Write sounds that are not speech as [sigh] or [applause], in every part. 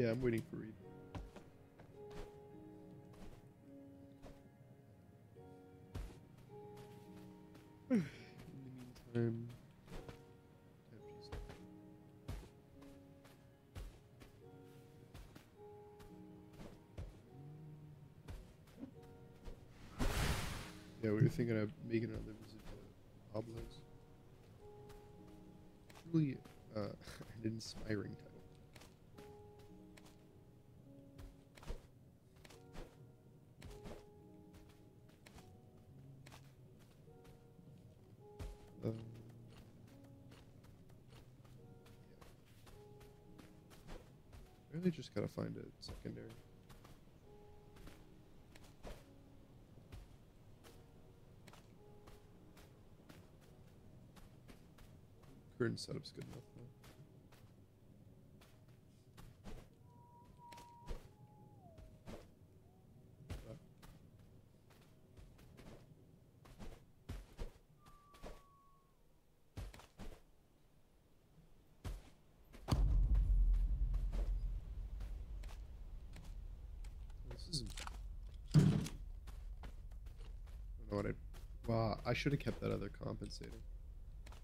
yeah, I'm waiting for Reed. [sighs] In the meantime, Yeah, we were thinking of making another visit to Pablo's. Truly uh, [laughs] an inspiring title. Just gotta find a secondary. Current setup's good enough though. Uh, This isn't. I don't know what I. Wow, I should have kept that other compensator. Uh,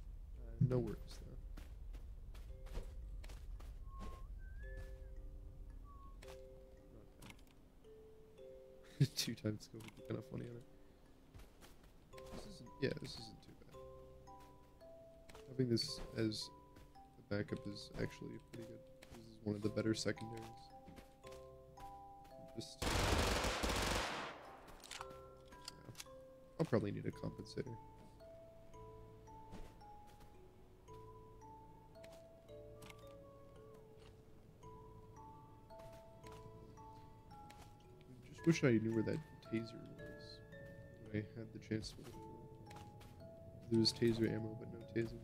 no worries though. [laughs] Two times scope would be kind of funny on it. This isn't. Yeah, this isn't too bad. Having this as a backup is actually pretty good. This is one of the better secondaries. Just. I'll probably need a compensator. Just wish I knew where that taser was. I had the chance to. There was taser ammo, but no taser.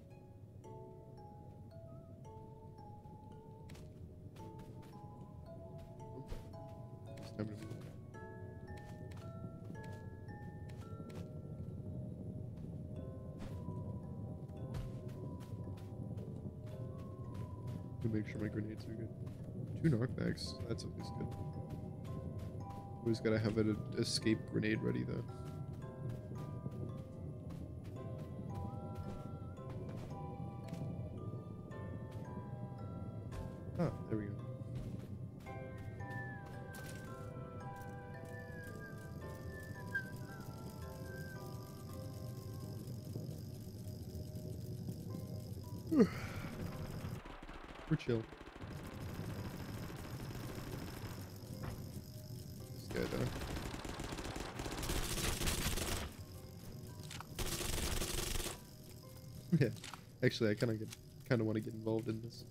Knockbacks. That's at least good. Always gotta have an escape grenade ready though. Actually, I kind of kind of want to get involved in this.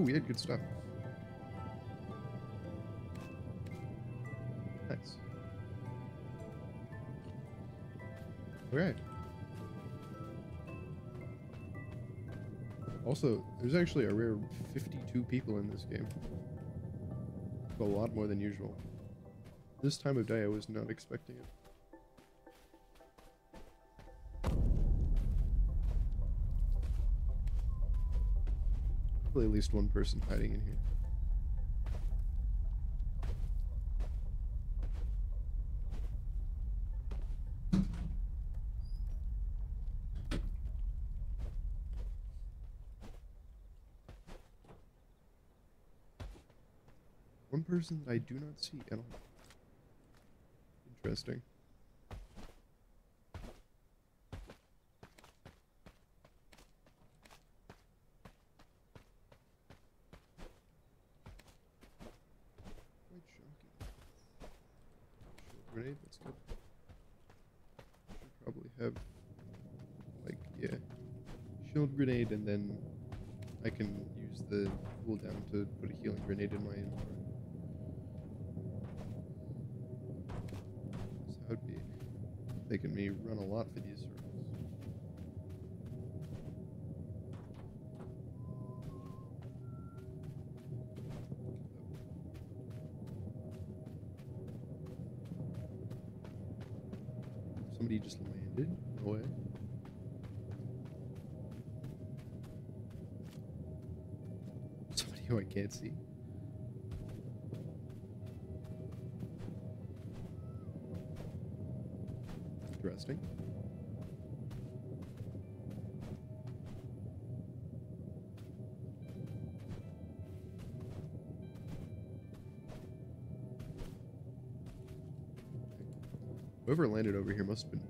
Ooh, we had good stuff. Nice. Okay. Also, there's actually a rare 52 people in this game. A lot more than usual. This time of day, I was not expecting it. At least one person hiding in here. One person that I do not see at all. Interesting. That's good. Should probably have, like, yeah, shield grenade, and then I can use the cooldown to put a healing grenade in my inventory. So that would be making me run a lot for these circles. Somebody just can't see. Interesting. Whoever landed over here must have been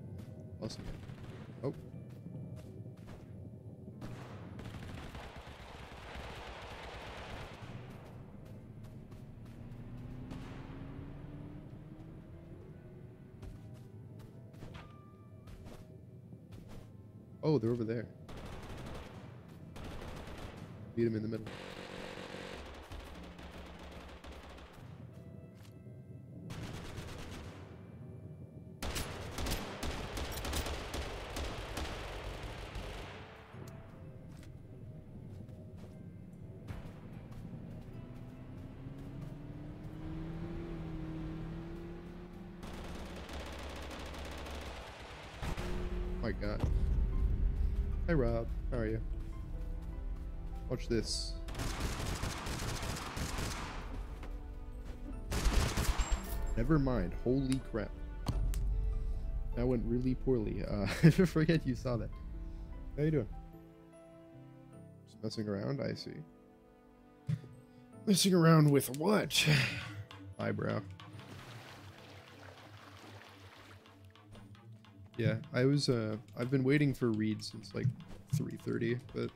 Oh, they're over there. Beat him in the middle. Watch this. Never mind. Holy crap. That went really poorly. Uh, [laughs] I forget you saw that. How you doing? Just messing around, I see. Messing around with what? Eyebrow. Yeah, I was uh I've been waiting for Reed since like 3:30, but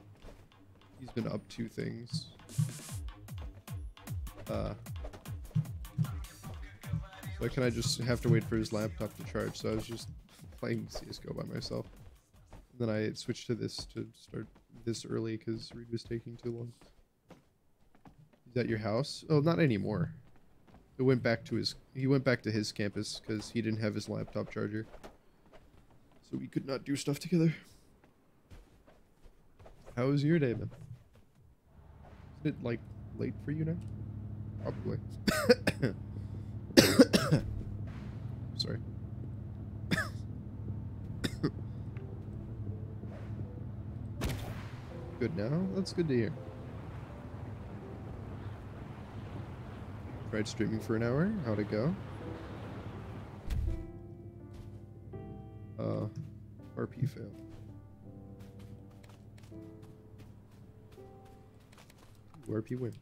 he's been up to things. Uh so I just have to wait for his laptop to charge, so I was just playing CS:GO by myself. then I switched to this to start this early cuz Reed was taking too long. Is that your house? Oh, not anymore. It went back to his he went back to his campus cuz he didn't have his laptop charger so we could not do stuff together. How was your day, man? It like late for you now? Probably. [coughs] Sorry. [coughs] good now? That's good to hear. Tried streaming for an hour. How'd it go? Win.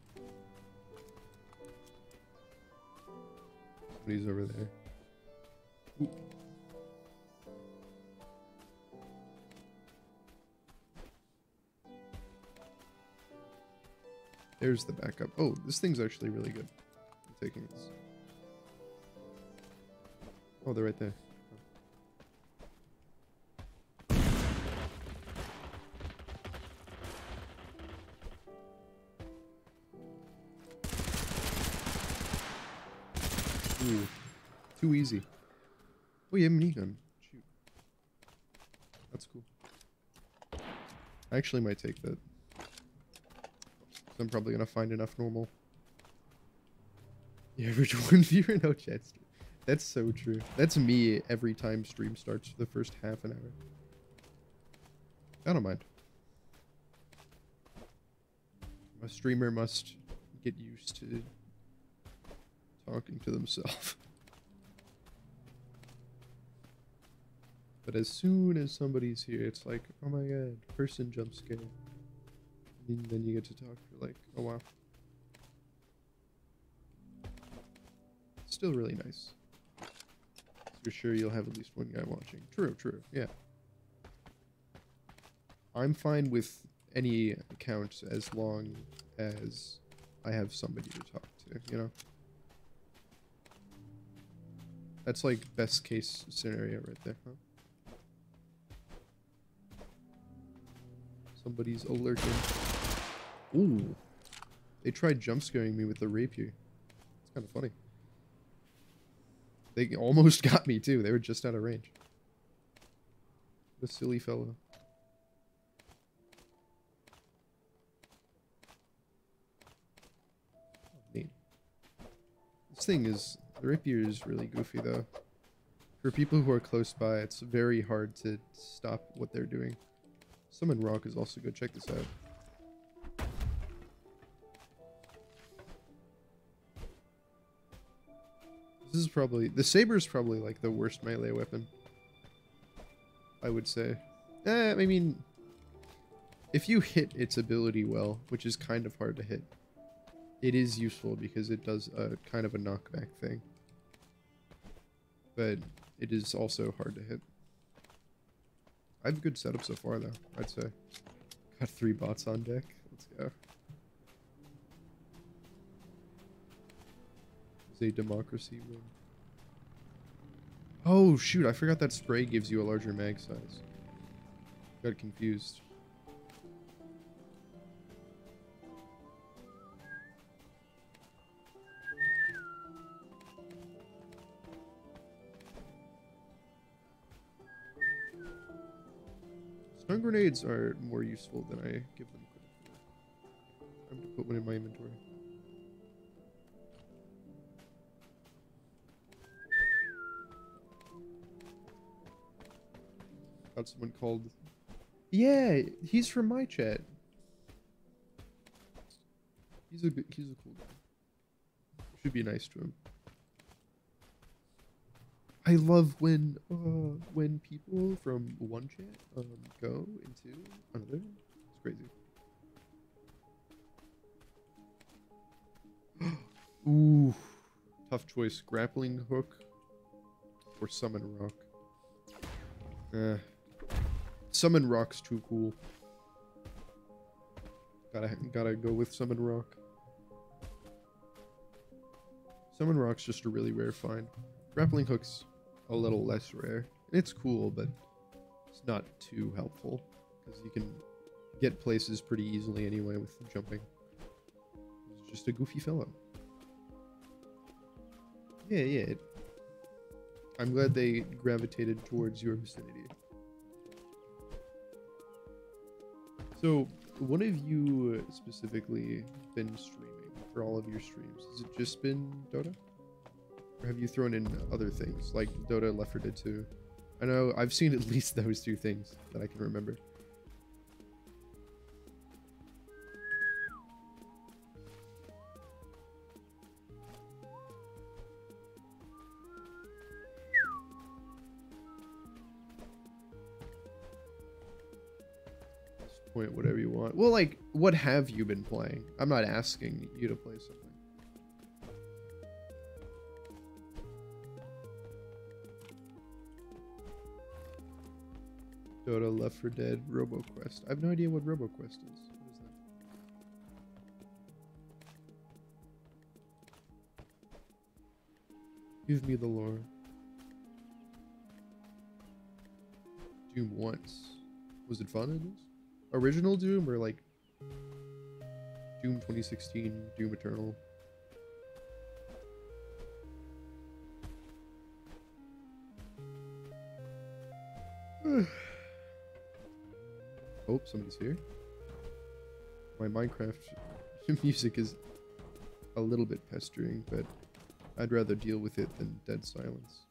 Somebody's over there. Ooh. There's the backup. Oh, this thing's actually really good. I'm taking this. Oh, they're right there. Easy. Oh, yeah, minigun. Shoot. That's cool. I actually might take that. I'm probably gonna find enough normal. The [laughs] average one viewer, no chat. That's so true. That's me every time stream starts for the first half an hour. I don't mind. A streamer must get used to talking to themselves. [laughs] But as soon as somebody's here, it's like, oh my god, person jump scare. And then you get to talk for like, a while. Still really nice. For sure you'll have at least one guy watching. True, true, yeah. I'm fine with any account as long as I have somebody to talk to, you know? That's like best case scenario right there, huh? Somebody's alerting. Ooh. They tried jump scaring me with the rapier. It's kind of funny. They [laughs] almost got me too. They were just out of range. The silly fellow. Neat. This thing is the rapier is really goofy though. For people who are close by, it's very hard to stop what they're doing. Summon Rock is also good. Check this out. This is probably the saber is probably like the worst melee weapon. I would say. Eh, I mean, if you hit its ability well, which is kind of hard to hit, it is useful because it does a kind of a knockback thing. But it is also hard to hit. I have a good setup so far, though, I'd say. Got three bots on deck. Let's go. Is a democracy win. Oh, shoot, I forgot that spray gives you a larger mag size. Got confused. Grenades are more useful than I give them credit for. I'm to put one in my inventory. Got someone called. Yeah, he's from my chat. He's a good, he's a cool guy. Should be nice to him. I love when uh when people from one chat um go into another. It's crazy. [gasps] Ooh, tough choice. Grappling hook or summon rock. Eh, summon rock's too cool. Gotta gotta go with summon rock. Summon rock's just a really rare find. Grappling hooks a little less rare. It's cool, but it's not too helpful because you can get places pretty easily anyway with jumping. He's just a goofy fellow. Yeah, yeah. I'm glad they gravitated towards your vicinity. So, what have you specifically been streaming for all of your streams? Has it just been Dota? Have you thrown in other things like Dota, Left 4 Dead 2? I know I've seen at [laughs] least those two things that I can remember. point whatever you want. Well, like, what have you been playing? I'm not asking you to play something. Dota, Left 4 Dead, RoboQuest. I have no idea what RoboQuest is. What is that? Give me the lore. Doom once. Was it fun in this? Original Doom or like Doom 2016, Doom Eternal? [sighs] [sighs] Oh, somebody's here. My Minecraft [laughs] music is a little bit pestering, but I'd rather deal with it than dead silence.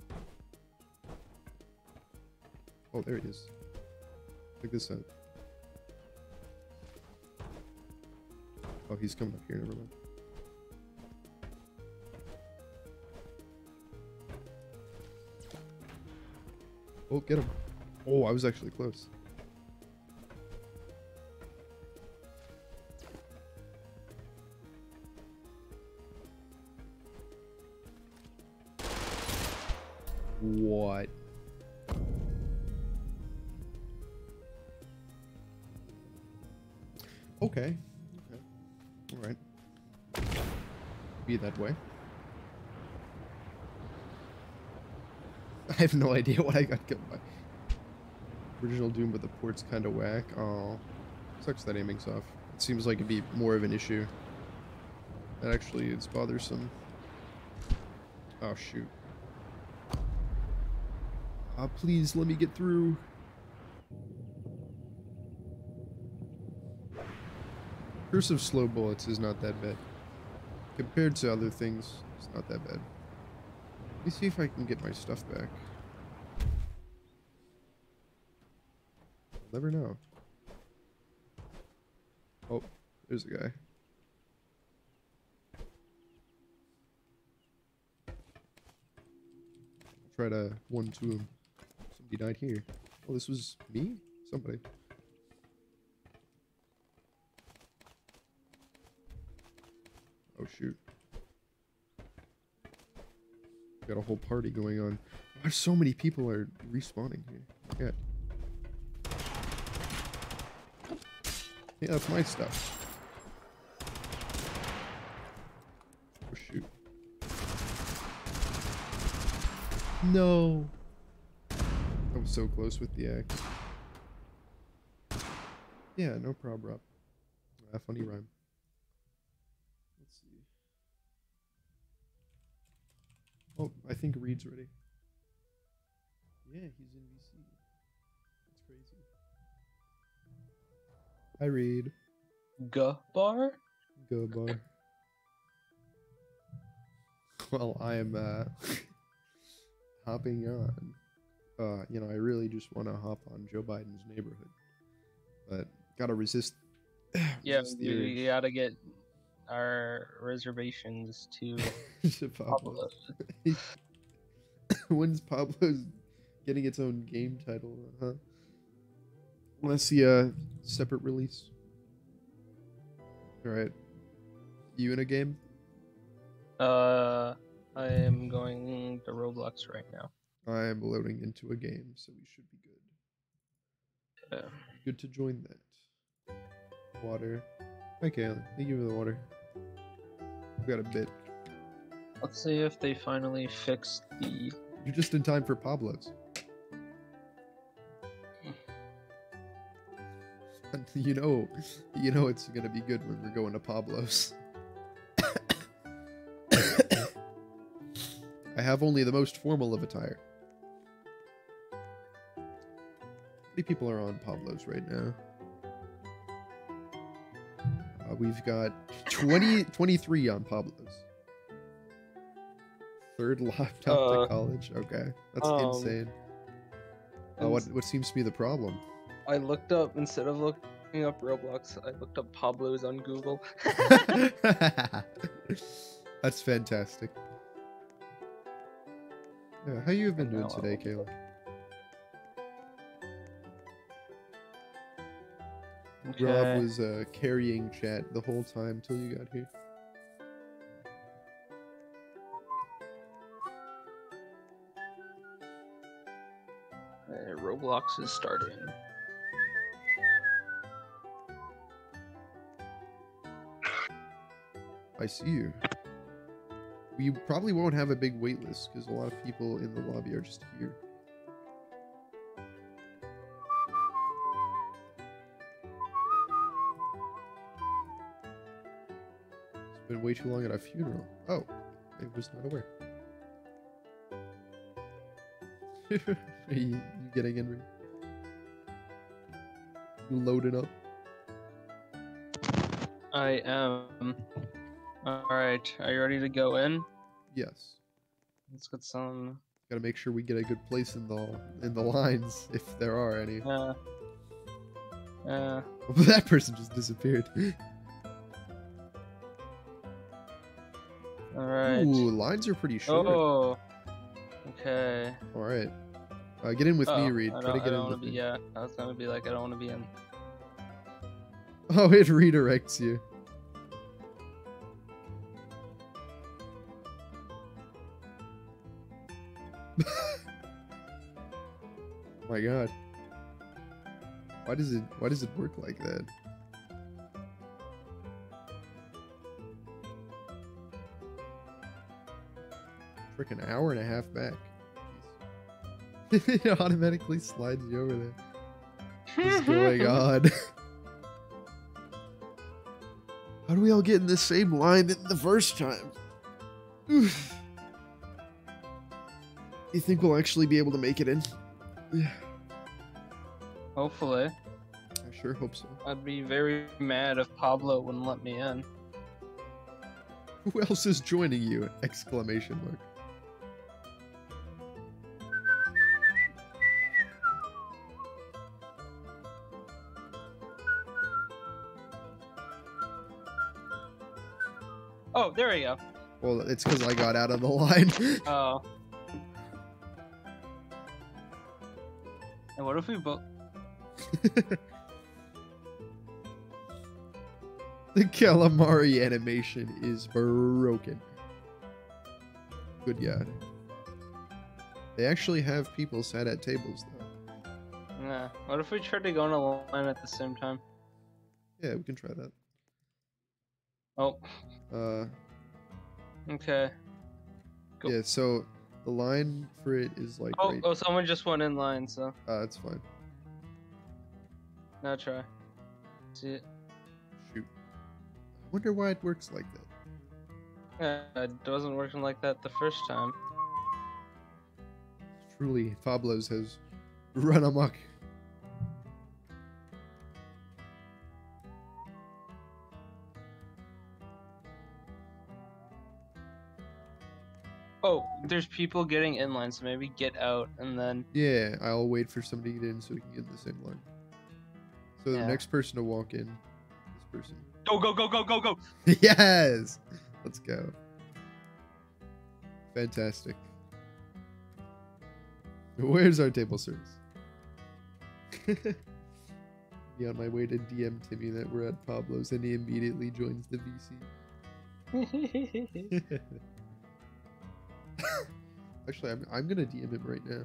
Oh, there he is. Check this out. Oh, he's coming up here, never mind. Oh, get him. Oh, I was actually close. What? Okay. Okay. All right. Be that way. [laughs] I have no idea what I got killed by. Original Doom, but the port's kind of whack. Oh, sucks that aiming's off. It seems like it'd be more of an issue. That actually it's bothersome. Oh shoot. Ah, please let me get through. Curse of slow bullets is not that bad. Compared to other things, it's not that bad. Let me see if I can get my stuff back. Never know. Oh, there's a guy. Try to one two him. Somebody died here. Oh, this was me? Somebody. Oh shoot. Got a whole party going on. Why so many people are respawning here? Yeah. Yeah, that's my stuff. Oh shoot. No. So close with the axe. Yeah, no problem, Rob. Uh, funny rhyme. Let's see. Oh, I think Reed's ready. Yeah, he's in VC. That's crazy. Hi, Reed. Guh bar? Go bar. [laughs] well, I am uh, [laughs] hopping on. Uh, you know, I really just want to hop on Joe Biden's neighborhood, but gotta resist. [sighs] Yeah, resist we, we gotta get our reservations to [laughs] To Pablo. Pablo. [laughs] When's Pablo's getting its own game title? Huh? Want to see a separate release? All right. You in a game? Uh, I am going to Roblox right now. I am loading into a game, so we should be good. Yeah. Good to join that. Water. Okay, thank you for the water. I've got a bit. Let's see if they finally fixed the. You're just in time for Pablo's. [laughs] You know, you know it's gonna be good when we're going to Pablo's. [coughs] [coughs] I have only the most formal of attire. Many people are on Pablo's right now? Uh, we've got 20, 23 on Pablo's. Third laptop Uh, to college. Okay, that's um, insane. Uh, what what seems to be the problem? I looked up instead of looking up Roblox, I looked up Pablo's on Google. [laughs] [laughs] That's fantastic. Yeah, how you been doing today, I'll- Rob was uh, carrying chat the whole time till you got here. Uh, Roblox is starting. I see you. We probably won't have a big wait list because a lot of people in the lobby are just here. Way too long at a funeral. Oh, I was not aware. [laughs] are you, you getting in? Reed? You loading up? I am. Alright, are you ready to go in? Yes. Let's get some. Got to make sure we get a good place in the in the lines if there are any. Uh, uh, [laughs] that person just disappeared. [laughs] Ooh, lines are pretty short. Oh. Okay. All right. Uh, get in with me, Oh, Reed. I Try to get in with be. me. Yeah, I was gonna be like, I don't want to be in. [laughs] Oh, it redirects you. oh [laughs] my god. Why does it why does it work like that? Freaking hour and a half back. [laughs] It automatically slides you over there. What's [laughs] going on? [laughs] How do we all get in the same line in the first time? Oof. [sighs] You think we'll actually be able to make it in? Yeah. Hopefully. I sure hope so. I'd be very mad if Pablo wouldn't let me in. Who else is joining you? Exclamation mark. Oh, there we go. Well, it's because I got out of the line. [laughs] Oh. And what if we both? [laughs] the calamari animation is broken. Good God. They actually have people sat at tables, though. Yeah. What if we tried to go on a line at the same time? Yeah, we can try that. Oh. Uh, Okay. Go. yeah, so the line for it is like Oh, right. oh, someone just went in line, so Uh, it's fine. now try. See it? Shoot. I wonder why it works like that. Yeah, it wasn't working like that the first time. Truly, Pablo's has run amok. There's people getting in line, so maybe get out and then. Yeah, I'll wait for somebody to get in so we can get in the same line. So the next person to walk in, this person. Go, go, go, go, go, go! [laughs] yes! Let's go. Fantastic. Where's our table service? [laughs] Be on my way to DM Timmy that we're at Pablo's and he immediately joins the VC. [laughs] [laughs] Actually, I'm, I'm gonna DM him right now.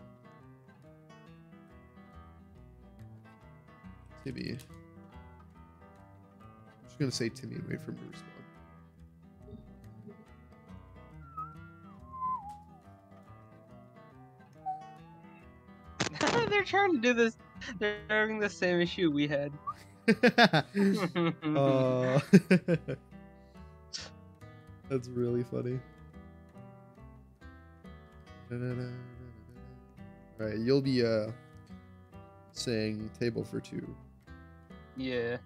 Timmy. I'm just gonna say Timmy and wait for him to respond. [laughs] They're trying to do this. They're having the same issue we had. [laughs] uh, that's really funny. All right, you'll be uh saying table for two. yeah.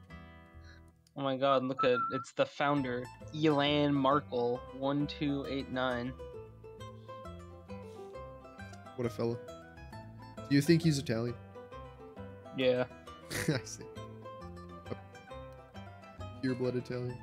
Oh my god, look at it's the founder, Elan Markle, one two eight nine. What a fella. Do you think he's Italian? Yeah. [laughs] I see. Pure blood Italian.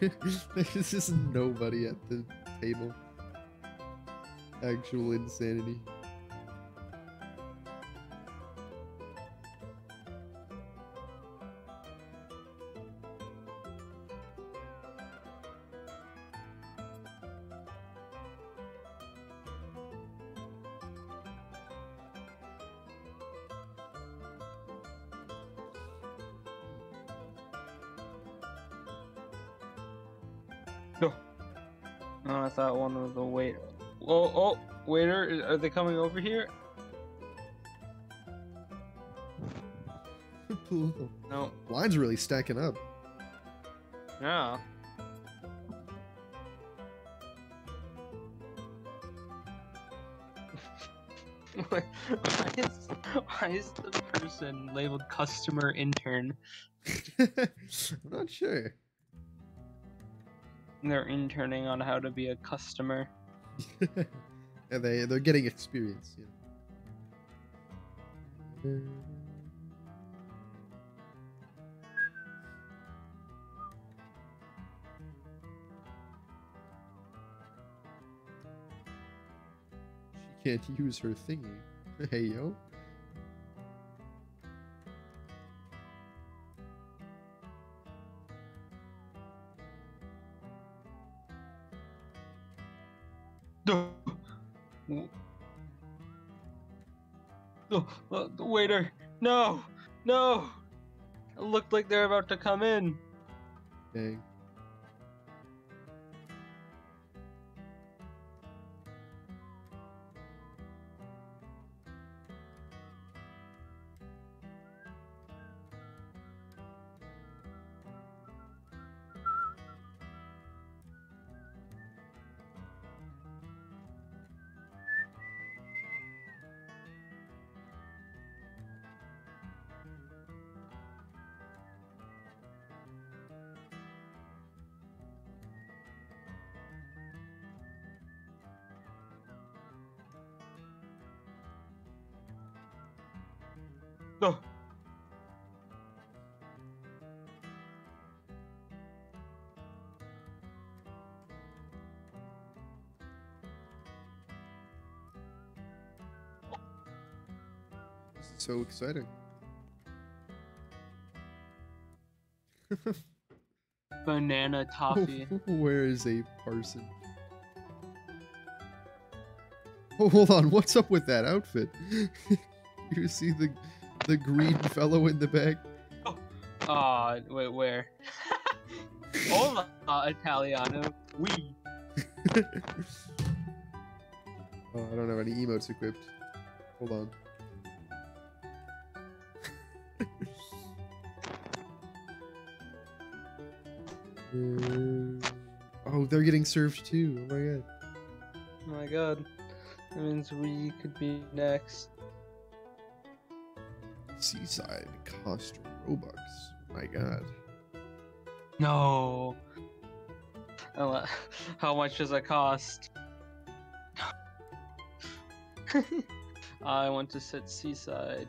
[laughs] Nobody. just nobody at the table. Actual insanity. Really stacking up. Yeah. [laughs] why, is, why is the person labeled customer intern? [laughs] I'm not sure. They're interning on how to be a customer. [laughs] and they they're getting experience. You know. Can't use her thingy. [laughs] Hey yo. No. Oh, uh, the waiter. No. No. It looked like they're about to come in. Dang. So exciting. [laughs] Banana toffee. [laughs] Where is a parson? Oh, hold on. What's up with that outfit? [laughs] you see the the green fellow in the back? Aw, wait, where? Hola, Italiano. We. oh, I don't have any emotes equipped. Hold on. Oh, they're getting served too. Oh my god. Oh my god. That means we could be next. Seaside cost Robux. My god. No. How How much does it cost? [laughs] I want to sit seaside.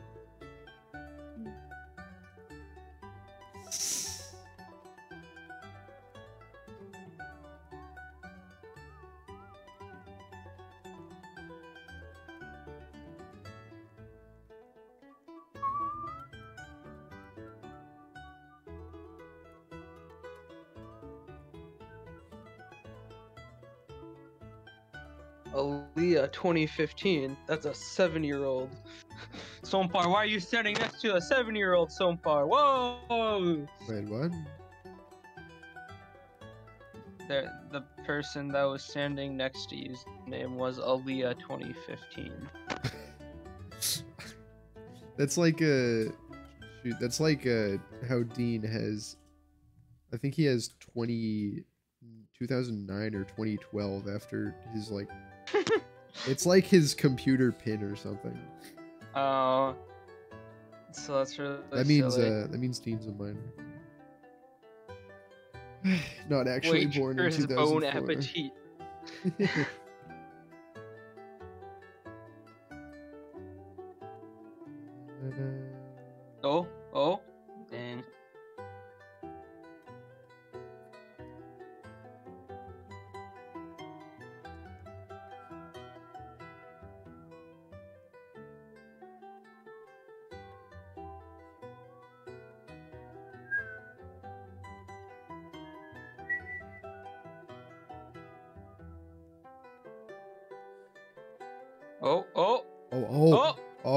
2015. That's a seven year old. [laughs] Soampbar, why are you standing next to a seven year old Soampbar? Whoa! Wait, what? The, the person that was standing next to you's name was Aaliyah 2015. [laughs] That's like a shoot. That's like uh how Dean has. I think he has 20, 2009 or 2012 after his like. [laughs] It's like his computer pin or something. Oh. So that's really That means silly. uh that means Dean's a minor. Not actually born in Waitress Bon 2004. Appetit. [laughs] [laughs]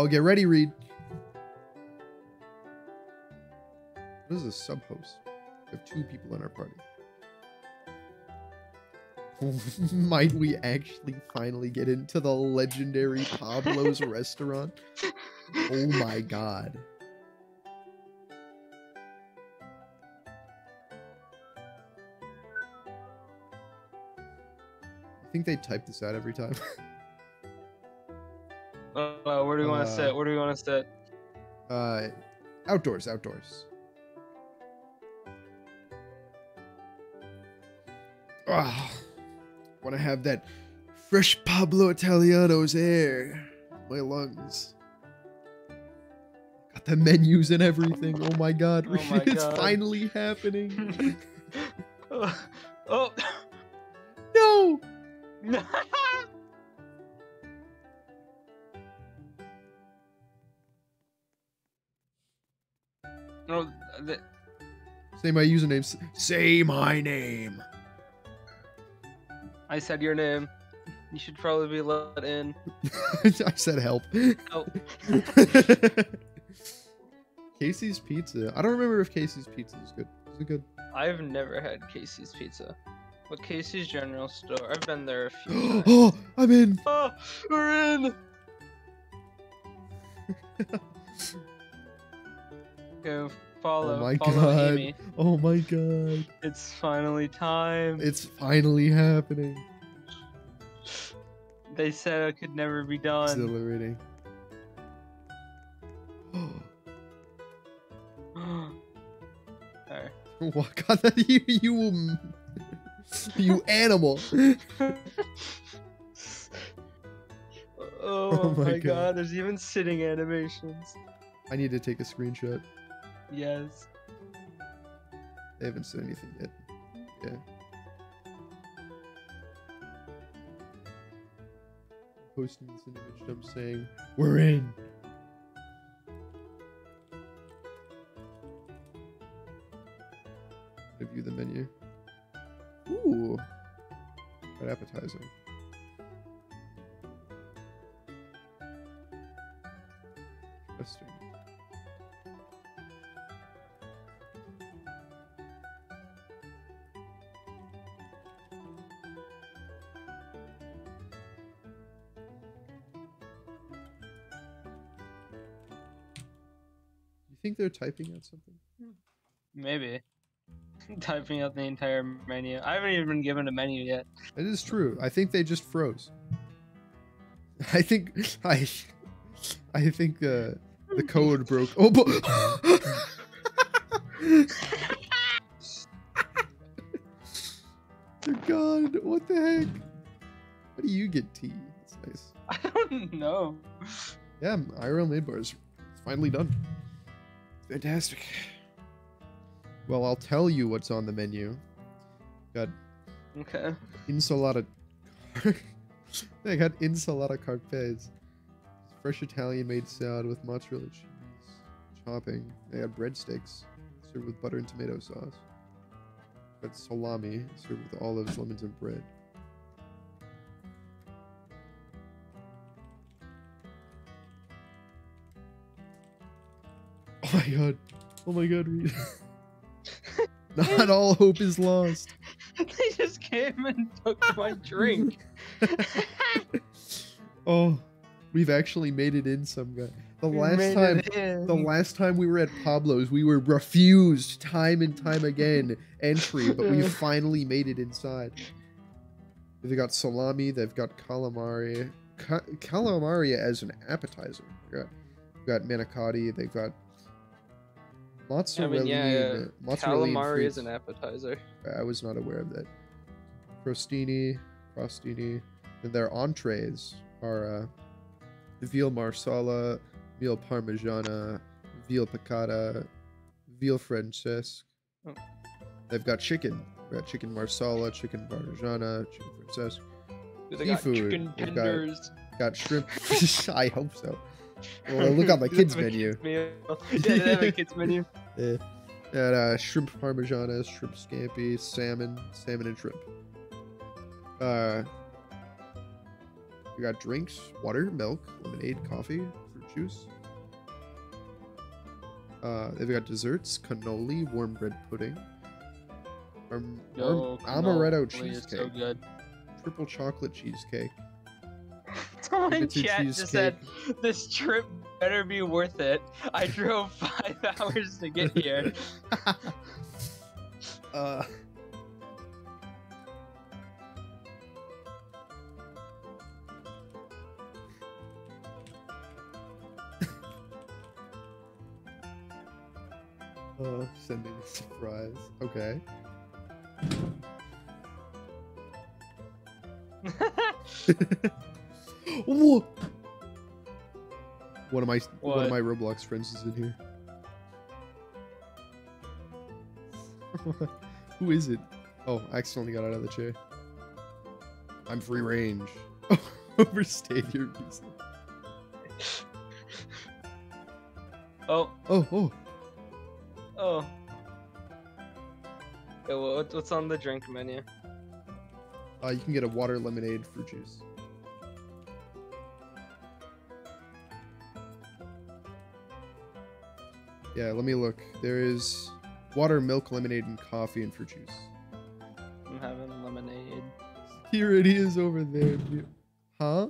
get ready, Reed. What is a sub host? We have two people in our party. [laughs] Might we actually finally get into the legendary Pablo's [laughs] restaurant? Oh my god. I think they type this out every time. [laughs] Uh, where do we want Uh, to sit? Where do we want to sit? Uh, outdoors, outdoors. Ah, want to have that fresh Pablo Italiano's air my lungs. Got the menus and everything. Oh my god, Oh my [laughs] it's God. finally happening. [laughs] [laughs] oh, no, Say my username. Say my name. I said your name. You should probably be let in. [laughs] I said help. Oh, [laughs] Casey's Pizza. I don't remember if Casey's Pizza is good. Is it good? I've never had Casey's Pizza. But Casey's General Store, I've been there a few [gasps] times. oh, I'm in. Oh, we're in! [laughs] Go follow, Oh my follow God. Amy. Oh my god. It's finally time. It's finally happening. They said it could never be done. Exhilarating. [gasps] Alright. [laughs] what god that you you you [laughs] animal. [laughs] Oh, oh, my my God. god. there's even sitting animations. I need to take a screenshot. Yes. They haven't said anything yet. Yeah. Posting this image I'm saying, We're in. Review the menu. Ooh. Quite appetizing. Think they're typing out something? Maybe. [laughs] Typing out the entire menu. I haven't even been given a menu yet. It is true. I think they just froze. [laughs] I think I I think uh, the code broke. Oh, [laughs] Dear God, what the heck? How do you get tea? That's nice. I don't know. Yeah, IRL made bars. It's finally done. Fantastic. Well, I'll tell you what's on the menu. Got Okay. insalata. they [laughs] got insalata carpes. Fresh Italian made salad with mozzarella cheese, chopping. They got breadsticks served with butter and tomato sauce. Got salami served with olives, lemons, and bread. God. Oh my god. [laughs] Not all hope is lost. [laughs] they just came and took my [laughs] drink. oh, we've actually made it in some guy. The We last time the last time we were at Pablo's, we were refused time and time again entry, but we finally made it inside. They've got salami, they've got calamari. Ca- calamari as an appetizer. They've got, they've got manicotti, they've got I mozzarella. mean, yeah, mozzarella Calamari is an appetizer. I was not aware of that. Crostini, crostini, and their entrees are uh, veal marsala, veal parmigiana, veal piccata, veal francesque. Oh. They've got chicken. They've got chicken marsala, chicken parmigiana, chicken francesque. They got chicken they've got- tenders. Got shrimp. [laughs] I hope so. Look on my [laughs] kids menu. kids meal. [laughs] [laughs] Yeah, they have a kids menu. Yeah. And uh, shrimp parmigiana, shrimp scampi, salmon, salmon and shrimp. Uh, we got drinks, water, milk, lemonade, coffee, fruit juice. Uh, they've got desserts, cannoli, warm bread pudding, um, Yo, amaretto cannoli cheesecake, so good. triple chocolate cheesecake, Someone in limited chat just said, "This trip better be worth it." I drove [laughs] five hours to get here. [laughs] [laughs] uh, uh, sending a surprise. Okay. Whoa! One of my one of my Roblox friends is in here. [laughs] Who is it? Oh, I accidentally got out of the chair. I'm free range. [laughs] Overstayed your visa. [laughs] oh, Oh, oh. Oh. Yeah, well, what- what's on the drink menu? Uh, you can get a water lemonade fruit juice. Yeah, let me look. There is water, milk, lemonade, and coffee and fruit juice. I'm having lemonade. Here it is over there. Huh?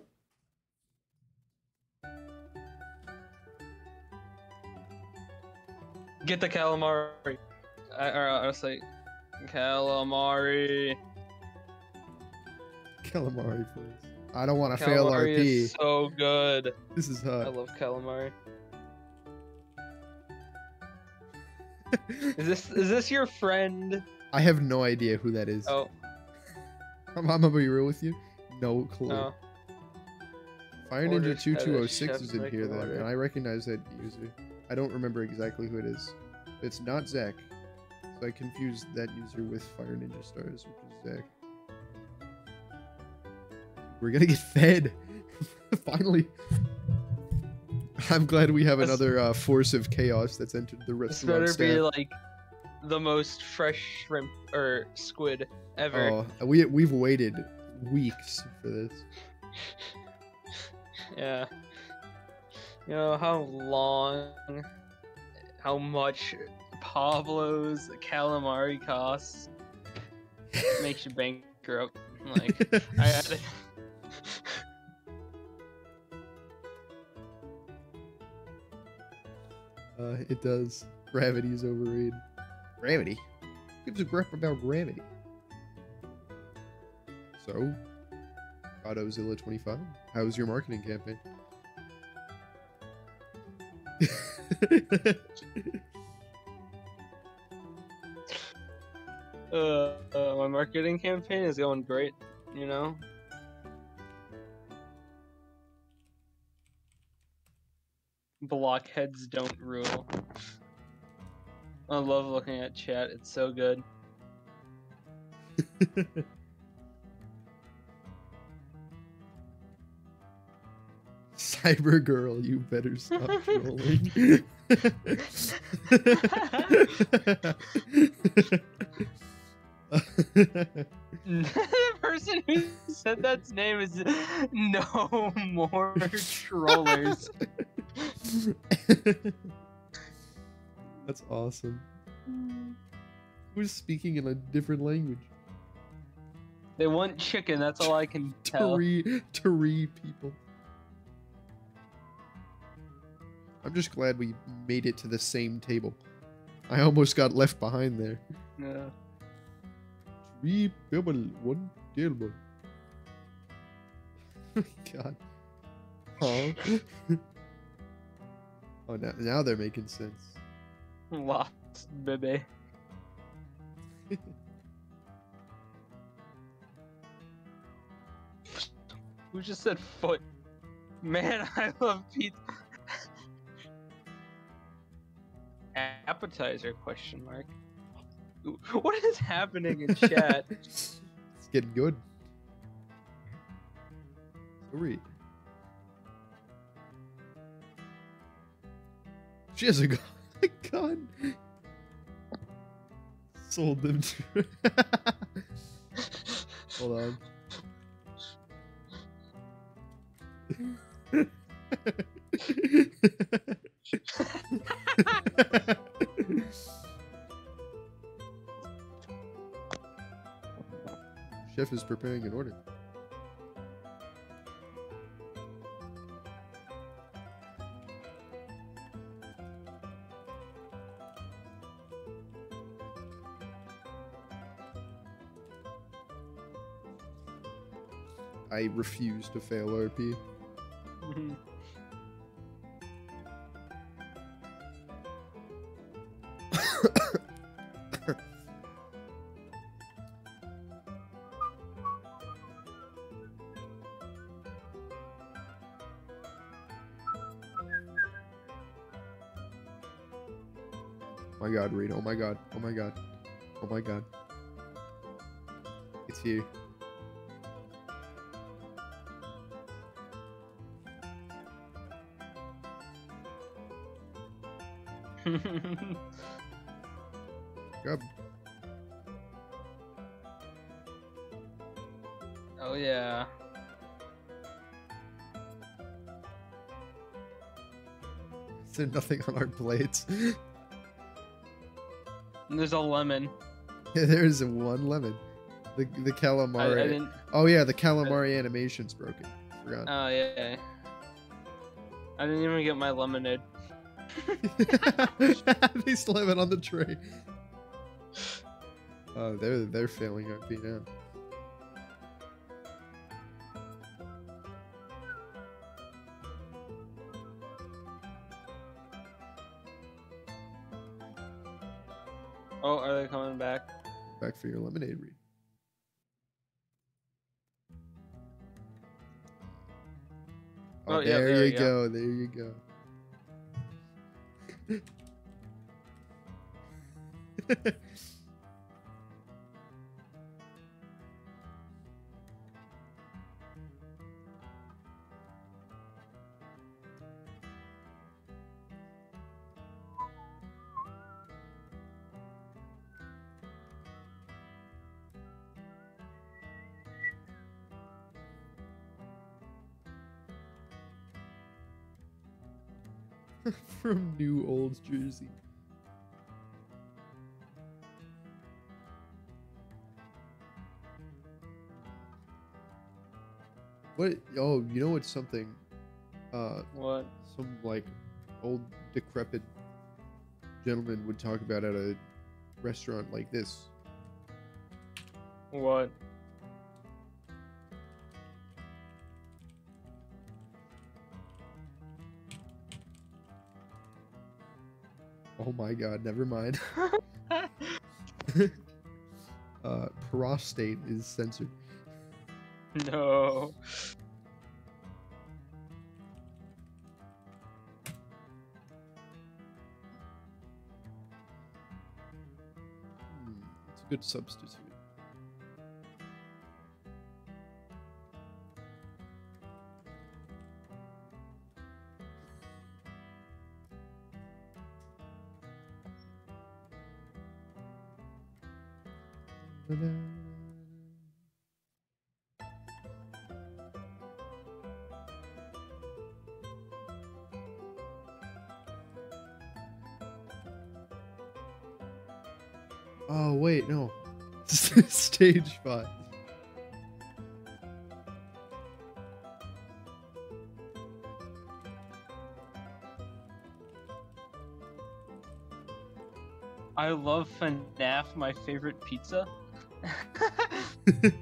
Get the calamari. I, or I'll say calamari. Calamari, please. I don't want to fail Calamari RP. is so good. This is hot. I love calamari. Is this is this your friend? I have no idea who that is. Oh, [laughs] I'm, I'm gonna be real with you. No clue. no. Fire Order Ninja 2206 is in here then, and I recognize that user. I don't remember exactly who it is. It's not Zach. So I confused that user with Fire Ninja Stars, which is Zach. We're gonna get fed. [laughs] Finally. [laughs] I'm glad we have another uh, force of chaos that's entered the restaurant. This better be like the most fresh shrimp or squid ever. Oh, we we've waited weeks for this. [laughs] Yeah. You know how long, how much Pablo's calamari costs? Makes you bankrupt. Like, I had [laughs] Uh, it does. Gravity is overrated. Gravity? Who gives a crap about gravity? So, AutoZilla25, how's your marketing campaign? [laughs] uh, uh, my marketing campaign is going great. You know. Blockheads don't rule. I love looking at chat. It's so good. [laughs] Cyber girl, you better stop trolling. [laughs] [laughs] the person who said that's name is no more trollers. [laughs] That's awesome. Who's speaking in a different language? They want chicken. That's all I can [laughs] tell. Three, three people. I'm just glad we made it to the same table. I almost got left behind there. Yeah. Three people, one table. God. Huh? [laughs] oh, now, now they're making sense. Lost, baby. [laughs] Who just said foot? Man, [laughs] I love pizza. Appetizer? Question mark. [laughs] What is happening in chat? [laughs] it's getting good. Three. She has a gun. [laughs] A gun. Sold them to. Hold on. Chef is preparing an order. I refuse to fail RP. Oh my god. Oh my god. Oh my god. It's you. [laughs] Grub. Oh yeah. Is there nothing on our plates? [laughs] And there's a lemon. [laughs] yeah, there's one lemon. The the I, I calamari. didn't. oh yeah, the calamari animation's broken. Forgot. Oh yeah. I didn't even get my lemonade. [laughs] they still have it on the tray. Oh, they're they're failing RP now. For your lemonade read. Oh, Oh, yeah, there, there you go. go. There you go. [laughs] From New Old Jersey. What? Oh, you know what's something? Uh, What? some like old decrepit gentleman would talk about at a restaurant like this. What? Oh my god, never mind. [laughs] [laughs] uh, prostate is censored. no. Hmm, it's a good substitute. Oh wait, no. [laughs] Stage five. I love FNAF, my favorite pizza. [laughs]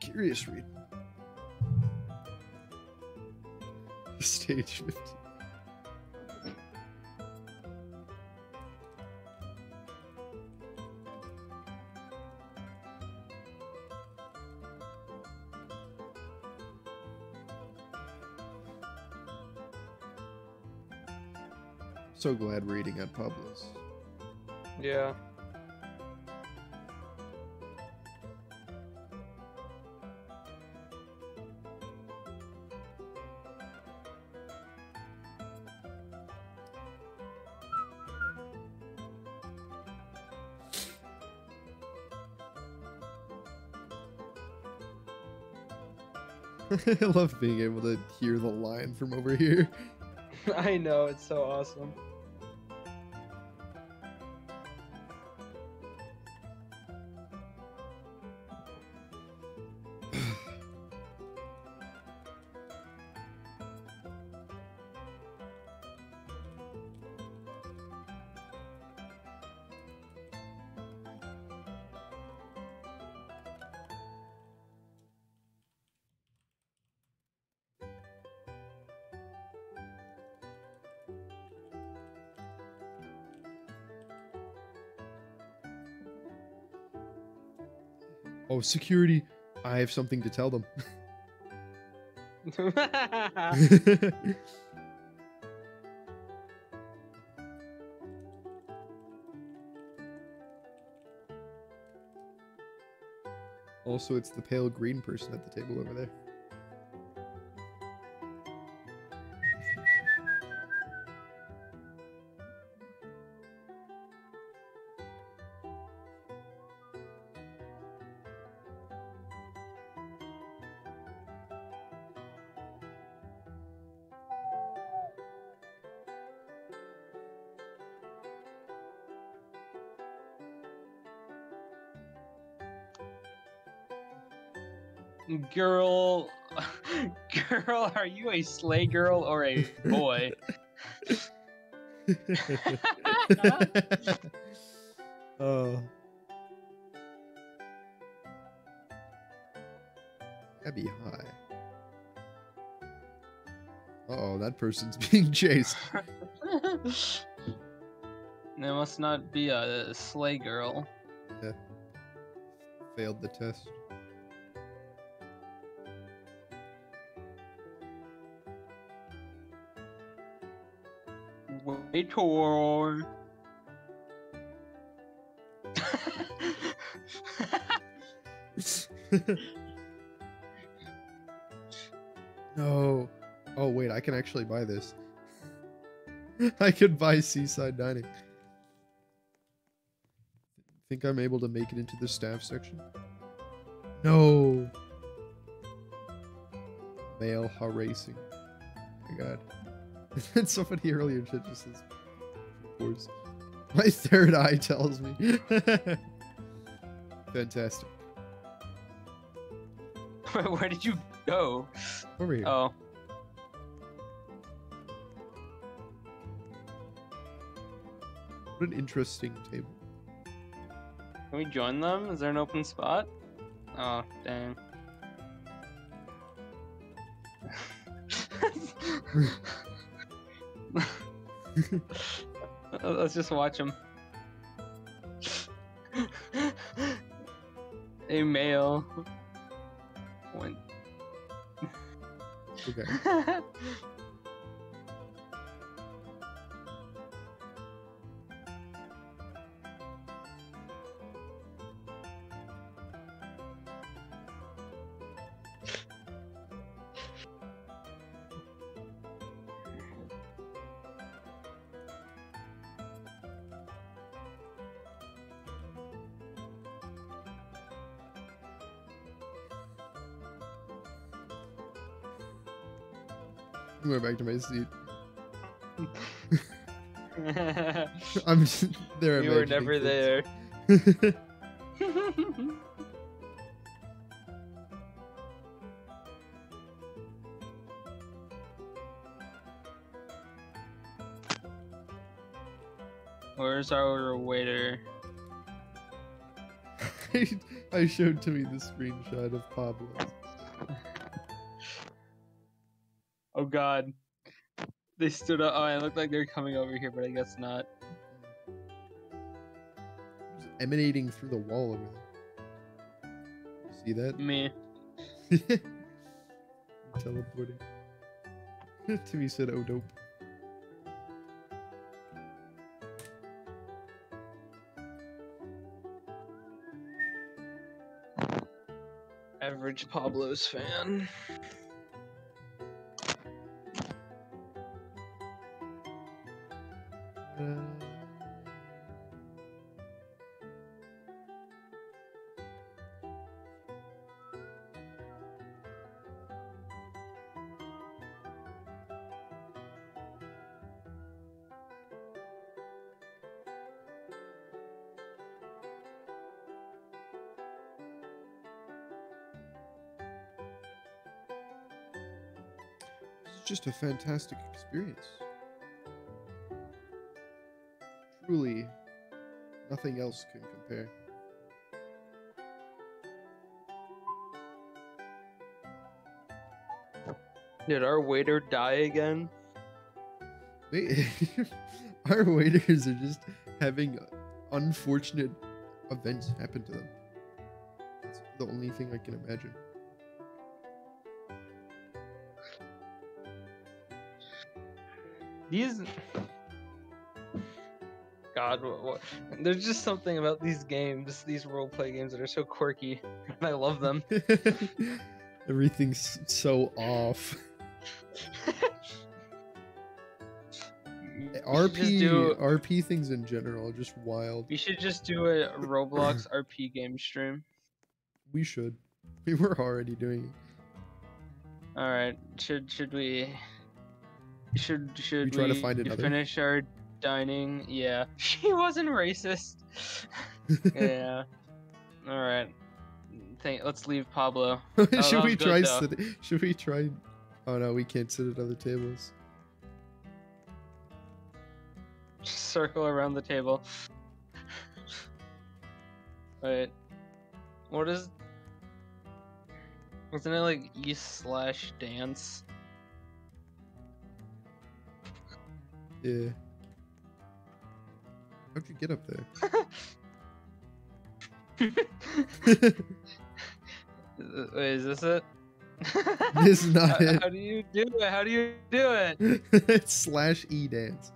Curious read. Stage 50. So glad reading got published. yeah. [laughs] I love being able to hear the line from over here. [laughs] I know, it's so awesome. Oh, security. I have something to tell them. [laughs] also, it's the pale green person at the table over there. Girl, [laughs] girl, are you a slay girl or a boy? [laughs] [laughs] oh. Abby, hi. Uh oh, that person's being chased. There must not be a slay girl. Failed the test. [laughs] No. Oh wait, I can actually buy this. [laughs] I could buy seaside dining. Think I'm able to make it into the staff section? No. Male harassing. my god. [laughs] Somebody earlier just says, course. [laughs] My third eye tells me. [laughs] Fantastic. [laughs] Where did you go? Over here. Oh. What an interesting table. Can we join them? Is there an open spot? Oh, dang. [laughs] Let's just watch him. A male. One. Okay. [laughs] I went back to my seat. [laughs] I'm just, there. you were never there. [laughs] Where's our waiter? [laughs] I showed Timmy the screenshot of Pablo. Oh god. They stood up. Oh, it looked like they were coming over here, but I guess not. Just emanating through the wall over there. You see that? Me. [laughs] Teleporting. [laughs] Timmy said, "Oh dope." Average Pablo's fan. Just a fantastic experience. Truly, nothing else can compare. Did our waiter die again? [laughs] Our waiters are just having unfortunate events happen to them. That's the only thing I can imagine. These. God, what, what, there's just something about these games, these roleplay games that are so quirky, and I love them. [laughs] Everything's so off. [laughs] RP do- RP things in general are just wild. We should just do a Roblox [laughs] RP game stream. We should. We were already doing it. All right. Should should we? Should should we, try to find another? finish our dining? Yeah. [laughs] She wasn't racist. [laughs] yeah. All right. Thank, let's leave Pablo. [laughs] Oh, should we try? Sit, should we try? Oh no, we can't sit at other tables. Circle around the table. Wait. What is. Wasn't it like E slash dance? Yeah. How'd you get up there? [laughs] Wait, is this it? [laughs] This is not how, it. How do you do it? How do you do it? it's [laughs] slash e dance.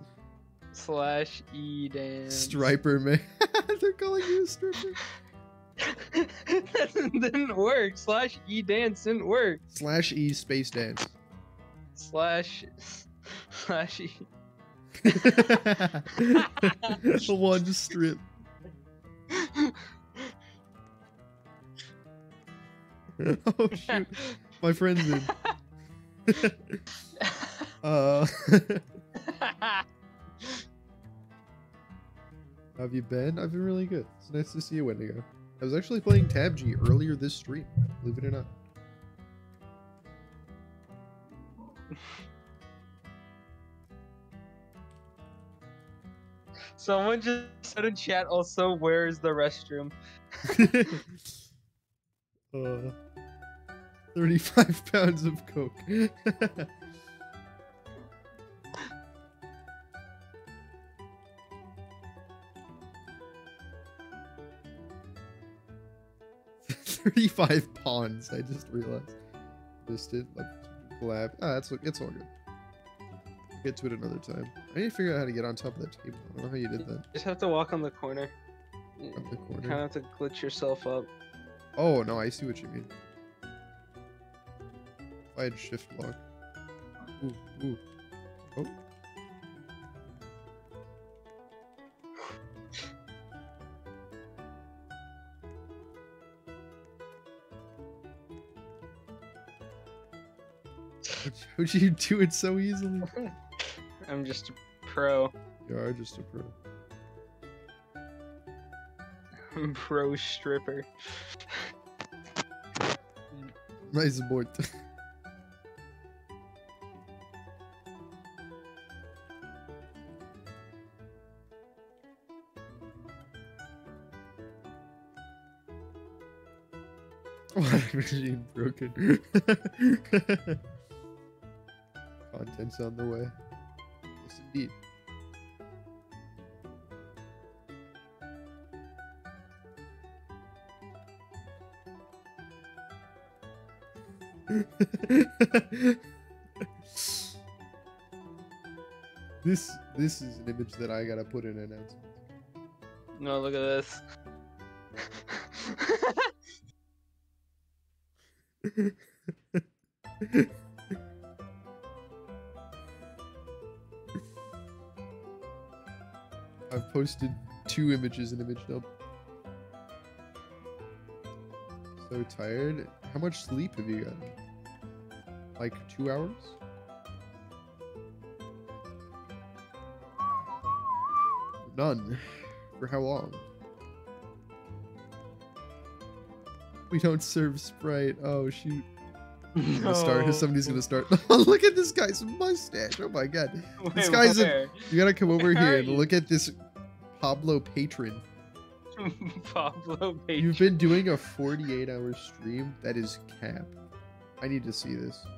Slash E dance. Striper man. They're calling you a stripper. that didn't work. Slash E dance didn't work. Slash e space dance. Slash. Slash E. [laughs] One strip. [laughs] oh shoot, my friend's in. [laughs] uh, have you been? I've been really good. It's nice to see you, Wendigo. I was actually playing Tab G earlier this stream, believe it or not. Someone just said in chat also, where's the restroom? [laughs] uh, 35 pounds of coke. [laughs] Thirty-five pawns. I just realized. Just did like collab. Ah, that's it's all good. Get to it another time. I need to figure out how to get on top of that table. I don't know how you did that. Just have to walk on the corner. Up the You kind of have to glitch yourself up. Oh no, I see what you mean. If I had shift lock. Ooh, ooh. Oh. [laughs] How'd you do it so easily? [laughs] I'm just a pro. You are just a pro. I'm pro stripper. Nice board. Water machine broken. [laughs] Contents on the way. Yes, [laughs] indeed. this this is an image that I gotta put in an announcement. No, look at this. [laughs] [laughs] posted two images in image dump. So tired. How much sleep have you gotten? Like two hours? None. [laughs] For how long? We don't serve Sprite. Oh shoot. Gonna start. Somebody's gonna start. [laughs] Oh, look at this guy's mustache. Oh my god. [laughs] This guy's a- You gotta come over Where here and you? look at this Pablo patron. [laughs] Pablo Page. You've been doing a 48 hour stream? That is cap. I need to see this. [laughs]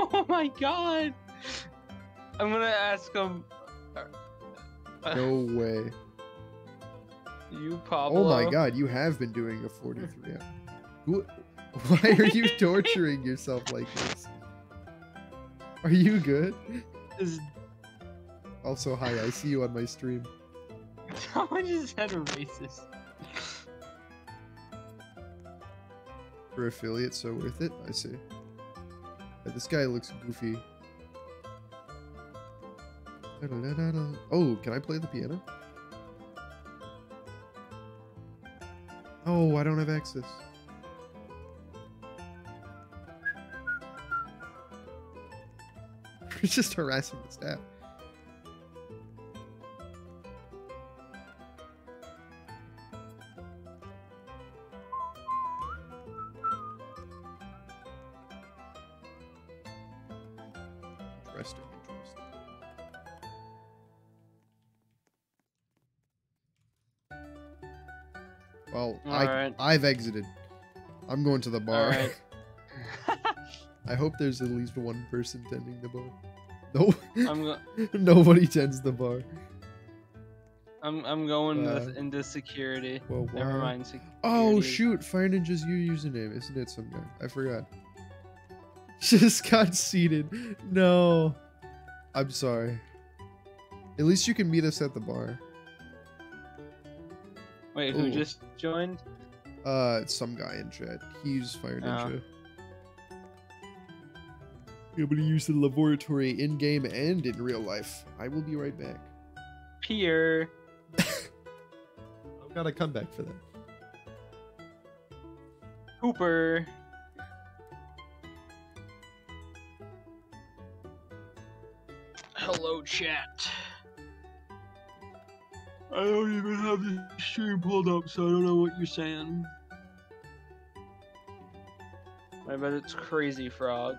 Oh my god! I'm gonna ask him. No [laughs] way. You Pablo. Oh my god, you have been doing a 43 hour. Who- Why are you torturing yourself like this? Are you good? Is Also, hi, I see you on my stream. [laughs] someone just said a racist? For affiliate, so worth it? I see. Yeah, this guy looks goofy. Oh, can I play the piano? Oh, I don't have access. [laughs] We're just harassing the staff. I've exited. I'm going to the bar. [laughs] I hope there's at least one person tending the bar. [laughs] No, I'm go- [laughs] nobody tends the bar. I'm I'm going Uh, with, into security. Well, Never mind. Security. Oh shoot! Fire Ninja's your username, isn't it? Some guy. I forgot. Just got seated. No. I'm sorry. At least you can meet us at the bar. Wait, who just joined? Uh, it's some guy in chat. He's Fire Oh. Ninja. Able to use the laboratory in game and in real life. I will be right back. Pier. [laughs] I've got to come back for that. Hooper. Hello, chat. I don't even have the stream pulled up, so I don't know what you're saying. I bet it's Crazy Frog.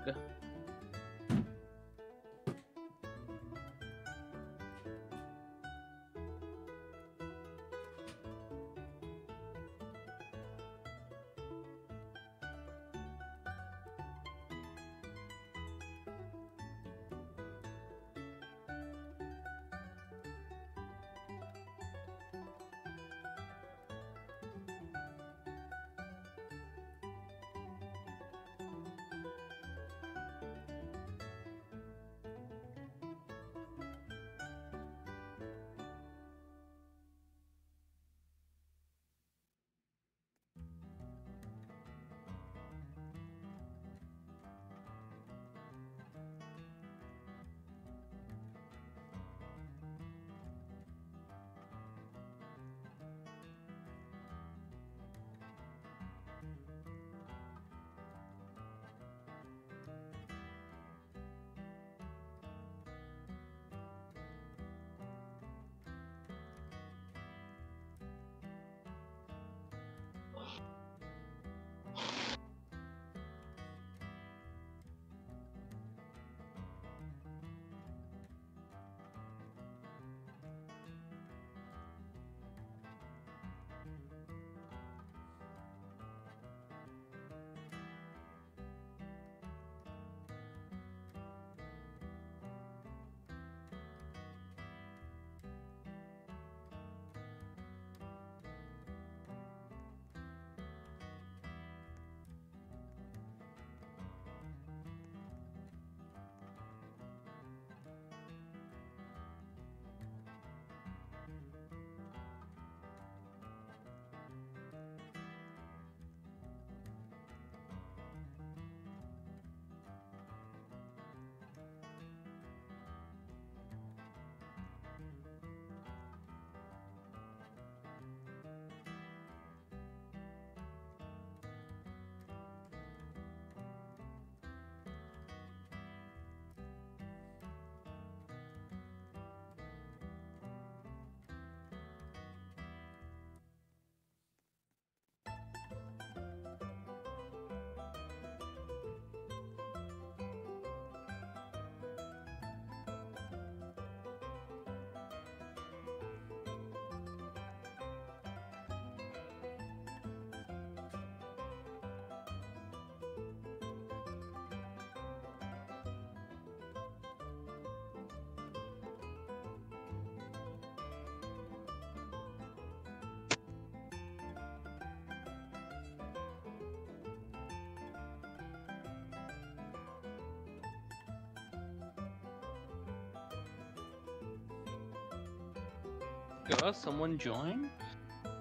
Go, someone join?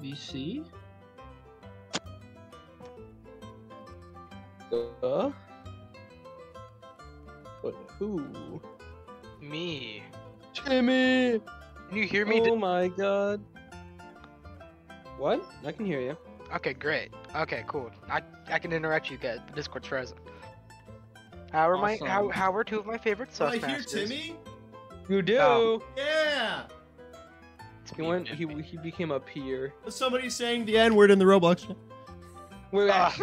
VC? Uh? But who? Me. Timmy! Can you hear me? Oh my god. What? I can hear you. Okay, great. Okay, cool. I I can interact you guys. The Discord's frozen. How are my how how are two of my favorite Oh, I hear? Timmy. You do! Oh. Yeah. He went, he, he became a peer. Somebody's saying the N word in the Roblox. chat. Wait, Ah.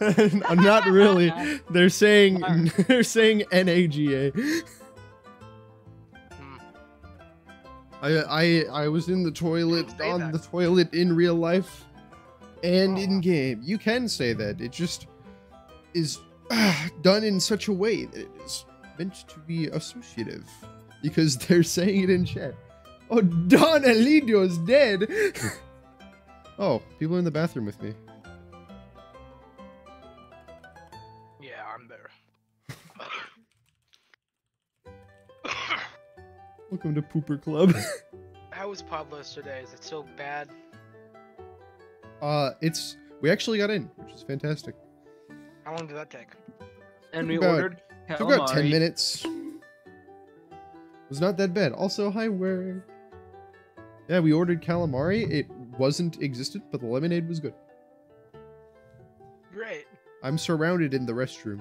[laughs] Not really. [laughs] They're saying Wow. [laughs] they're saying NAGA. Hmm. I I I was in the toilet on that. the toilet in real life and Oh. in game. You can say that. It just is ah, [sighs] done in such a way that it is meant to be associative because they're saying it in chat. Oh, Don Elidio's dead. [laughs] oh, people are in the bathroom with me. Yeah, I'm there. [coughs] Welcome to Pooper Club. [laughs] How was Pablo's today? Is it still bad? uh, it's we actually got in, which is fantastic. How long did that take? And we about- ordered Took about ten minutes. Was not that bad. Also, hi, where? Yeah, we ordered calamari. It wasn't existent, but the lemonade was good. Great. I'm surrounded in the restroom.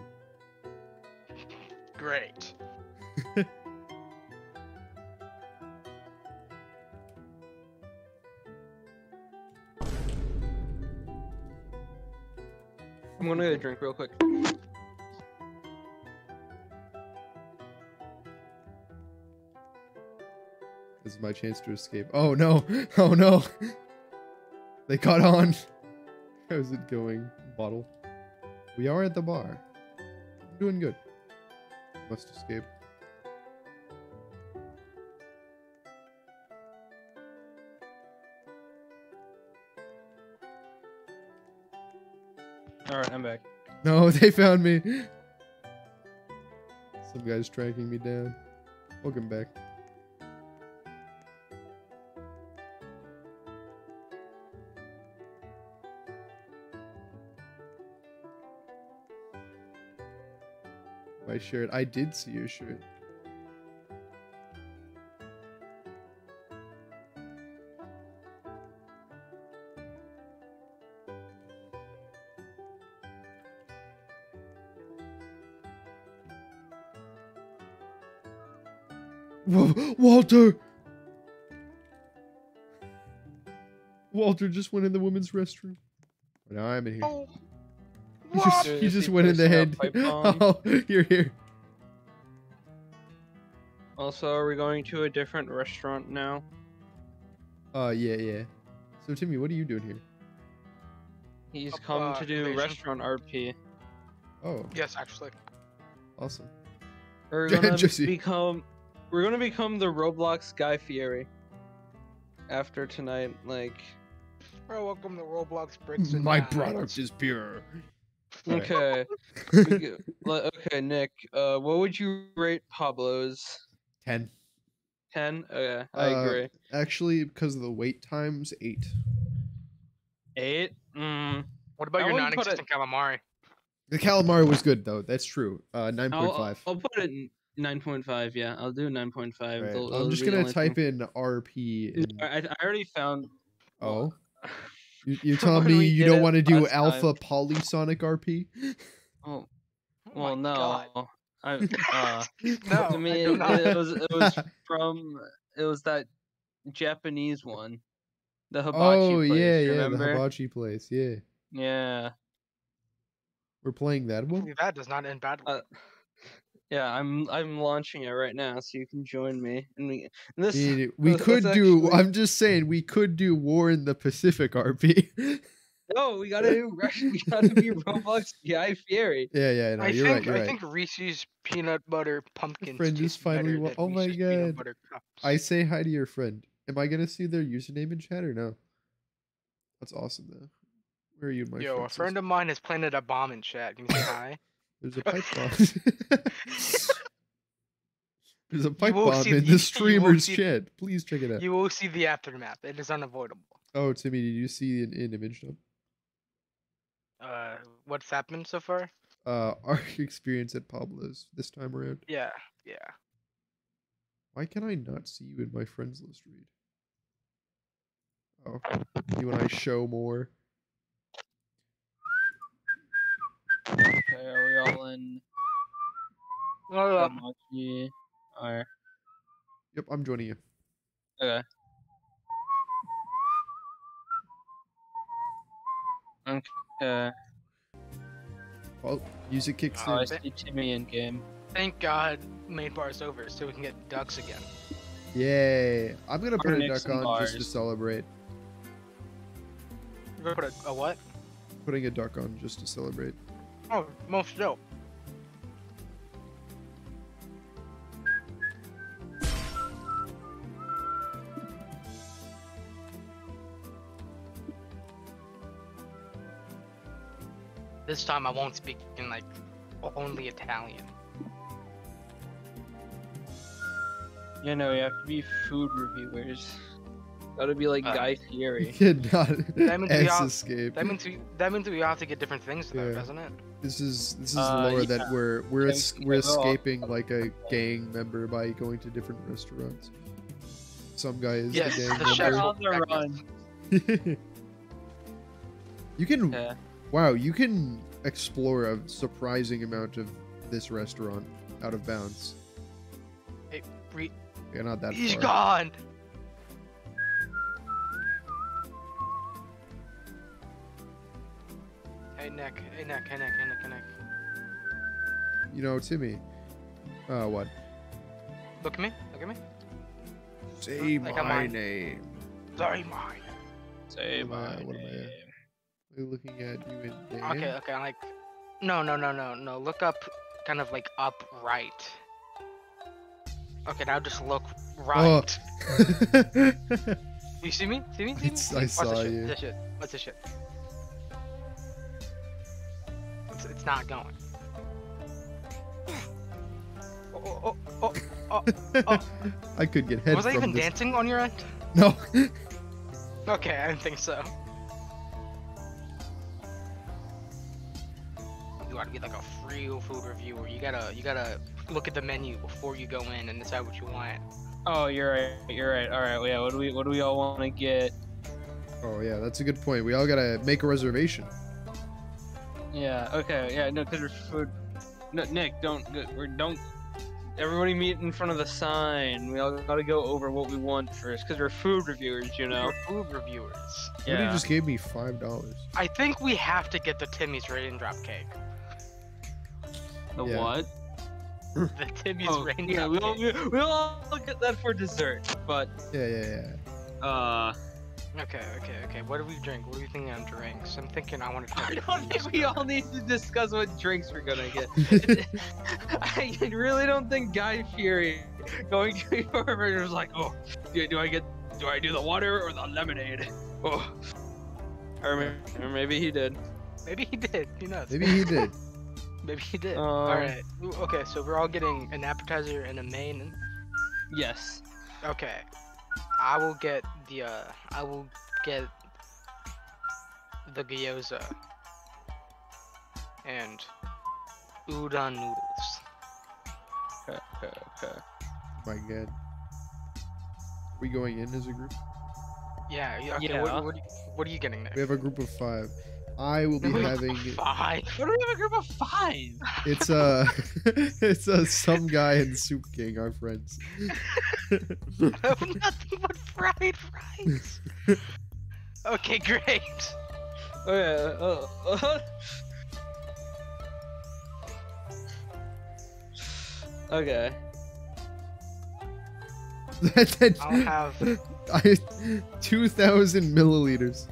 Great. [laughs] I'm gonna get a drink real quick. This is my chance to escape. Oh no! [laughs] Oh no! They caught on. [laughs] How's it going, bottle? We are at the bar. I'm doing good. Must escape. All right, I'm back. No, [laughs] they found me. Some guy's tracking me down. Welcome back. Shirt. I did see your shirt. Walter! Walter just went in the women's restroom. Now I'm in here. Oh. He just, Dude, he just went in the head. [laughs] Oh, you're here. Also, are we going to a different restaurant now? Uh, yeah, yeah. So, Timmy, what are you doing here? He's Up, come uh, to do invasion. restaurant RP. Oh, Yes, actually. awesome. We're [laughs] gonna become. We're gonna become the Roblox Guy Fieri. After tonight, like. Well, welcome to Roblox Bricks and My Knives. product is pure. Alright. Okay. [laughs] we okay, Nick. Uh, what would you rate Pablo's? 10. Ten. Okay, I Uh, agree. Actually, because of the wait times, 8. Eight. Mm. What about I your wouldn't non-existent calamari? The calamari was good, though. That's true. Uh, 9.5. I'll, I'll, I'll put it in nine point five. Yeah, I'll do nine point five. Right. I'm just gonna type thing- in RP. And, I, I already found. oh, you, you From telling me you don't want to do alpha time. polysonic RP? Oh Oh well, my no. God. I. [laughs] Uh, No, I mean, do it, it was it was [laughs] from it was that Japanese one, the hibachi oh place. yeah, yeah, remember? the hibachi place. Yeah, Yeah, we're playing that one. That does not end badly. Uh, yeah. I'm I'm launching it right now, so you can join me. And we and this. Dude, [laughs] we let's- could do. actually- I'm just saying, we could do War in the Pacific RP. No, we gotta do. [laughs] We gotta be Roblox Guy Fieri. yeah, yeah, no, I you're think right. You're I right. think Reese's peanut butter pumpkin. friend oh is finally wa- oh my Reese's peanut God. I say hi to your friend. Am I gonna see their username in chat or no? That's awesome though. Where are you, my Yo, a friend? friend of mine has planted a bomb in chat. Can you say hi? There's a [laughs] pipe bomb. [laughs] There's a pipe bomb in the- the [laughs] streamer's see- chat. Please check it out. You will see the aftermath. It is unavoidable. Oh, Timmy, did you see an, an image dump? Uh, what's happened so far? Uh, our experience at Pablo's this time around. Yeah, yeah. Why can I not see you in my friends list read? Oh, you and I show more. Okay, are we all in? Hibachi? Or Yep, I'm joining you. okay. Okay. Oh, music kicks Oh, I in. see Timmy in game. Thank God main bar's over so we can get ducks again. Yay! I'm gonna I'm put gonna a duck some on just to celebrate. We're gonna put a, a what? Putting a duck on just to celebrate. Oh, most dope. This time I won't speak in like only Italian. You know, you have to be food reviewers. Gotta be like Uh, Guy You [laughs] Fieri. cannot That means we S all- escape. That means we that means we have to get different things though, Yeah. doesn't it? This is this is Uh, lore yeah. that we're we're Yeah, es- we we're can go off. escaping like a gang member by going to different restaurants. Some guy is Yes, the the gang chef- member. on the run. [laughs] you can Yeah. wow, you can explore a surprising amount of this restaurant out of bounds. Hey, re- Yeah, not that He's far. gone. Hey Nick, hey Nick, hey Nick, hey Nick, hey You know, Timmy. Uh, what? Look at me, look at me. Say Like I'm my on- name. Sorry, mine. Say What am I- my what am I at? name. We're looking at you in name. Okay, okay, I'm like, no, no, no, no, no. Look up, kind of like upright. Okay, now just look Oh. right. [laughs] You see me? See me? See me? It's- See me? I Watch saw this shit. you. This shit. What's this shit? It's, it's not going. Oh, oh, oh, oh. oh, oh. [laughs] I could get head Was I even this. dancing on your end? No. [laughs] Okay, I didn't think so. You gotta get like a free food reviewer. You gotta, you gotta look at the menu before you go in and decide what you want. Oh, you're right. You're right. All right. well, Yeah. What do we What do we all want to get? oh yeah, that's a good point. We all gotta make a reservation. Yeah. Okay. Yeah. No, because we're food. No, Nick, don't. We're don't. Everybody meet in front of the sign. We all gotta go over what we want first, because we're food reviewers, you know. We're food reviewers. Somebody Yeah. just gave me five dollars. I think we have to get the Timmy's raindrop cake. The Yeah. what? [laughs] The Timmy's Oh, raindrop yeah. We'll, cake. we'll, we'll all get that for dessert. But Yeah, yeah, yeah. uh, Okay, okay, okay. What do we drink? What are we thinking on drinks? I'm thinking I want to I drink. don't think we all need to discuss what drinks we're gonna get. [laughs] [laughs] I really don't think Guy Fieri going to your burger was like, oh, do, do I get, do I do the water or the lemonade? [laughs] Oh, or maybe, or maybe he did. Maybe he did. Who knows? Maybe he did. Maybe he did. Um, all right. Okay, so we're all getting an appetizer and a main. Yes. Okay. I will get the. uh I will get the gyoza and udon noodles. Okay. Okay. okay. My God. we going in as a group? Yeah. yeah, Okay. Yeah. What, what, what are you getting there? We have a group of five. I will be Wait, having. five. What do we have a group of five? It's uh [laughs] it's uh, some guy in Soup King, our friends. [laughs] Nothing but fried rice. okay, great. Okay. Uh, uh, okay. [laughs] that, that, I'll have. I, two thousand milliliters.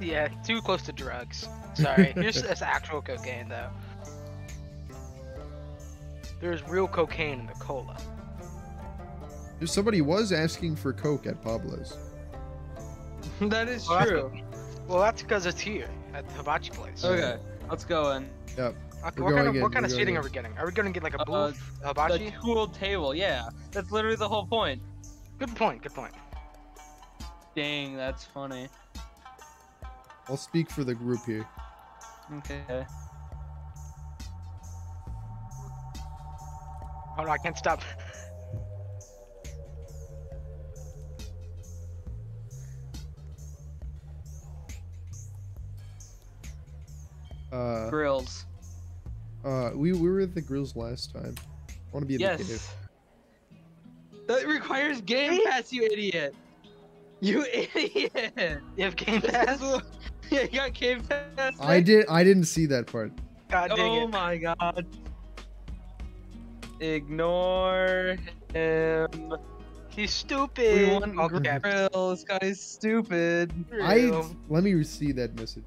Yeah, too close to drugs. Sorry. [laughs] Here's this actual cocaine though. There's real cocaine in the cola. If somebody was asking for coke at Pablo's. [laughs] That is Well, that's true. Well, that's because it's here at the hibachi place. Okay. Let's go in. Okay, what kind of in, what kind we're of seating in. are we getting? Are we gonna get like a Uh, booth The hibachi? pool table. Yeah. That's literally the whole point. Good point. Good point. Dang, that's funny. I'll speak for the group here. Okay. Oh no, I can't stop. Uh, Grills. uh, we, we were at the grills last time. I want to be in the cave. Yes. That requires Game Pass, you idiot. You [laughs] idiot. You have Game Pass. Is [laughs] Yeah, you got cave past. I did. I didn't see that part. God dang Oh it. my god. Ignore him. He's stupid. We stupid. want Okay. grill. This guy's stupid. I let me see that message.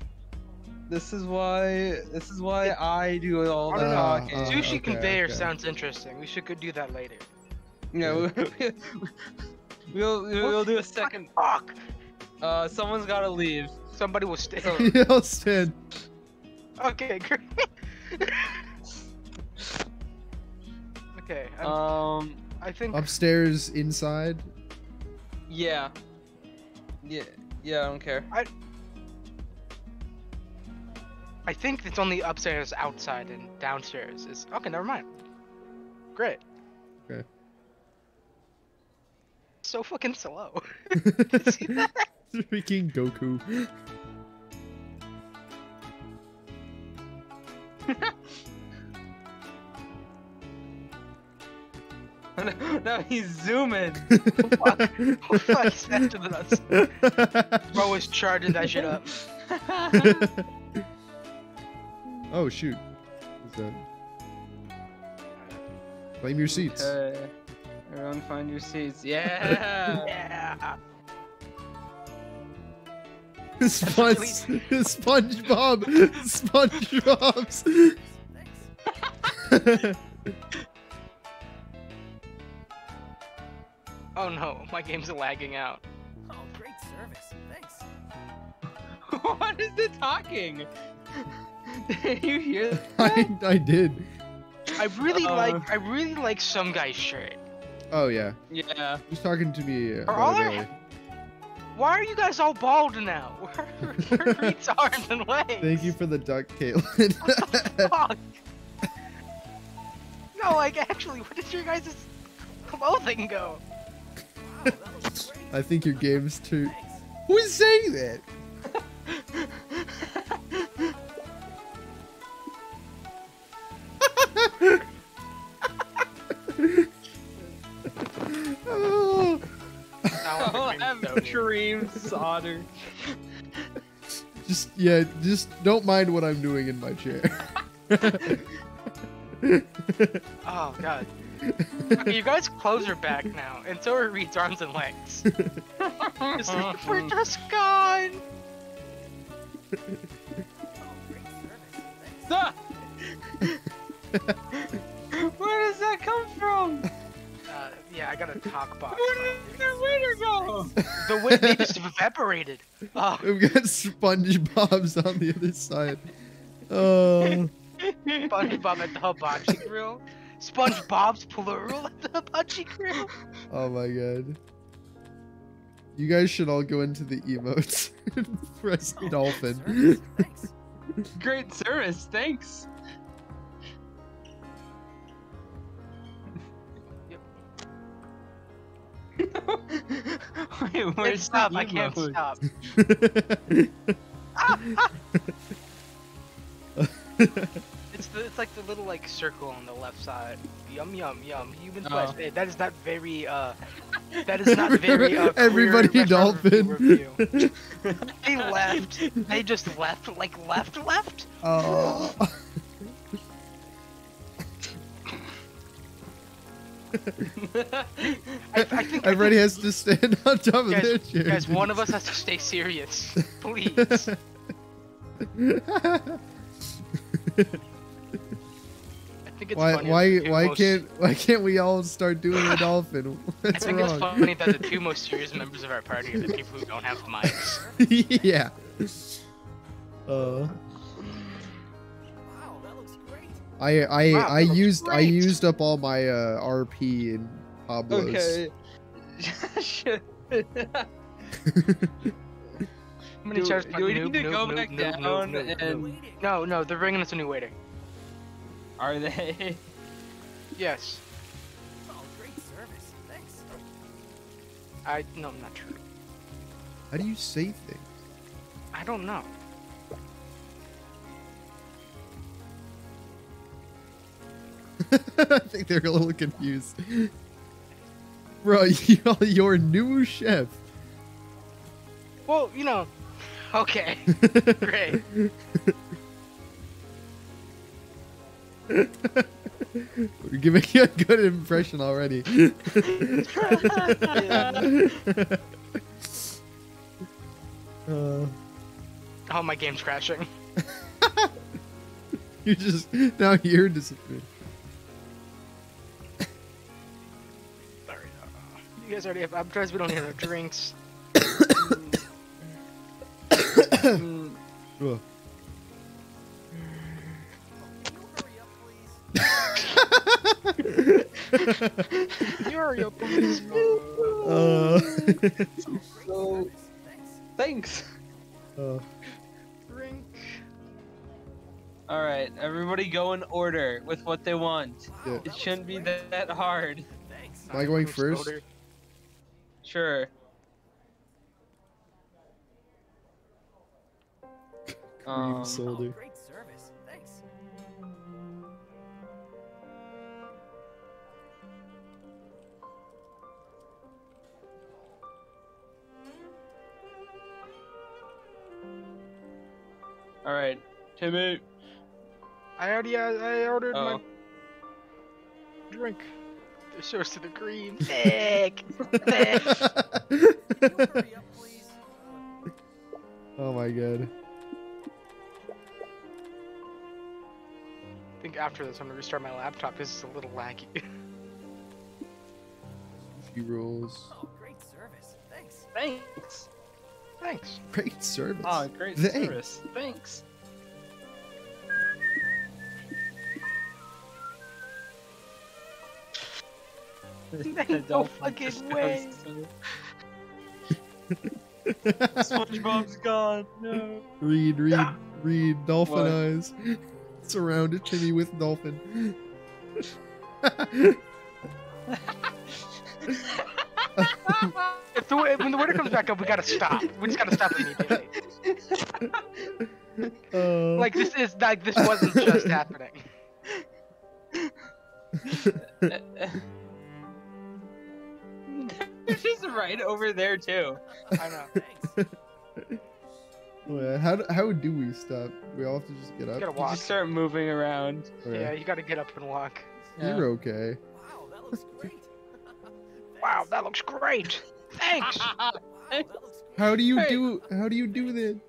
This is why. This is why I do all I the don't know. talking. Uh, Sushi okay, conveyor okay. sounds interesting. We should go do that later. Yeah, we- [laughs] we'll we'll do a second. Fuck. Uh, someone's gotta leave. Somebody will stay. [laughs] So- yeah, I'll stand. okay, great. okay, I'm, Um, I think Upstairs, inside. yeah, yeah, yeah. I don't care. I think it's only upstairs, outside, and downstairs is okay. Never mind. Great. Okay. So fucking slow. [laughs] [laughs] [laughs] See that? Freaking Goku. [laughs] No, he's zooming. Oh fuck, he's [laughs] faster than us. Bro was charging that shit up. oh shoot. What's that? Claim your seats. Okay. Everyone find your seats. Yeah. Yeah. Sponge, SpongeBob, SpongeBob's. [laughs] Oh no, my game's lagging out. Oh, great service. Thanks. [laughs] what is it talking? [laughs] Did you hear that? I, I did. I really Uh. like I really like some guy's shirt. Oh yeah, Yeah. he's talking to me Are all our- earlier. Why are you guys all bald now? Where where are Reed's arms and legs? Thank you for the duck, Caitlin. [laughs] Fuck. No, like actually, where did your guys' clothing go? Wow, that looks great. I think your game's too. Who is saying that? [laughs] That I'll one have so new. cream solder. just yeah, just don't mind what I'm doing in my chair. [laughs] Oh god. Okay, you guys' clothes are back now, and so are Reed's arms and legs. [laughs] It's like, we're just gone. Great service. Thanks. Where does that come from? Yeah, I got a talk box. Where did the waiter go? The wind they just evaporated. Oh, [laughs] We've got SpongeBob's on the other side. Oh, SpongeBob at the hibachi grill. SpongeBob's plural at the hibachi grill. oh my god. You guys should all go into the emotes and [laughs] press Oh, dolphin. service. Great service, thanks. Wait, Can't where's stop, I can't emote? stop. [laughs] It's the, it's like the little like circle on the left side. Yum yum yum. Human flesh. Oh. Hey, that is not very uh. That is not very uh. Everybody dolphin. review. They left. [laughs] They just left. Like left, left. oh. [laughs] [laughs] I, I think. I Everybody has to stand on top of their guys, chair. guys, one of us has to stay serious, [laughs] please. I think it's why funny. that why the two why most- can't why can't we all start doing a dolphin? [laughs] I What's think it's funny that the two most serious members of our party are the people who don't have mics. yeah. Uh, I I Wow, I that looks used I used up all my uh, RP in Pablo's. Okay. [laughs] Shit. How [laughs] many Do- chairs? do we Noob, need to noob, go noob, back noob, down noob, noob, noob. and- Waiting. No, no, they're bringing us a new waiter. Are they? [laughs] Yes. Oh, great service. Thanks. I no, I'm not true. How do you say things? I don't know. [laughs] I think they're a little confused. Bro, [laughs] you're your new chef. Well, you know, Okay, [laughs] great. We're giving you a good impression already. uh, Oh, my game's crashing. you just now you're disappearing. You guys already have appetizers. We don't no drinks. Mm, Ugh. Hurry up, please. [laughs] Uh, so, thanks. uh, Drink. All right, everybody go in order with what they want. yeah. It shouldn't be that, that hard. Thanks. Am I going first? soda. Sure. [laughs] Cream Um, Oh, great service. Thanks. all right, Timmy. I already, uh, I ordered Oh, my drink. The source to the green. [laughs] Thick. Thick. Can you hurry up, oh my god. I think after this, I'm gonna restart my laptop. This is a little laggy. [laughs] Few rolls. Oh, great service. Thanks. thanks. Thanks. Great service. Oh, great Thanks. service. Thanks. [laughs] no fucking way. [laughs] SpongeBob's gone. No. Read, read, Ah. read. Dolphin What? eyes. [laughs] Surrounded Timmy with dolphin. If the when the water comes back up, we gotta stop. We just gotta stop immediately. Uh, Like this is like this wasn't just happening. They're [laughs] just right over there too. I know. [laughs] Thanks. Wait, how, do- how do we stop? We all have to just get You up? gotta You walk. just start moving around. Okay. Yeah, you gotta get up and walk. Yeah. You're okay. Wow, that looks great. [laughs] Wow, that looks great. Thanks. Wow, looks great. How do you Hey. do how do you do that?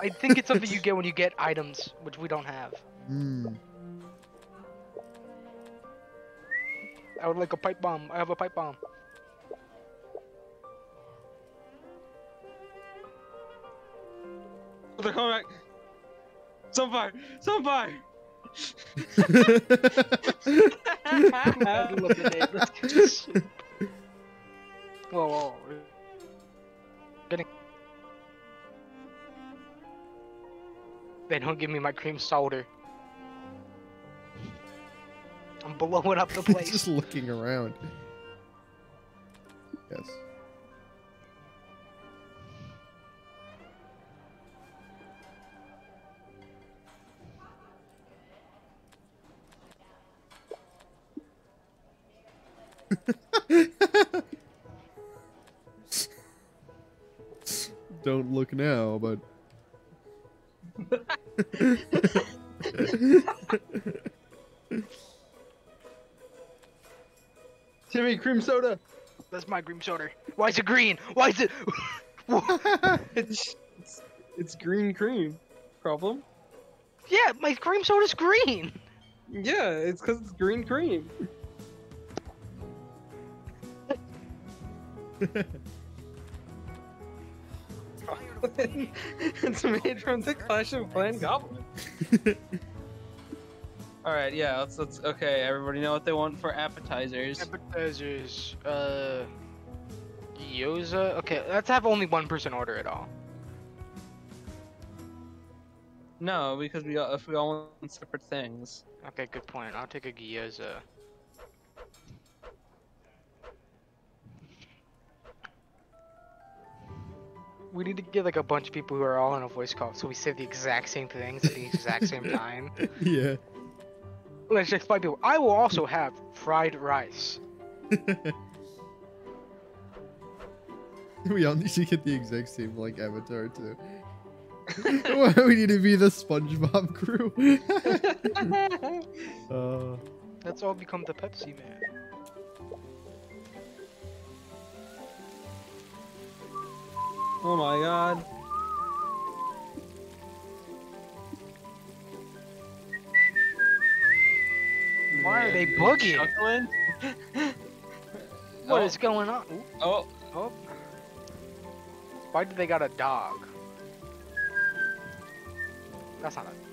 I think it's something you get when you get items, which we don't have. Hmm. I would like a pipe bomb. I have a pipe bomb. They're coming back. Somebody, somebody. I love the name. Let's get this soup. Whoa, whoa. Getting. They don't give me my cream soda. I'm blowing up the [laughs] place. just looking around. Yes. [laughs] Don't look now, but Timmy, cream soda. That's my cream soda. Why is it green? Why is it? [laughs] It's, it's, it's green cream. Problem? yeah, my cream soda's green. Yeah, it's because it's green cream. It's made from the Clash of Clan Goblin. [laughs] All right, yeah, let's let's okay. Everybody know what they want for appetizers. Appetizers. Uh. Gyoza. Okay, let's have only one person order it all. No, because we all, if we all want separate things. Okay, good point. I'll take a gyoza. We need to get like a bunch of people who are all on a voice call, so we say the exact same things at the exact same [laughs] time. yeah. Let's just five people. I will also have fried rice. [laughs] we all need to get the exact same like avatar too. [laughs] We need to be the SpongeBob crew? uh, Let's all become the Pepsi Man. Oh my god. Why are they boogieing? [laughs] What Oh. is going on? Ooh, Oh, oh. Why do they got a dog? That's not a.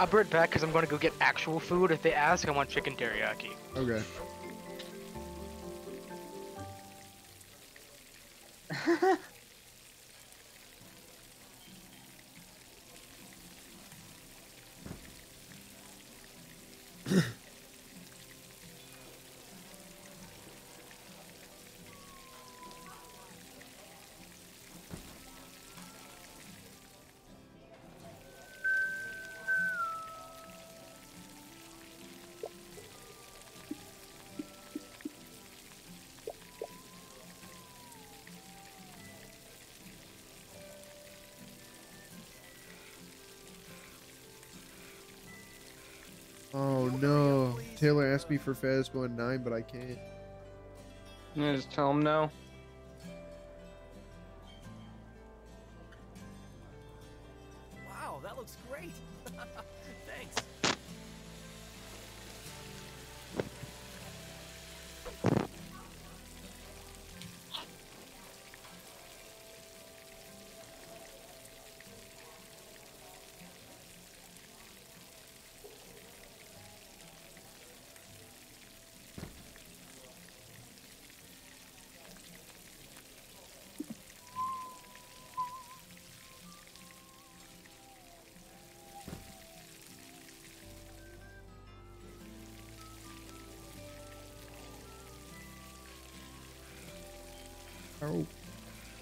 I'll bring it back because I'm gonna go get actual food. If they ask, I want chicken teriyaki. okay. Taylor asked me for Phasmo and 9, but I can't. gonna just tell him no?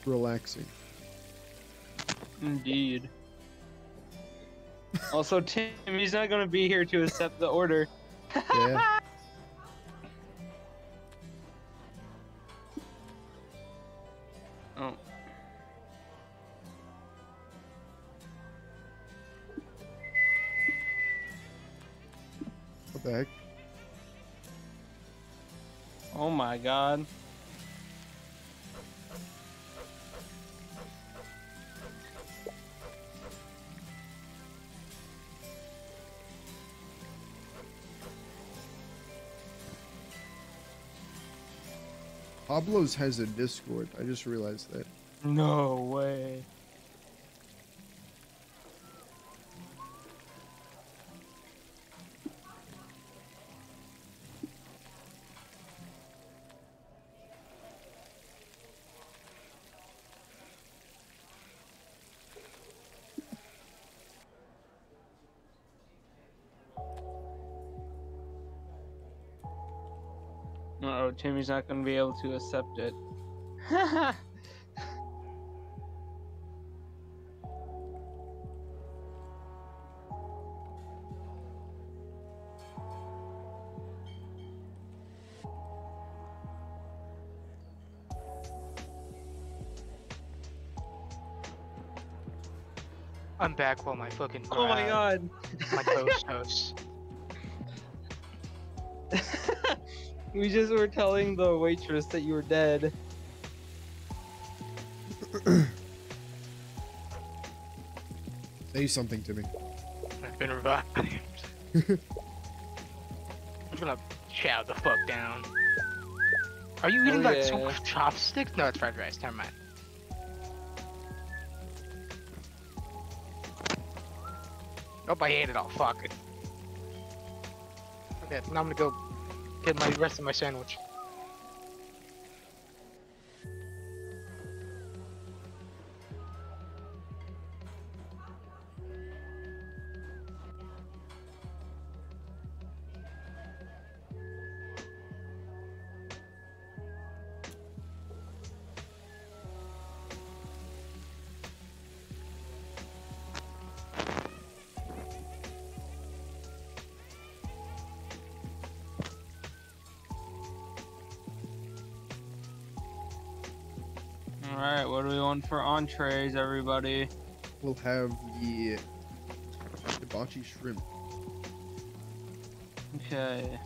Relaxing. Indeed. also, [laughs] Tim, he's not gonna be here to accept the order. [laughs] Yeah. Oh. What the heck? Oh my god. Pablo's has a Discord. I just realized that. No way. Timmy's not gonna be able to accept it. I'm back while my fucking. oh my uh, god. My toast toast. We just were telling the waitress that you were dead. [clears throat] Say something to me. I've been revived. [laughs] I'm gonna chow the fuck down. Are you eating Oh, that soup yeah. with chopsticks? No, it's fried rice. Never mind. Oh, I ate it all. Fuck it. Okay, now I'm gonna go get my rest of my sandwich. For entrees, everybody? We'll have the hibachi shrimp. Okay.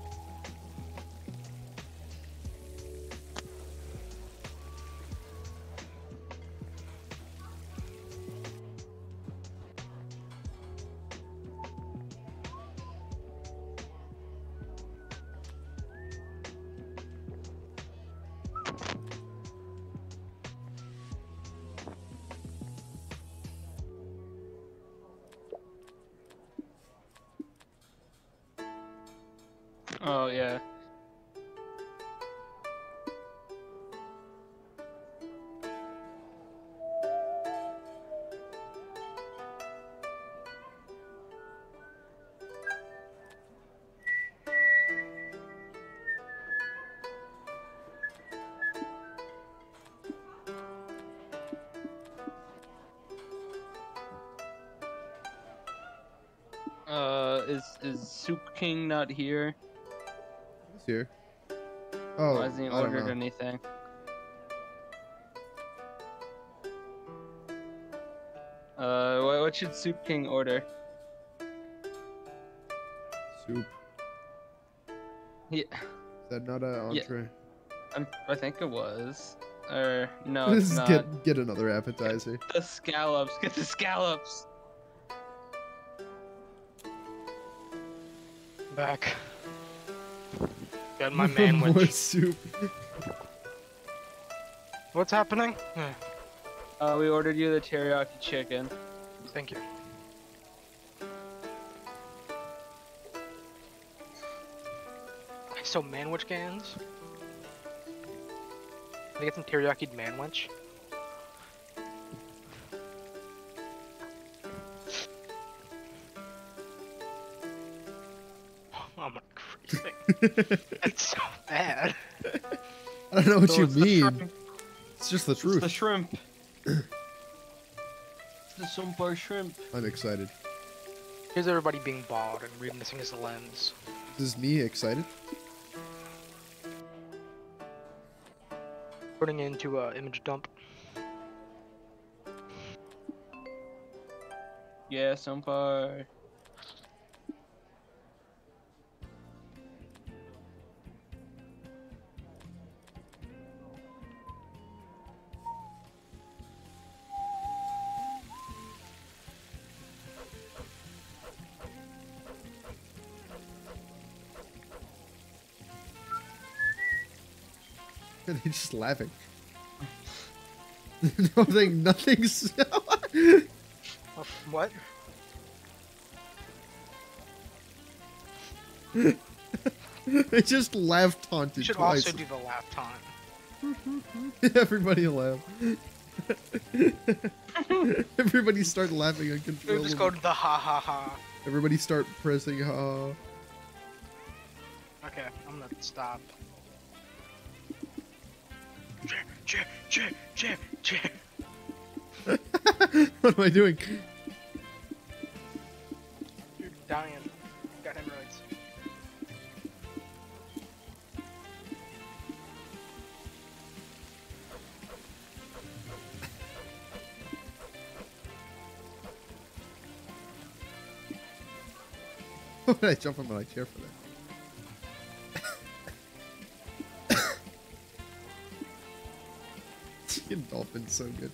Is Soup King not here? He's here. Oh, Why hasn't he ordered anything? Uh, what, what should Soup King order? Soup. Yeah, Is that not a Yeah. entree? I'm, I think it was. Or no, [laughs] it's not. get get another appetizer. The scallops. Get the scallops. Back. Got my More manwich. soup. What's happening? Uh, we ordered you the teriyaki chicken. Thank you. So manwich cans? Can I get some teriyaki manwich? [laughs] crazy. That's so bad. I don't know what So you it's mean. It's just the It's truth. the shrimp. it's the sumpar shrimp. I'm excited. Here's everybody being bald and Reed missing his lens. This is me excited. Putting it into a image dump. Yeah, sumpar. [laughs] They're just laughing. [laughs] nothing. Nothing's. [laughs] Oh, what? they just laugh taunted You should twice. also do the laugh time. Everybody laugh. Everybody start laughing Or uncontrollably. just go to the ha ha ha. Everybody start pressing ha. Okay, I'm gonna stop. Ch- ch- ch- ch- ch- what am I doing? You're dying. You Got hemorrhoids. [laughs] Why did I jump on my chair for that? Dolphin's so good.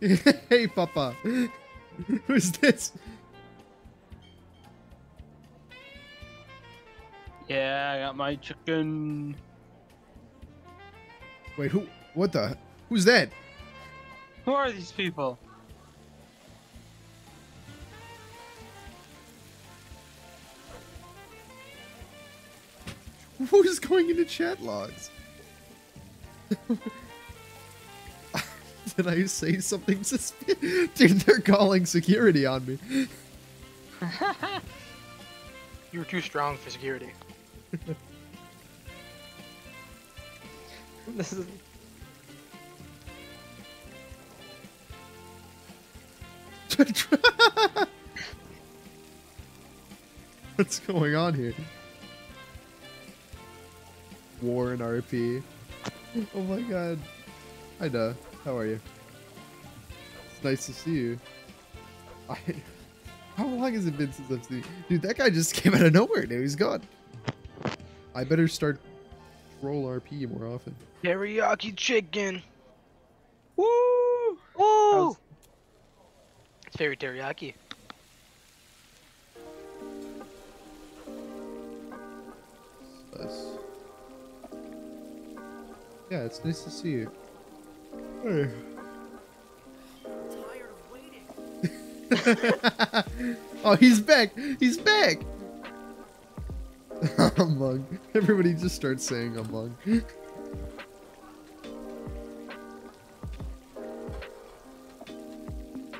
[laughs] hey, Papa. [laughs] Who's this? Yeah, I got my chicken. Wait, who? What the? Who's that? Who are these people? [laughs] Who's going into chat logs? [laughs] Did I say something [laughs] suspicious? Dude, they're calling security on me. You were too strong for security. this is... [laughs] What's going on here? War and RP. Oh my god. Hi, Duh. How are you? It's nice to see you. I... [laughs] How long has it been since I've seen you? Dude, that guy just came out of nowhere. Now he's gone. I better start troll RP more often. Teriyaki chicken. Woo! Woo! It's very teriyaki. Us. Yeah, it's nice to see you. Hey. Tired of waiting. [laughs] oh, he's back! He's back! [laughs] Among. Everybody just starts saying among.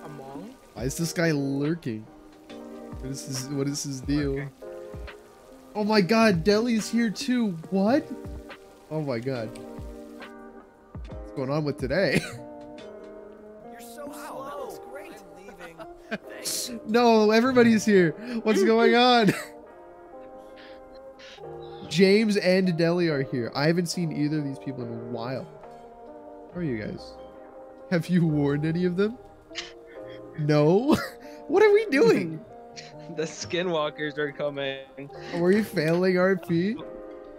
Among? Why is this guy lurking? What is his, what is his deal? Lurking. Oh my god, Deli's here too. What? Oh my god. What's going on with today? [laughs] You're so wow, that great. I'm leaving. [laughs] Thanks. no, everybody's here. What's going on? James and Deli are here. I haven't seen either of these people in a while. How are you guys? Have you warned any of them? No? [laughs] what are we doing? [laughs] The skinwalkers are coming. Are we failing RP?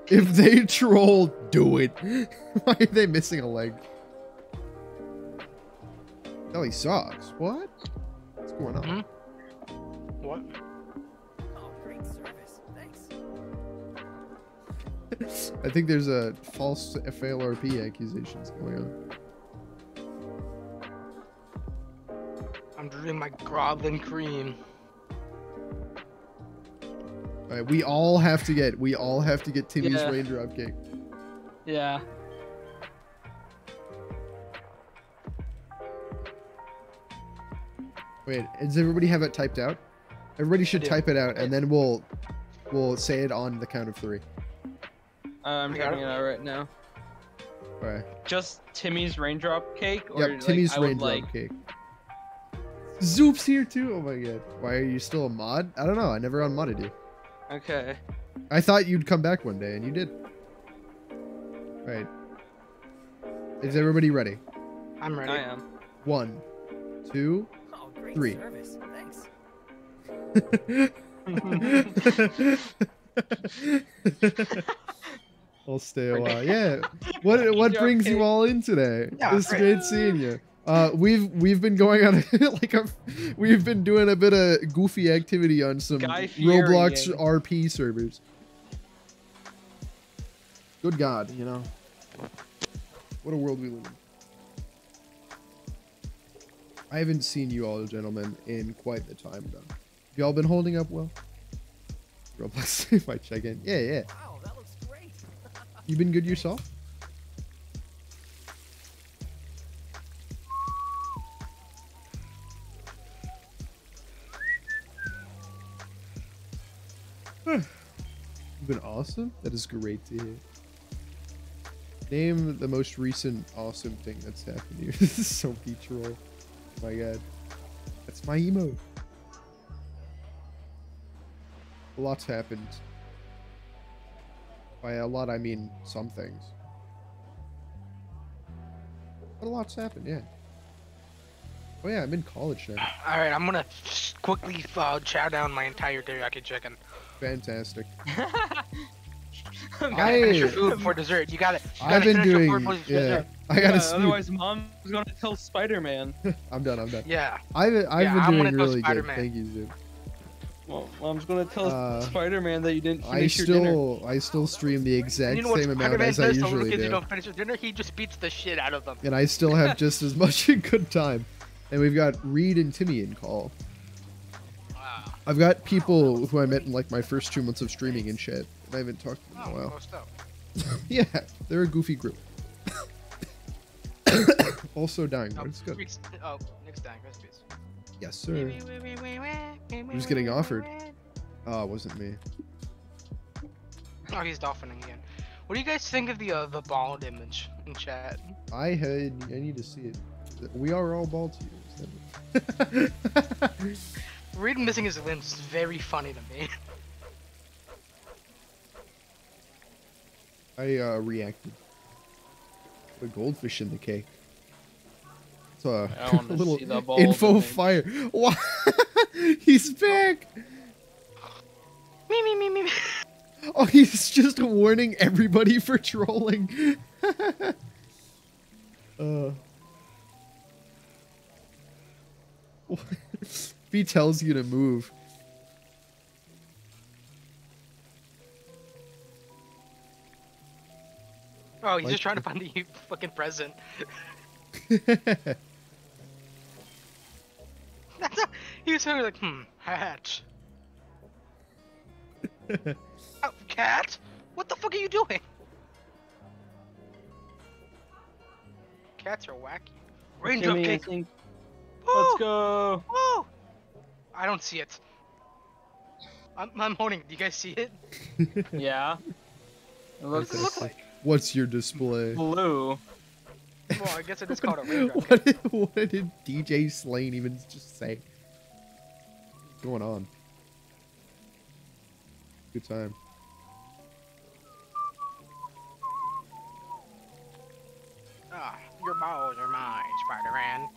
If they troll, do it. [laughs] Why are they missing a leg? Deli sucks. What? What's going on? Mhm. What? I think there's a false FLRP RP accusations going on. I'm drinking my Groblin cream. All right, we all have to get we all have to get Timmy's Yeah. raindrop cake. Yeah. Wait, does everybody have it typed out? Everybody should type it out, and then we'll we'll say it on the count of three. Uh, I'm I got typing it. it out right now. All right. Just Timmy's raindrop cake, or Yep, like, Timmy's I would raindrop like. cake. Zoop's here too. Oh my god. Why are you still a mod? I don't know. I never unmodded you. Okay. I thought you'd come back one day, and you did. Right. Is everybody ready? I'm ready. I am. One. Oh, great Three. service. Thanks. [laughs] [laughs] [laughs] I'll stay a while. Yeah. [laughs] What what brings you all in today? Yeah, it's great. great seeing you. Uh, we've we've been going on [laughs] like a we've been doing a bit of goofy activity on some Roblox. RP servers. Good God, you know. What a world we live in. I haven't seen you all, gentlemen, in quite the time though. Have y'all been holding up well? Roblox, [laughs] if I check in. Yeah, yeah. Wow, that looks great. You been good yourself? You've been awesome? That is great to hear. Name the most recent awesome thing that's happened to you. [laughs] this is so troll. Oh my god. That's my emo. A lot's happened. By a lot, I mean some things. But a lot's happened, yeah. Oh yeah, I'm in college now. [sighs] All right, I'm gonna quickly uh, chow down my entire teriyaki chicken. Fantastic. You [laughs] gotta I- finish your food before dessert. You gotta. You I've gotta been finish your doing, before yeah. dessert. I gotta Yeah, snoop. otherwise, mom's gonna tell Spider-Man. [laughs] I'm done. I'm done. Yeah. I've I've Yeah, been I'm doing really good. Spider-Man. Thank you, Zoom. Well, mom's gonna tell Uh, Spider-Man that you didn't I finish your dinner. still I still stream the exact you know what same amount Spider-Man as I does to little usually kids who do, don't finish their dinner? He just beats the shit out of them. and I still have [laughs] just as much [laughs] a good time. And we've got Reed and Timmy in call. Wow. I've got people who I met in like my first two months of streaming and shit, and I haven't talked to them in Oh, a while. close up. [laughs] Yeah, they're a goofy group. [coughs] [coughs] also dying, Oh, but it's good. Nick's- Oh, Nick's dying. Rest peace. Yes, sir. Who's getting offered? Oh, it wasn't me. Oh, he's dolphining again. What do you guys think of the uh, the bald image in chat? I had. I need to see it. We are all bald here. [laughs] [laughs] Reed missing his limbs is very funny to me. I uh, reacted. The goldfish in the cake. It's a I wanna [laughs] little see the ball info fire. What? [laughs] he's back. me, me, me, me. me. Oh, he's just warning everybody for trolling. [laughs] uh. if he tells you to move. Oh, he's Like- just trying to find the fucking present. That's [laughs] a, he was sort like, hmm, hat. [laughs] oh, cat? What the fuck are you doing? Cats are wacky. Raindrop Timmy, I cake. think. Woo! Let's go. Woo! I don't see it. I'm, I'm holding. it. Do you guys see it? [laughs] Yeah. It What does it look like? What's your display? blue. Well, I guess it is called a [laughs] raindrop cake. what, did, what did DJ Slane even just say? What's going on? Good time. Ah, your balls are mine, Spider-Man.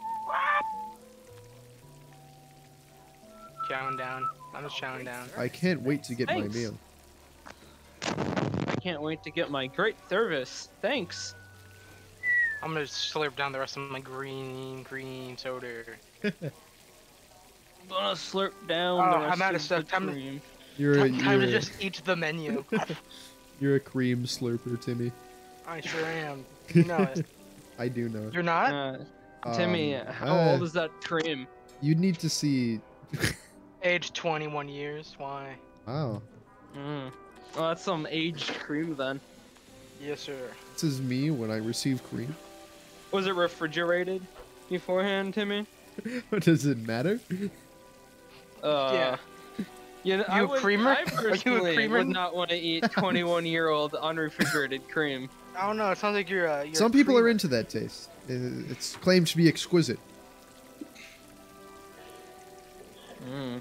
Chowing down. I'm just chowing down. I can't wait to get my meal. I can't wait to get my great service. Thanks. I'm gonna slurp down the rest of my green, green soda. I'm [laughs] gonna slurp down Oh, the I'm rest out of of stuff. the Time to- cream. You're a, Time, time to you're, a- just eat the menu. [laughs] you're a cream slurper, Timmy. I sure am. [laughs] You know it. I do know. You're not? Uh, Timmy, Um, how uh, old is that cream? You need to see. Age 21 years. Why? Wow. Mm. Well, that's some aged cream then. Yes, sir. This is me when I receive cream. Was it refrigerated beforehand, Timmy? [laughs] What Does it matter? Uh, Yeah. You know, You a would, creamer? I [laughs] Are you a personally creamer? would not want to eat 21 year old unrefrigerated cream. [laughs] I don't know. It sounds like you're. Uh, you're Some a people are into that taste. It's claimed to be exquisite. Mm.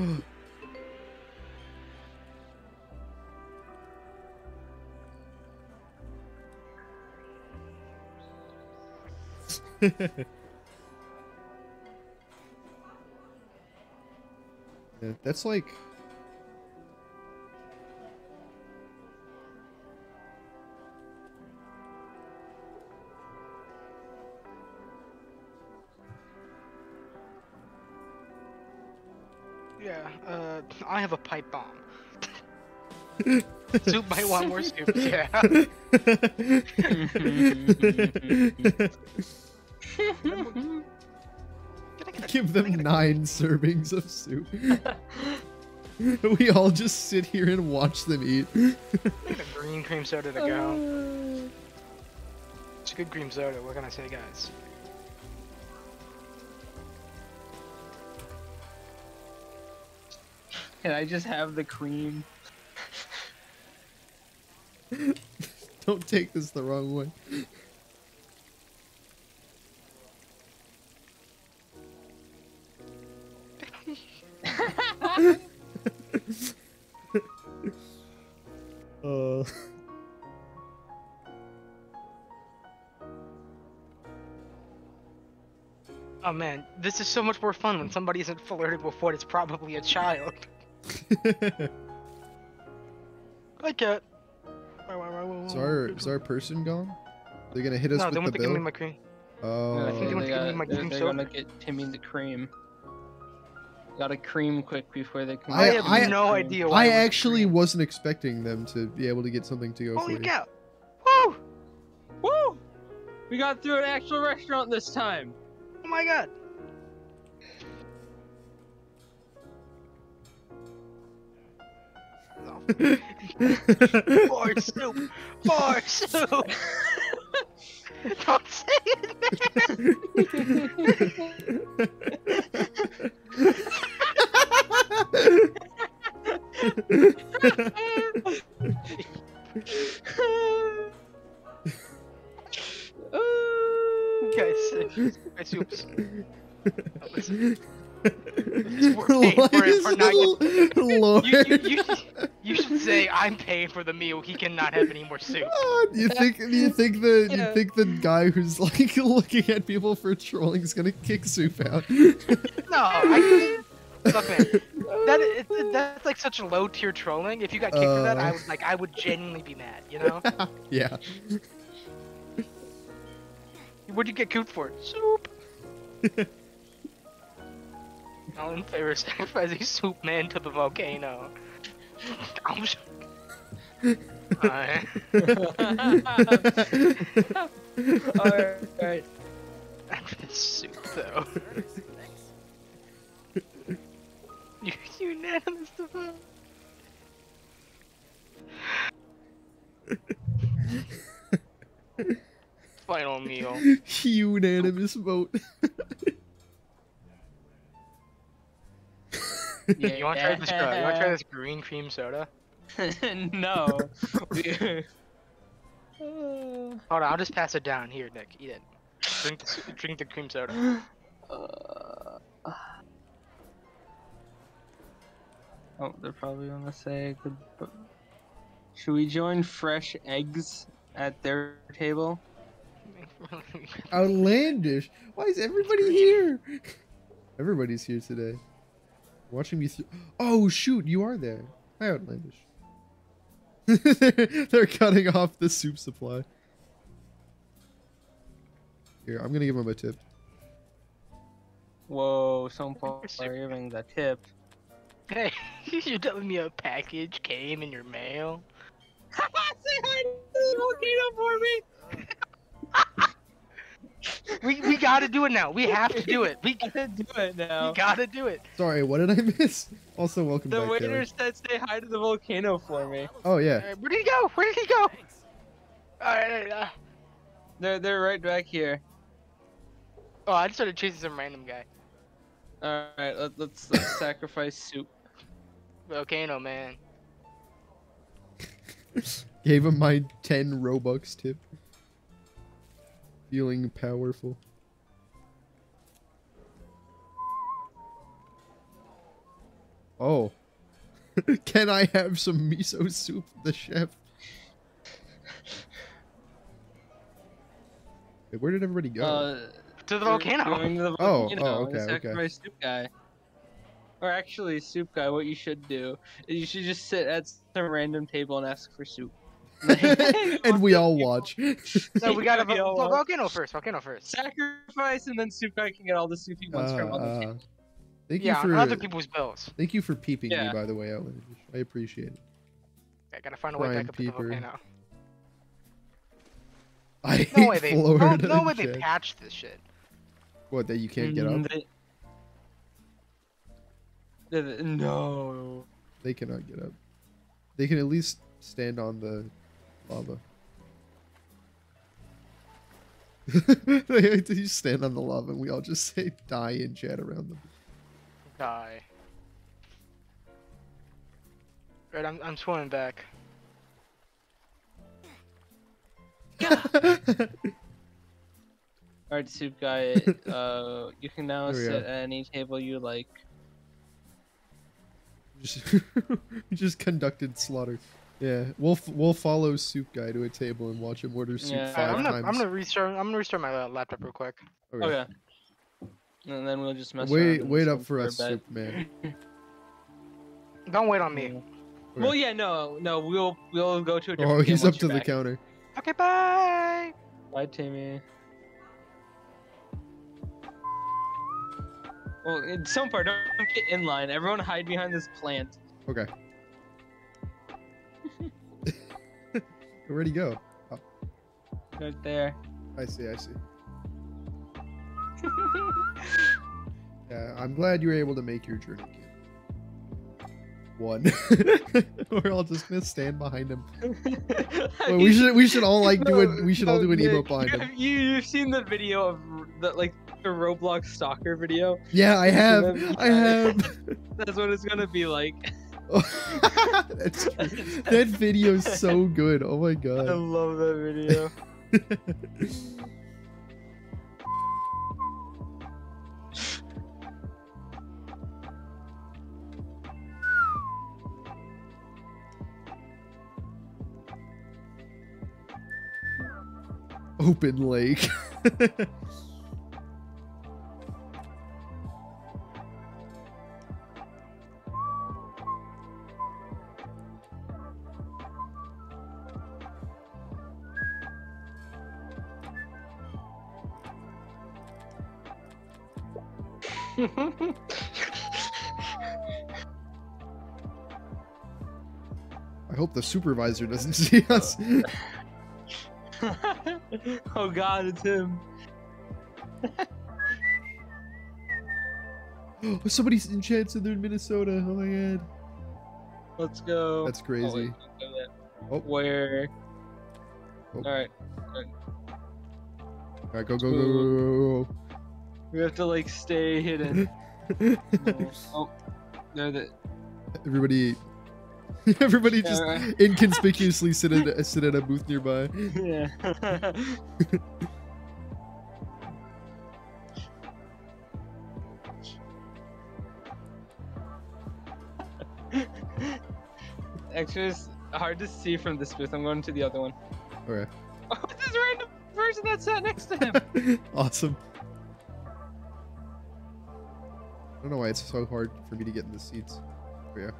[laughs] that's like. I have a pipe bomb. [laughs] soup might want more soup. [laughs] Yeah. [laughs] Give them nine servings of soup. we all just sit here and watch them eat. Green cream soda to go. It's a good cream soda. What can I say, guys? Can I just have the cream? [laughs] Don't take this the wrong way. [laughs] uh, Oh man, this is so much more fun when somebody isn't flirted with what is probably a child. [laughs] Hi, cat. is our is our person gone? They're gonna hit us No, with they the want to give me bill. my cream. Oh, I think they want to give me got- my they're, cream they're soda. gonna get Timmy the cream. Gotta cream quick before they come. I, I- have I- no idea why. I actually green. wasn't expecting them to be able to get something to go Holy for cow! Woo! Woo! We got through an actual restaurant this time. Oh my god! More soup! More soup! [laughs] Don't say it, man. [laughs] Guys, uh, guys, oops. Listen. We're paying Why for it is for not Lord? You, you, you, should, you should say I'm paying for the meal. He cannot have any more soup. Do you think? You think the? Do Yeah. you think the guy who's like [laughs] looking at people for trolling is gonna kick soup out? No, I [laughs] look, man. That it, that's like such low tier trolling. If you got kicked for that, I Uh. would like I would genuinely be mad. You know? [laughs] yeah. What'd you get cooped for? Soup. All in favor of sacrificing soup man to the volcano. [laughs] I'm sh- [laughs] Alright. Alright. After [laughs] the soup, though. you unanimous to vote. Final meal. Unanimous vote. Yeah, you want to try this? Uh, you want to try this green cream soda? [laughs] no. [laughs] Hold on, I'll just pass it down. Here, Nick, eat it. Drink the, drink the cream soda. Uh, oh, they're probably gonna say good. Should we join fresh eggs at their table? [laughs] Outlandish. Why is everybody here? Everybody's here today. Watching me through. Oh shoot, you are there. Hi, Outlandish. they're, [laughs] they're cutting off the soup supply. Here, I'm gonna give him a tip. Whoa, some people are giving the tip. hey, [laughs] you're telling me a package came in your mail? [laughs] Say hi to the volcano for me. We we gotta do it now. We have to do it. We, [laughs] gotta do it now. we gotta do it. Sorry, what did I miss? Also, welcome The back, Taylor. waiter said say hi to the volcano for me. Oh yeah. Alright, where did he go? Where did he go? Alright, uh, They're they're right back here. oh, I just started chasing some random guy. All right, let, let's let's [laughs] sacrifice soup. Volcano man. Gave him my 10 Robux tip. Feeling powerful. Oh. [laughs] Can I have some miso soup, the chef? Wait, where did everybody go? Uh, To the volcano. Going to the Oh, volcano. oh, and okay, okay. sacrifice soup guy. Or actually, soup guy. What you should do is you should just sit at some random table and ask for soup. [laughs] and we all watch. No, we gotta [laughs] Yeah, vo- well- volcano first. Volcano first. Sacrifice, and then soup guy can get all the soup he wants from Uh, other uh, people. thank you Yeah, on for other people's bills. thank you for peeping Yeah. me by the way, Outlandish. I appreciate it. I gotta find a way Prime back up to the peeper. volcano. I hate No way they. No, Florida. no way they patched this shit. What that you can't get up? they- They- they- No. They cannot get up. They can at least stand on the lava. they just stand on the lava and we all just say die in chat around them. Die. Right, I'm I'm swimming back. [laughs] Alright, soup guy. [laughs] Uh, you can now sit go. at any table you like. [laughs] just, just conducted slaughter. Yeah, we'll f- we'll follow Soup Guy to a table and watch him order soup Yeah. Alright, five I'm gonna times. I'm gonna restart I'm gonna restart my uh, laptop real quick. Okay. yeah, And then we'll just mess Wait, around wait up for us, bed. Soup Man. Don't wait on me. Okay. Well, yeah, no, no, we'll we'll go to a different Oh, game he's up to you're the back. counter. Okay, bye. Bye, Timmy. Well, in some part, don't get in line. Everyone hide behind this plant. Okay. Where'd he go? Oh. Right there. I see, I see. [laughs] Yeah, I'm glad you were able to make your journey, kid. one. [laughs] We're all just gonna stand behind him. [laughs] Well, we should we should all like do it. We should all do an Nick, emote behind you, him. You you've seen the video of the like the Roblox stalker video? Yeah, I have. I have. That's what it's gonna be like. [laughs] [laughs] That video is so good. Oh my god. I love that video. [laughs] Open lake. I hope the supervisor doesn't [laughs] see us. [laughs] oh god, it's him. [gasps] Oh, somebody's in chat said they're in Minnesota. Oh my god. Let's go. That's Oh, crazy. wait, that. Oh. Where? Oh. Alright. Alright, go, go, go, go, go, We have to like stay hidden. [laughs] oh, oh, there the Everybody, [laughs] everybody just Alright. inconspicuously sit at [laughs] a, sit at a booth nearby. yeah. Actually, it's hard to see from this booth. I'm going to the other one. Okay, Oh, this random person that sat next to him. awesome. I don't know why it's so hard for me to get in the seats. Oh, yeah.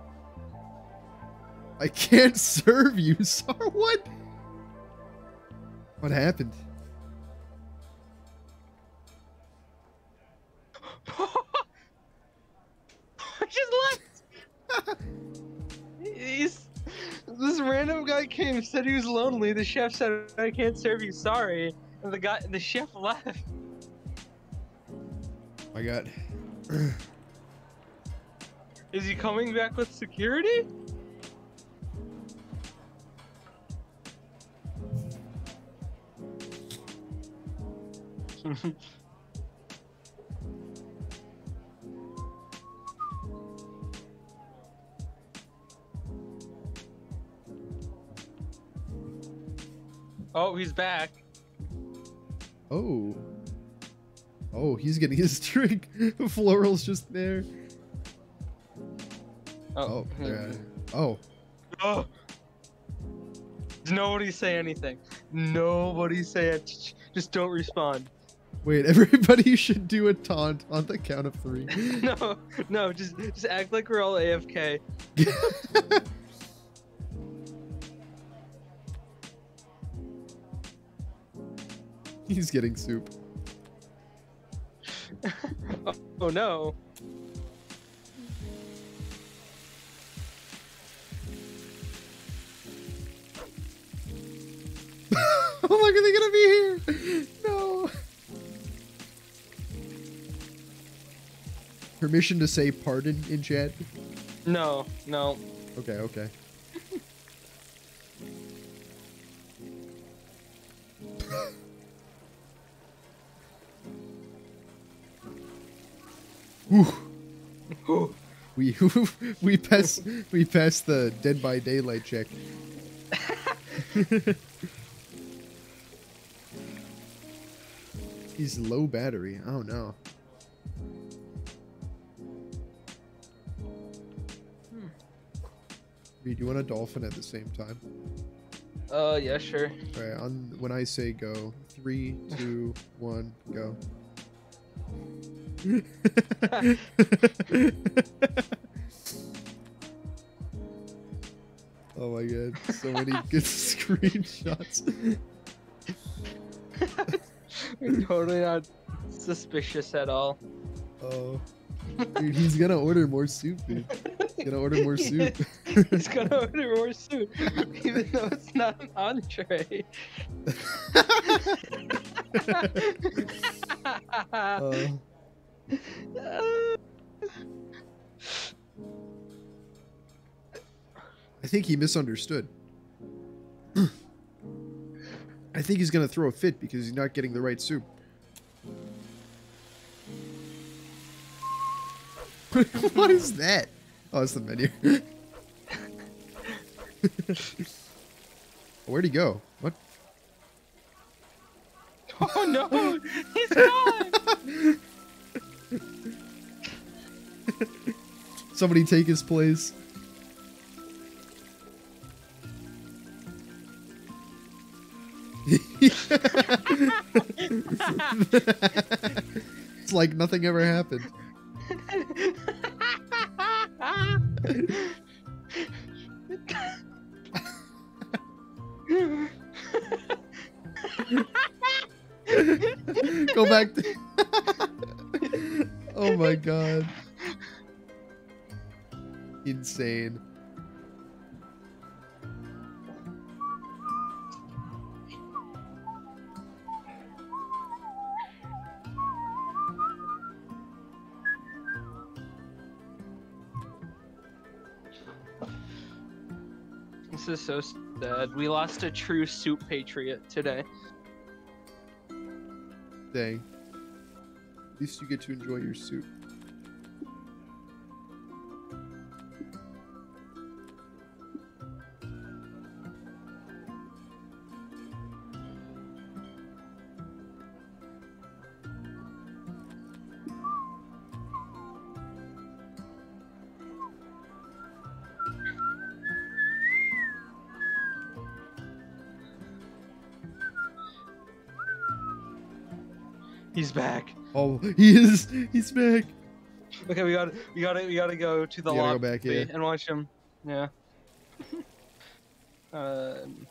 I can't [laughs] serve you, [laughs] Sar. What? What happened? [laughs] I just left. He's, this random guy came, said he was lonely. The chef said, "I can't serve you, sorry." And the guy, the chef left. My God. [clears throat] Is he coming back with security? [laughs] oh, he's back. Oh. Oh, he's getting his [laughs] drink. Floral's just there. Oh, oh there. Oh. Oh. Nobody say anything. Nobody say it. Just don't respond. Wait, [laughs] everybody should do a taunt on the count of three. [laughs] no, no, just just act like we're all AFK. [laughs] He's getting soup. Oh, oh no. Look, are they gonna be here? No. Permission to say pardon in chat? No, no. Okay, okay. Whew. [laughs] We [laughs] we pass we passed the Dead by Daylight check. [laughs] He's low battery. Oh no. Reed, you want a dolphin at the same time? Uh, yeah, sure. All right. On when I say go, three, two, one, go. [laughs] oh my god, so many good [laughs] screenshots. [laughs] [laughs] Totally not suspicious at all. Oh, dude, he's gonna order more soup, dude. He's gonna order more soup. [laughs] He's gonna order more soup, even though it's not an entree. [laughs] Uh, think he misunderstood. I think he's gonna throw a fit because he's not getting the right soup. [laughs] what is that? Oh, it's the menu. [laughs] Where'd he go? What? [laughs] Oh no, he's gone. Somebody take his place. It's like nothing ever happened. Go back to. [laughs] oh my god. Insane. Is so sad. We lost a true soup patriot today. Dang. At least you get to enjoy your soup. He's back. Oh, he is. He's back. Okay, we got to we got to we got to go to the lobby go back, yeah. and watch him. Yeah. [laughs] um.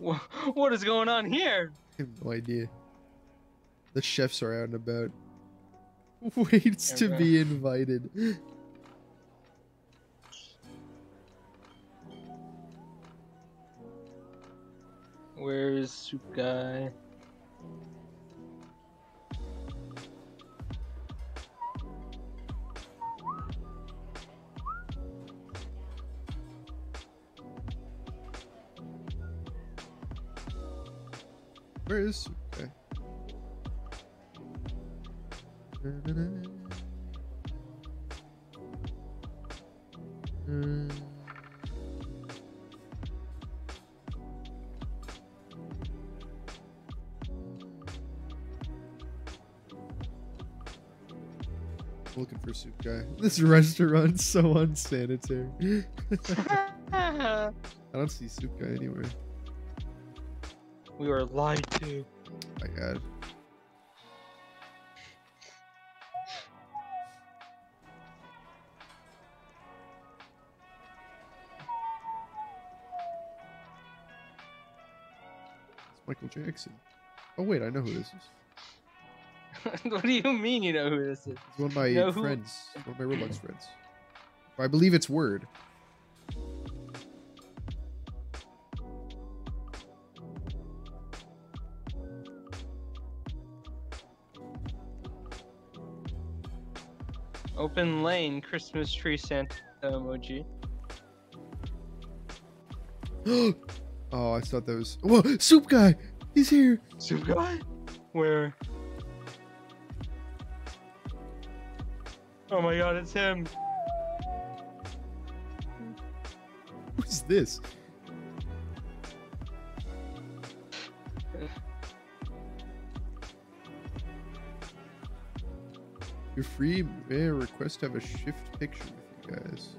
wha- What is going on here? I have no idea. The chefs are out and about. [laughs] Waits to be invited. Where's soup guy? Where is Soup Guy? Looking for soup guy. [laughs] This restaurant's so unsanitary. [laughs] I don't see soup guy anywhere. we were lied to. My god. It's Michael Jackson. Oh wait, I know who this is. [laughs] what do you mean you know who this is? It's one of my You know who- friends. One of my Roblox friends. I believe it's Word. Open lane, Christmas tree Santa emoji. [gasps] oh, I thought that was. Whoa, Soup Guy! He's here! Soup guy? Where? Oh my god, it's him. Who's this? You're free. May I request to have a shift picture with you guys?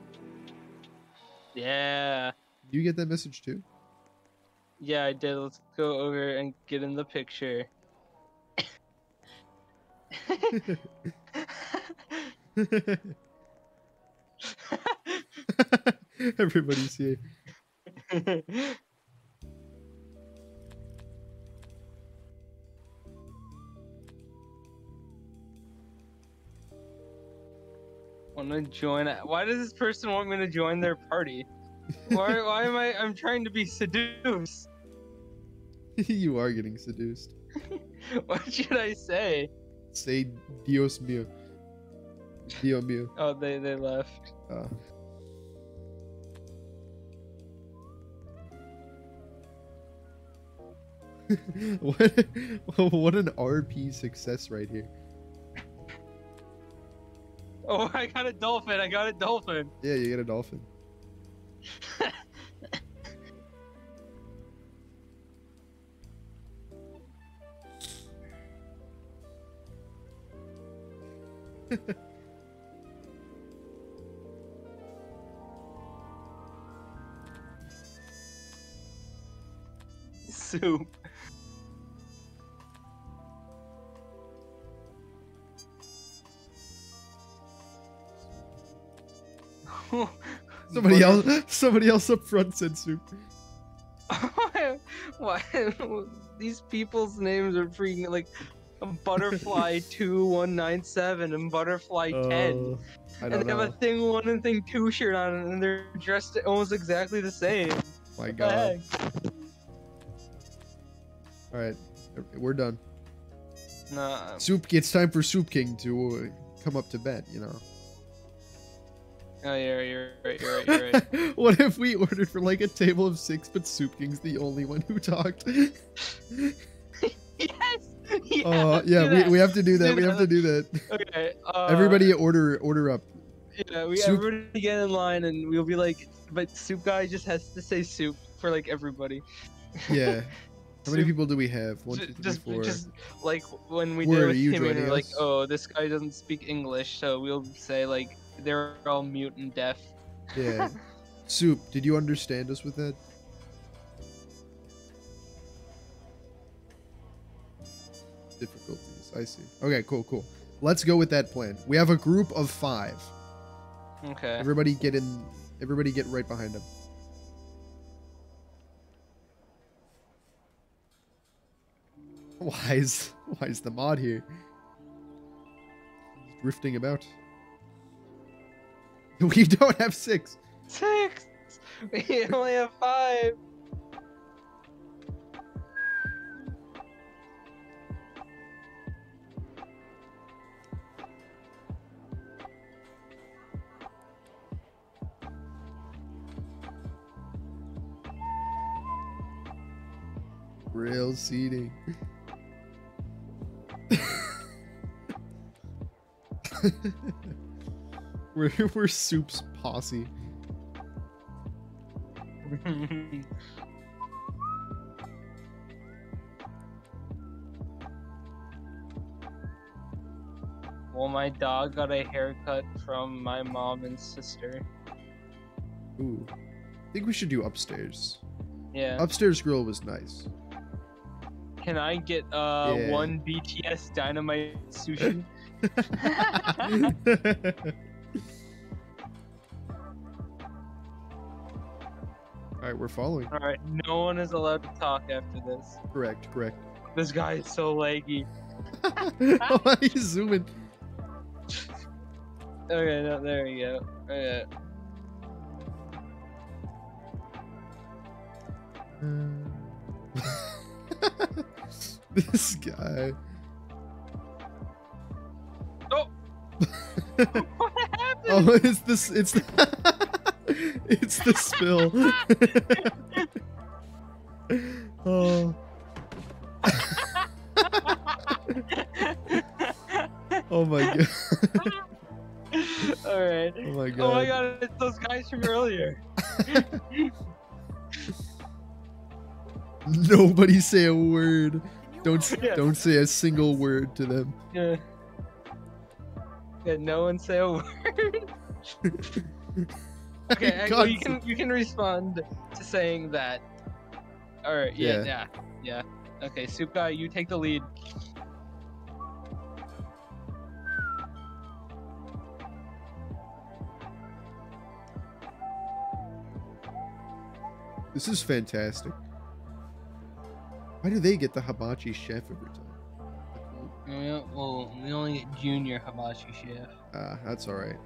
Yeah. Do you get that message too? Yeah, I did. Let's go over and get in the picture. [laughs] [laughs] [laughs] Everybody's here. Want to join? Why does this person want me to join their party? Why? [laughs] why am I? I'm trying to be seduced. [laughs] you are getting seduced. What should I say? Say Dios mío. Oh, they they left. Uh, [laughs] what, [laughs] what an RP success right here. Oh, I got a dolphin. I got a dolphin. Yeah, you get a dolphin. [laughs] Soup. [laughs] Somebody else, somebody else up front said soup. [laughs] why, [laughs] these people's names are freaking like butterfly 2197 and butterfly 10 Uh, I and don't they have a thing one and thing two shirt on and they're dressed almost exactly the same My What God. All right, we're done. nah Soup. It's time for Soup King to uh, come up to bat. You know. oh yeah you're right you're right you're right [laughs] what if we ordered for like a table of six, but Soup King's the only one who talked? [laughs] yes yeah, Oh let's yeah, we, we have to do that. do We have to do that. [laughs] okay uh, Everybody order order up. yeah we Soup- everybody get in line and we'll be like but soup guy just has to say soup for like everybody Yeah. How many people do we have? One, two, three, just, four. just like when we Where did with you Timmy, like, oh, this guy doesn't speak English, so we'll say like they're all mute and deaf. Yeah. [laughs] Soup, did you understand us with that? Difficulties. I see. Okay, cool, cool. Let's go with that plan. We have a group of five. Okay. Everybody get in. Everybody get right behind him. [laughs] Why is why is the mod here? He's drifting about. [laughs] We don't have six. Six. We only have five. Real seating. [laughs] we're we're Soup's posse. [laughs] well, my dog got a haircut from my mom and sister. Ooh. I think we should do upstairs. Yeah. Upstairs grill was nice. Can I get uh Yeah. one BTS Dynamite sushi? [laughs] Alright, we're following. All right. No one is allowed to talk after this. Correct, correct. This guy is so laggy. [laughs] [laughs] oh, are you zooming? Okay, no, there you go. Okay. [laughs] this guy. [laughs] Oh, what happened? Oh, it's this. It's the, [laughs] it's the spill. [laughs] oh. oh my god. All right. Oh my god. Oh my god, it's those guys from earlier. Nobody say a word. Don't Yeah. don't say a single word to them. Yeah. Yeah, no one say a [laughs] word. [laughs] Okay, I- well, you can you can respond to saying that. All right. Yeah. Yeah. Yeah. Okay, Soup Guy, you take the lead. This is fantastic. Why do they get the hibachi chef every time? Yeah, well, we only get junior hibachi chef. Ah, that's all right.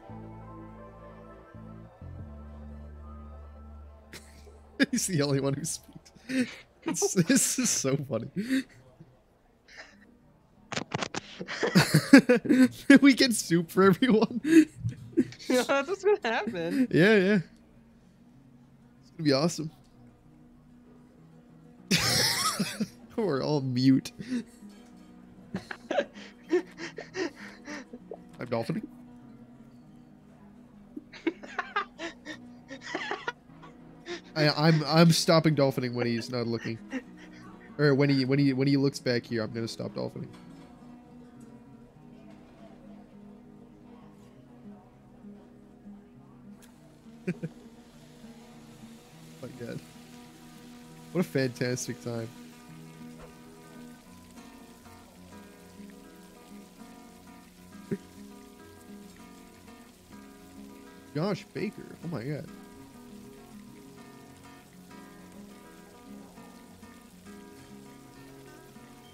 [laughs] He's the only one who speaks. [laughs] It's, [laughs] this is so funny. we get soup for everyone. That's what's gonna happen. Yeah, yeah. It's gonna be awesome. We're all mute. I'm dolphining. [laughs] I, I'm I'm stopping dolphining when he's not looking, or when he when he when he looks back here. I'm gonna stop dolphining. [laughs] my god. What a fantastic time. Josh Baker. Oh my god.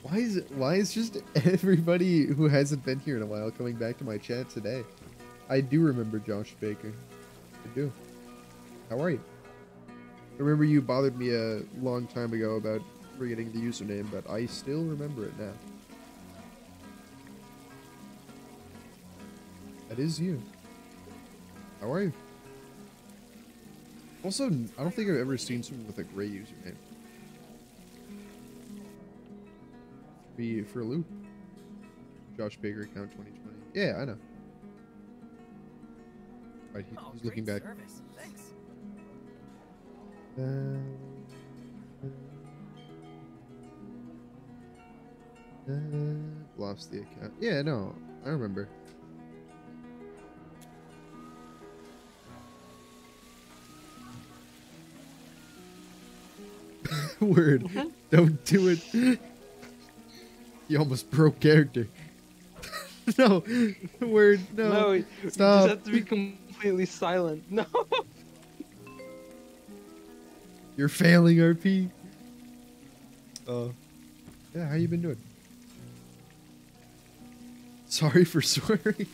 Why is it why is just [laughs] everybody who hasn't been here in a while coming back to my chat today? I do remember Josh Baker. I do. How are you? I remember you bothered me a long time ago about forgetting the username, but I still remember it now. That is you. How are you? Also, I don't think I've ever seen someone with a gray username. Be for a loop. Josh Baker account 2020. Yeah, I know. Right, he- Oh, he's looking back. Service. Thanks. Uh, lost the account. Yeah, no, I remember. [laughs] Word. Don't do it. You almost broke character. [laughs] no. Word. No. No, you Stop. just have to be completely silent. [laughs] No. You're failing, RP. Uh, yeah, how you been doing? Sorry for swearing.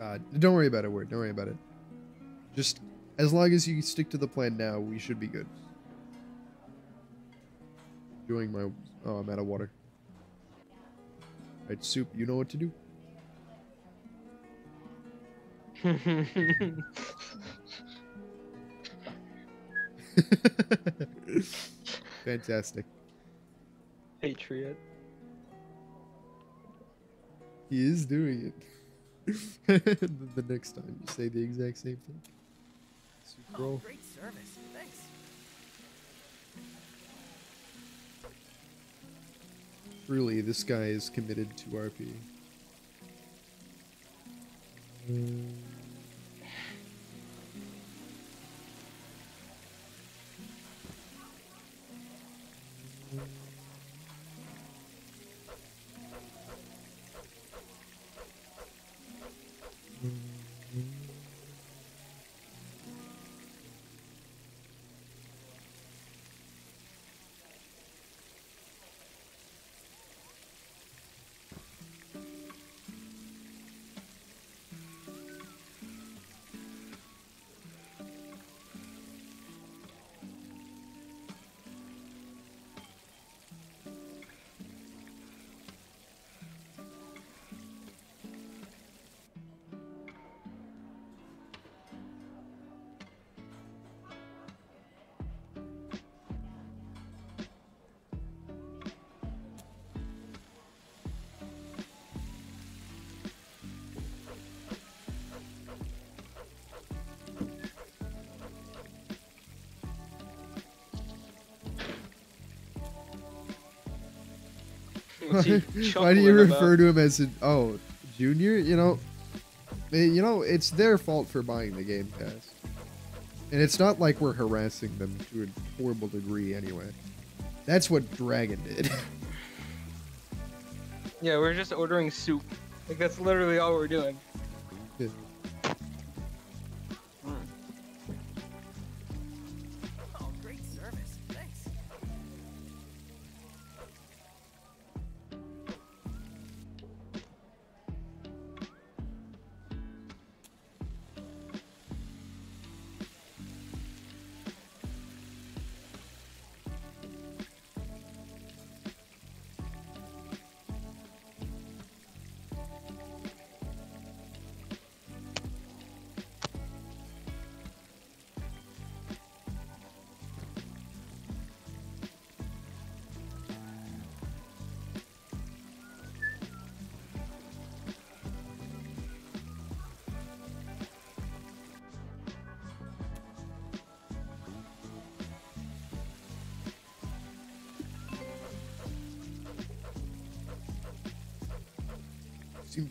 Uh, don't worry about it, word. Don't worry about it. Just as long as you stick to the plan now, we should be good. Doing my. Oh, I'm out of water. Right, soup. You know what to do. [laughs] Fantastic. Patriot. He is doing it. The, the next time you say the exact same thing. Soup Oh, great service. Thanks. Truly, this guy is committed to RP. What's he [laughs] Why do you refer about? to him as a oh junior? You know, you know it's their fault for buying the Game Pass, and it's not like we're harassing them to a horrible degree anyway. That's what Dragon did. [laughs] Yeah, we're just ordering soup. Like that's literally all we're doing.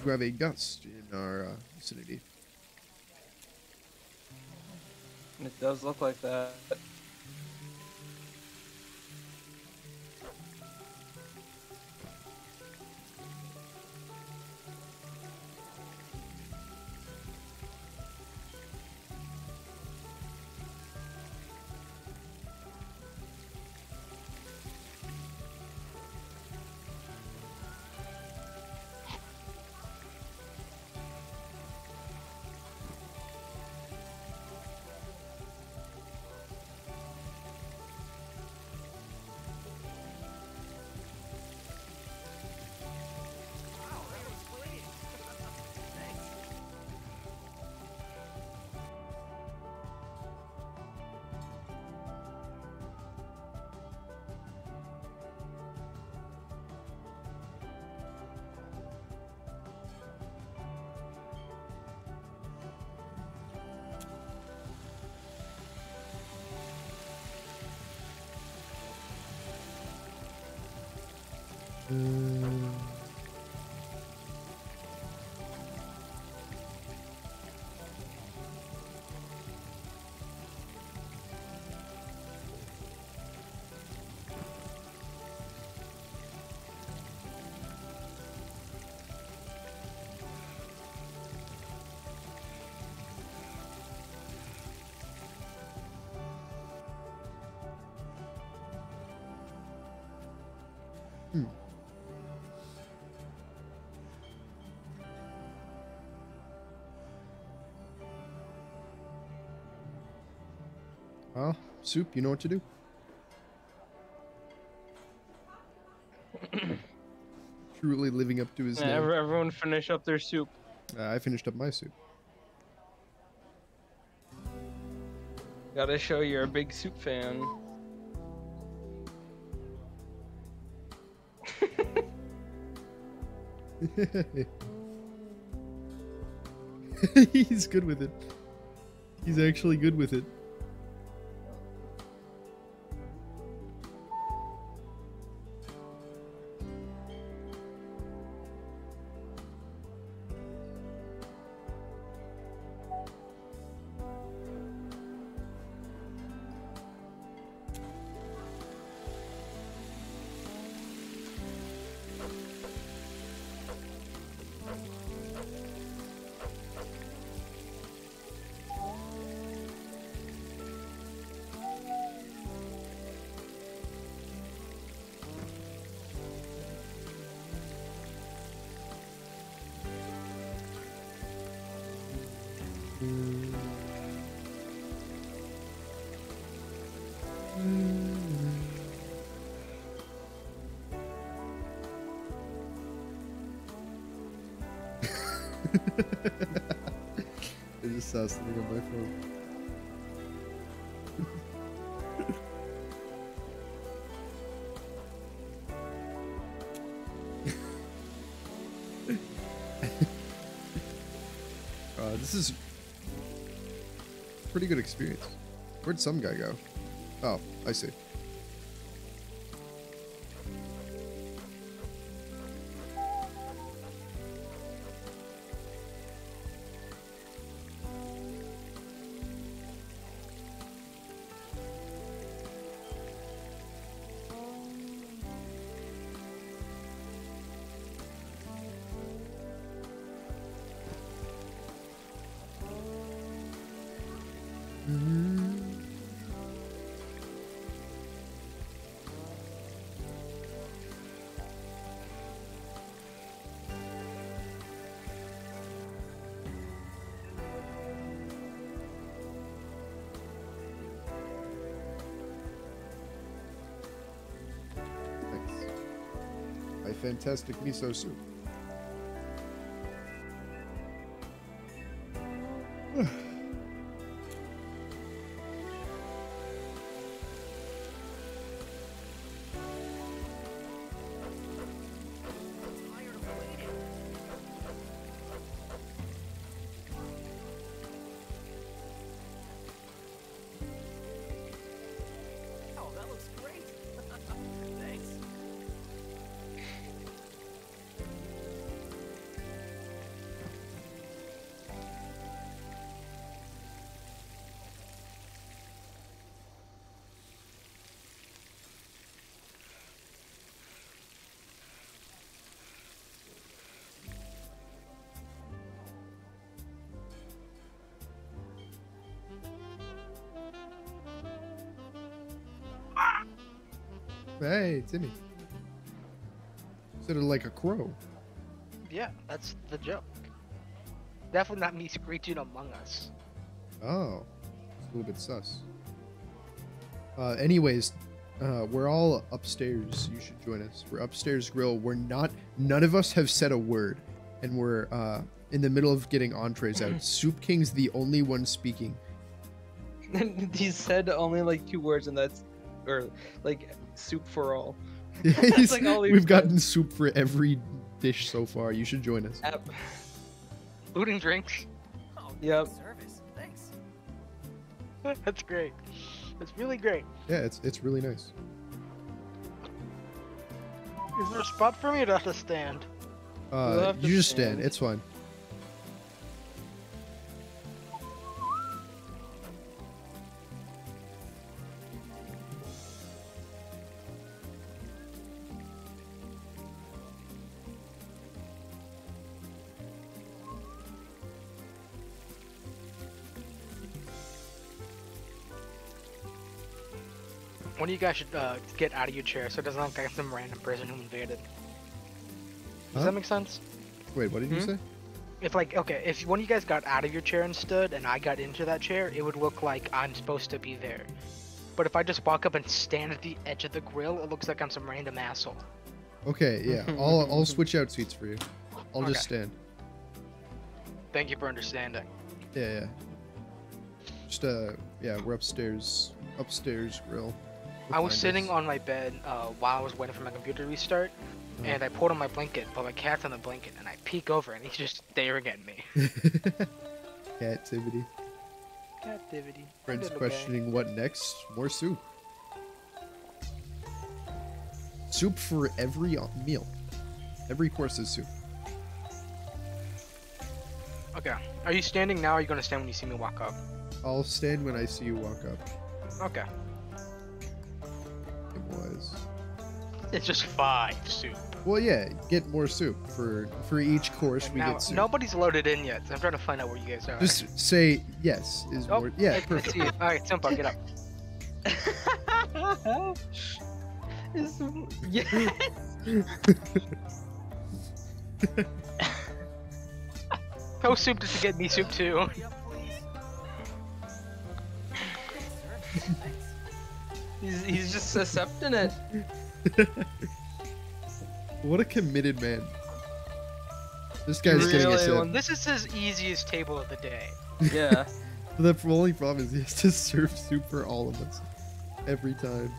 Have a gust in our uh, vicinity. It does look like that. Soup, you know what to do. [coughs] Truly living up to his Yeah, name. everyone finish up their soup. Uh, I finished up my soup. Gotta show you're a big soup fan. [laughs] [laughs] He's good with it. He's actually good with it. Something on my phone. uh, this is pretty good experience. Where'd some guy go? Oh, I see. Fantastic miso soup. Hey, Timmy. Said of like a crow. Yeah, that's the joke. Definitely not me screeching among us. Oh, it's a little bit sus. Uh, anyways, uh, we're all upstairs. You should join us. We're upstairs grill. We're not. None of us have said a word, and we're uh, in the middle of getting entrees out. [clears throat] Soup King's the only one speaking. [laughs] he said only like two words, and that's or like soup for all. [laughs] [laughs] He's- like all We've said. gotten soup for every dish so far. You should join us. App. [laughs] Food and drinks. Oh, Yep. Service. Thanks. that's great. It's really great. Yeah, it's it's really nice. Is there a spot for me to have to stand? Uh, you just stand. stand. It's fine. One of you guys should uh, get out of your chair so it doesn't look like some random person who invaded. Does Huh? that make sense? Wait, what did you Hmm? say? If like okay, if one of you guys got out of your chair and stood, and I got into that chair, it would look like I'm supposed to be there. But if I just walk up and stand at the edge of the grill, it looks like I'm some random asshole. Okay, yeah. [laughs] I'll I'll switch out seats for you. I'll just stand. Thank you for understanding. Yeah, yeah. Just uh, yeah, we're upstairs. Upstairs grill. I was sitting on my bed uh, while I was waiting for my computer to restart, Uh-huh. and I pulled on my blanket, but my cat's on the blanket, and I peek over, and he's just staring at me. [laughs] Captivity. Captivity. Friends Little guy. questioning what next. More soup. Soup for every meal. Every course is soup. Okay. Are you standing now? Or are you gonna stand when you see me walk up? I'll stand when I see you walk up. Okay. It was. It's just five soup. Well, yeah. Get more soup for for each course. We now, get soup. nobody's loaded in yet, so I'm trying to find out where you guys are. Just say yes. Is oh, more. Yeah, I, I perfect. see you. All right, Simpa, get up. Is- yes. Tell soup just to get me soup too. [laughs] He's, he's just accepting it. [laughs] What a committed man. This guy's getting Really us in. This is his easiest table of the day. Yeah. [laughs] The only problem is he has to serve soup for all of us. Every time.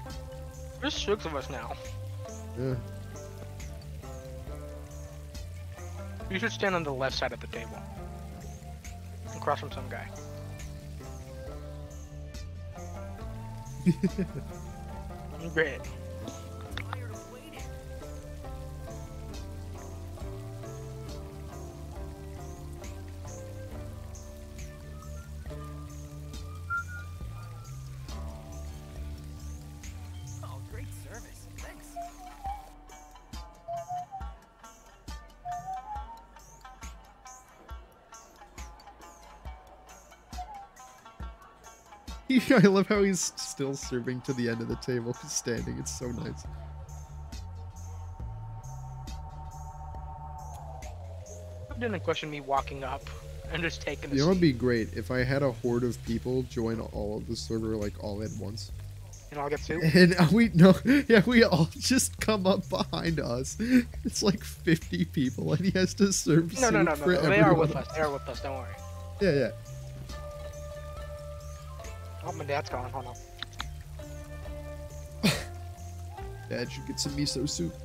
There's six of us now. Yeah. You should stand on the left side of the table. Across from some guy. [laughs] Great. I love how he's still serving to the end of the table, standing. It's so nice. I didn't question me walking up and just taking You know, it'd be great if I had a horde of people join all of the server like all at once, You know, I'll get soup. and uh, we no, [laughs] yeah, we all just come up behind us. It's like fifty people, and he has to serve No, no, no, no, no. They are with us. They are with us. Don't worry. Yeah, yeah. My dad's calling. Hold on. Dad should get some miso soup. [laughs]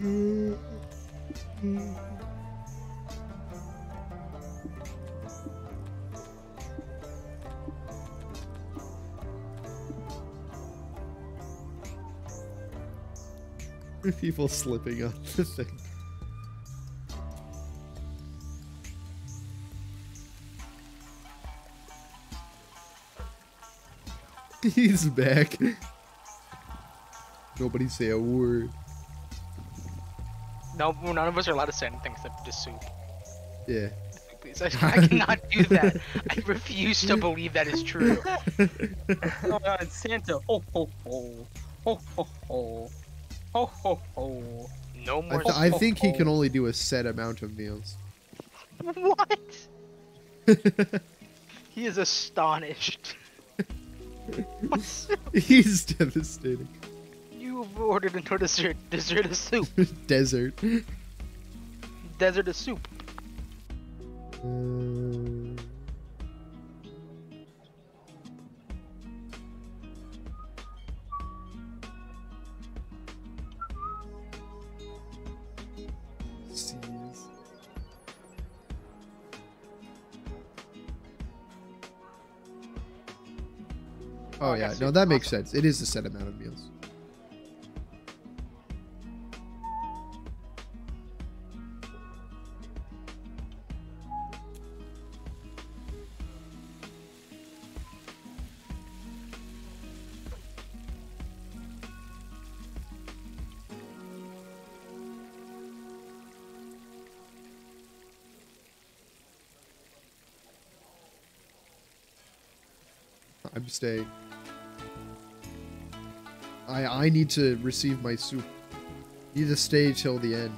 Mm, mm, mm. [laughs] People slipping on the thing. [laughs] He's back. Nobody say a word. No, none of us are allowed to say anything except just soup. Yeah. Please, I, I cannot do that. I refuse to believe that is true. [laughs] oh god, Santa. Ho ho ho. Ho ho ho. Ho ho ho. No I, more. th- I think he can only do a set amount of meals. [laughs] what? [laughs] He is astonished. [laughs] He's devastating. you've ordered into dessert? Dessert of soup. Desert. Desert of soup. Uh, Oh yeah, no, that makes Awesome. sense. It is a set amount of meals. I'm staying. I I need to receive my soup. Need to stay till the end.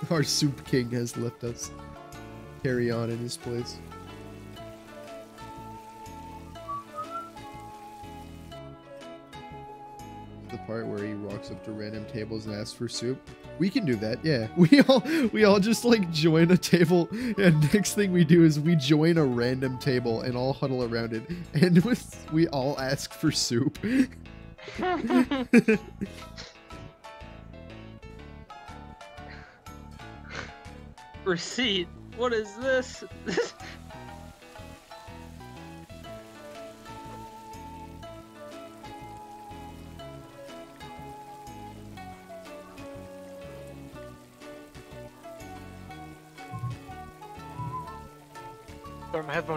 [laughs] Our soup king has left us. Carry on in his place. The part where he walks up to random tables and asks for soup. We can do that, yeah. [laughs] We all we all just like join a table, and [laughs] next thing we do is we join a random table and all huddle around it, and [laughs] with, we all ask for soup. Receipt. What is this? Sorry,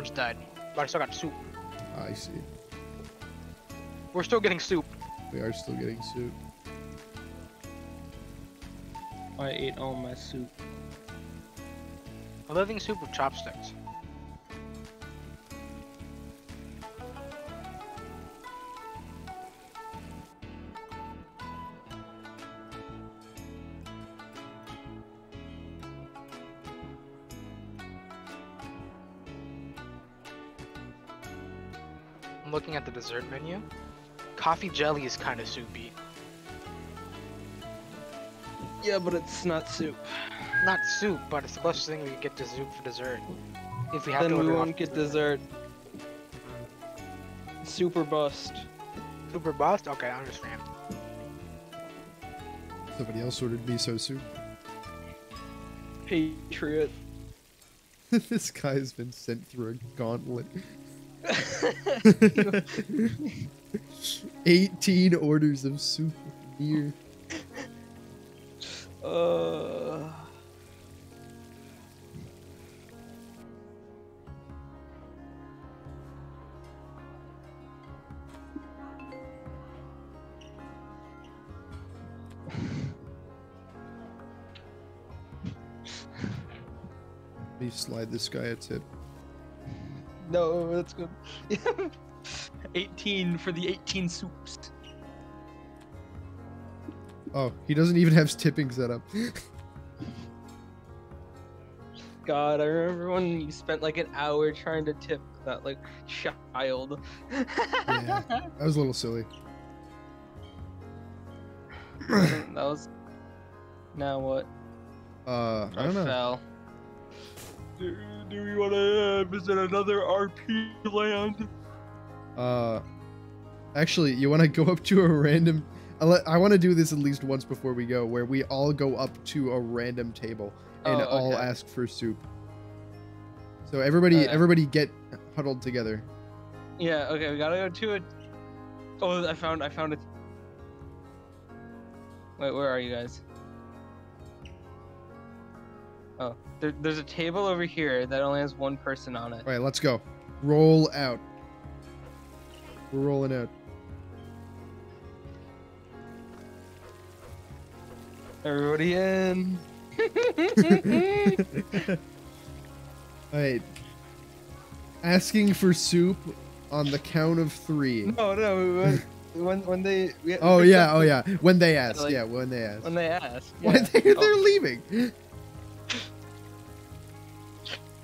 my died, but I still got soup. I see. We're still getting soup. We are still getting soup. I ate all my soup. I'm having soup with chopsticks. Coffee jelly is kind of soupy. Yeah, but it's not soup. Not soup, but it's the closest thing we could get to soup for dessert. If we have Then to we won't off get dessert. Super bust. super bust. Okay, I understand. Somebody else ordered miso soup. Patriot. [laughs] this guy's been sent through a gauntlet. [laughs] [laughs] 18 orders of beer. Uh. Let me slide this guy a tip. No, that's good. [laughs] 18 for the 18 soups. Oh, he doesn't even have his tipping set up. God, I remember when you spent like an hour trying to tip that like child. Yeah. [laughs] That was a little silly. that was. Now what? Uh, I don't know. fell. Do, do we want to uh, visit another RP land? Uh, actually, you want to go up to a random. I, want to do this at least once before we go, where we all go up to a random table and Oh, all ask for soup. So everybody, Okay. everybody, get huddled together. Yeah. Okay, we gotta go to it. Oh, I found. I found it. Wait, where are you guys? Oh, there, there's a table over here that only has one person on it. All right, let's go. Roll out. We're rolling out. Everybody in. [laughs] Alright. Asking for soup on the count of three. [laughs] No, no. When when, when they. we- Oh we yeah, oh yeah. When they ask, Like, yeah, when they ask. When they ask. [laughs] Why yeah. they, they're Oh, leaving?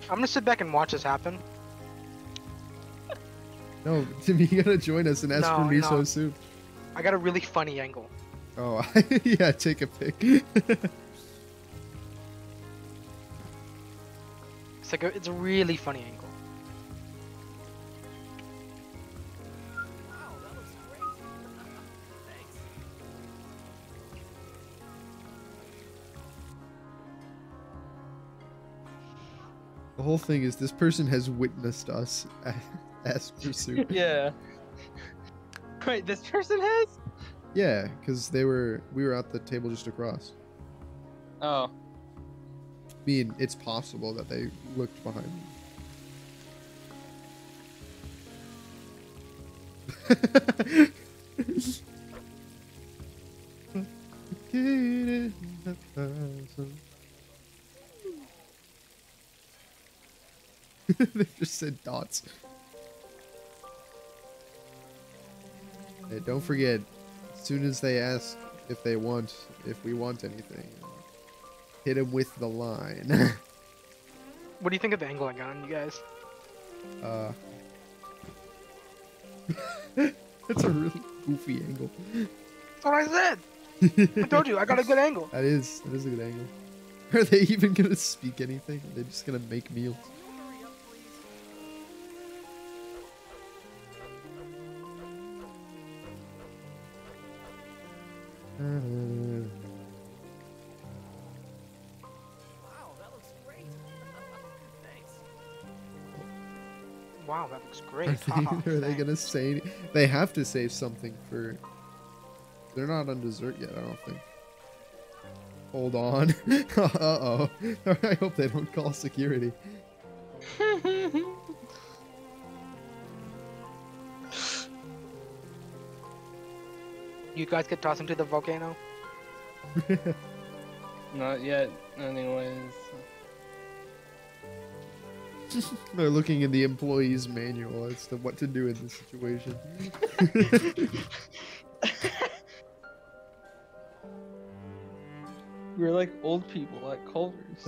I'm gonna sit back and watch this happen. No, [laughs] Timmy, you gotta join us and ask No, for miso no. soup. I got a really funny angle. Oh, [laughs] yeah, take a pic. [laughs] It's like a, it's a really funny angle. Wow, that looks great. Thanks. the whole thing is this person has witnessed us [laughs] for soup. Yeah. Wait, this person has? Yeah, because they were we were at the table just across. Oh. I mean, it's possible that they looked behind me. [laughs] they just said dots. Hey, don't forget, as soon as they ask if they want, if we want anything, hit them with the line. [laughs] What do you think of the angle I got on you guys? uh, [laughs] that's a really goofy angle. That's what I said. I told you I got a good angle. [laughs] That is that is a good angle. Are they even gonna speak anything? Are they just gonna make meals? Wow, that looks great. Thanks. Wow, that looks Are great. they, Haha, are they gonna say? They have to say something for. They're not on dessert yet. I don't think. Hold on. [laughs] uh oh. [laughs] I hope they don't call security. [laughs] You guys get tossed into the volcano? [laughs] Not yet, anyways. [laughs] They're looking in the employee's manual as to what to do in this situation. [laughs] We're like old people at Culver's.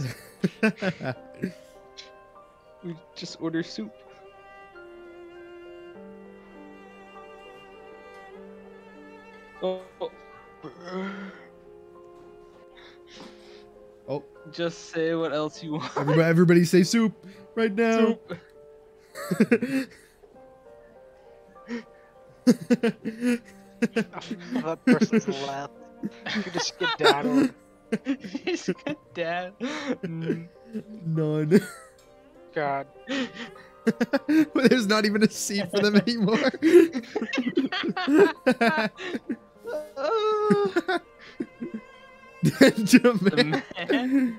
we just order soup. Oh, oh. Just say what else you want. everybody, everybody say soup right now. Soup. that person's left. You just skedaddled. He's good dad. Mm. None. God. [laughs] There's not even a seat for them anymore. [laughs] the [laughs] man.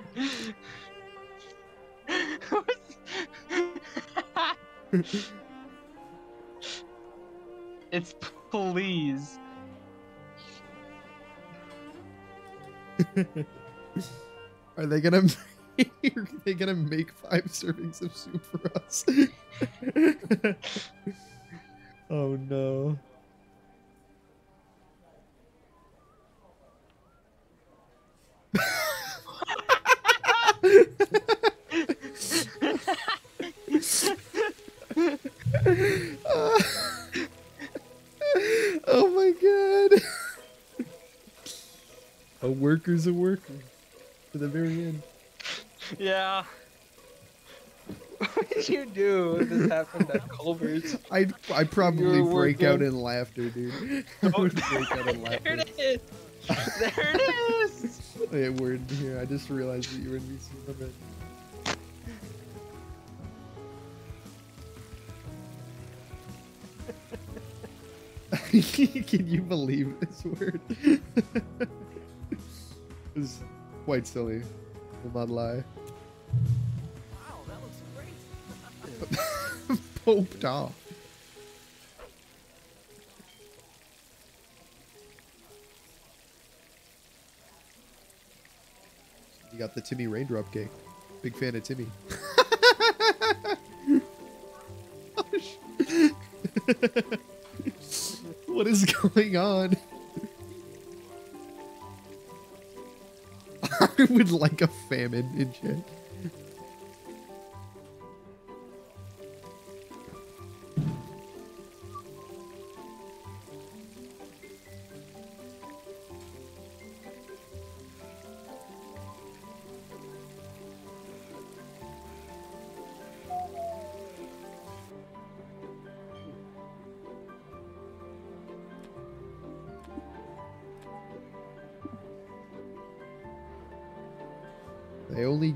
it's please. [laughs] Are they gonna? [laughs] Are they gonna make five servings of soup for us? oh no. [laughs] oh my god. A worker's a worker. To the very end. Yeah. What did you do when this happened at Culver's? [laughs] I I probably You're break out in laughter, dude. [laughs] I would break out in there it is. There it is. [laughs] Wait, word here. I just realized that you were in VC. My bad. Can you believe this word? [laughs] it's quite silly. Will not lie. Wow, that looks great. [laughs] Poked off. You got the Timmy raindrop cake. Big fan of Timmy. [laughs] What is going on? [laughs] I would like a famine in chat.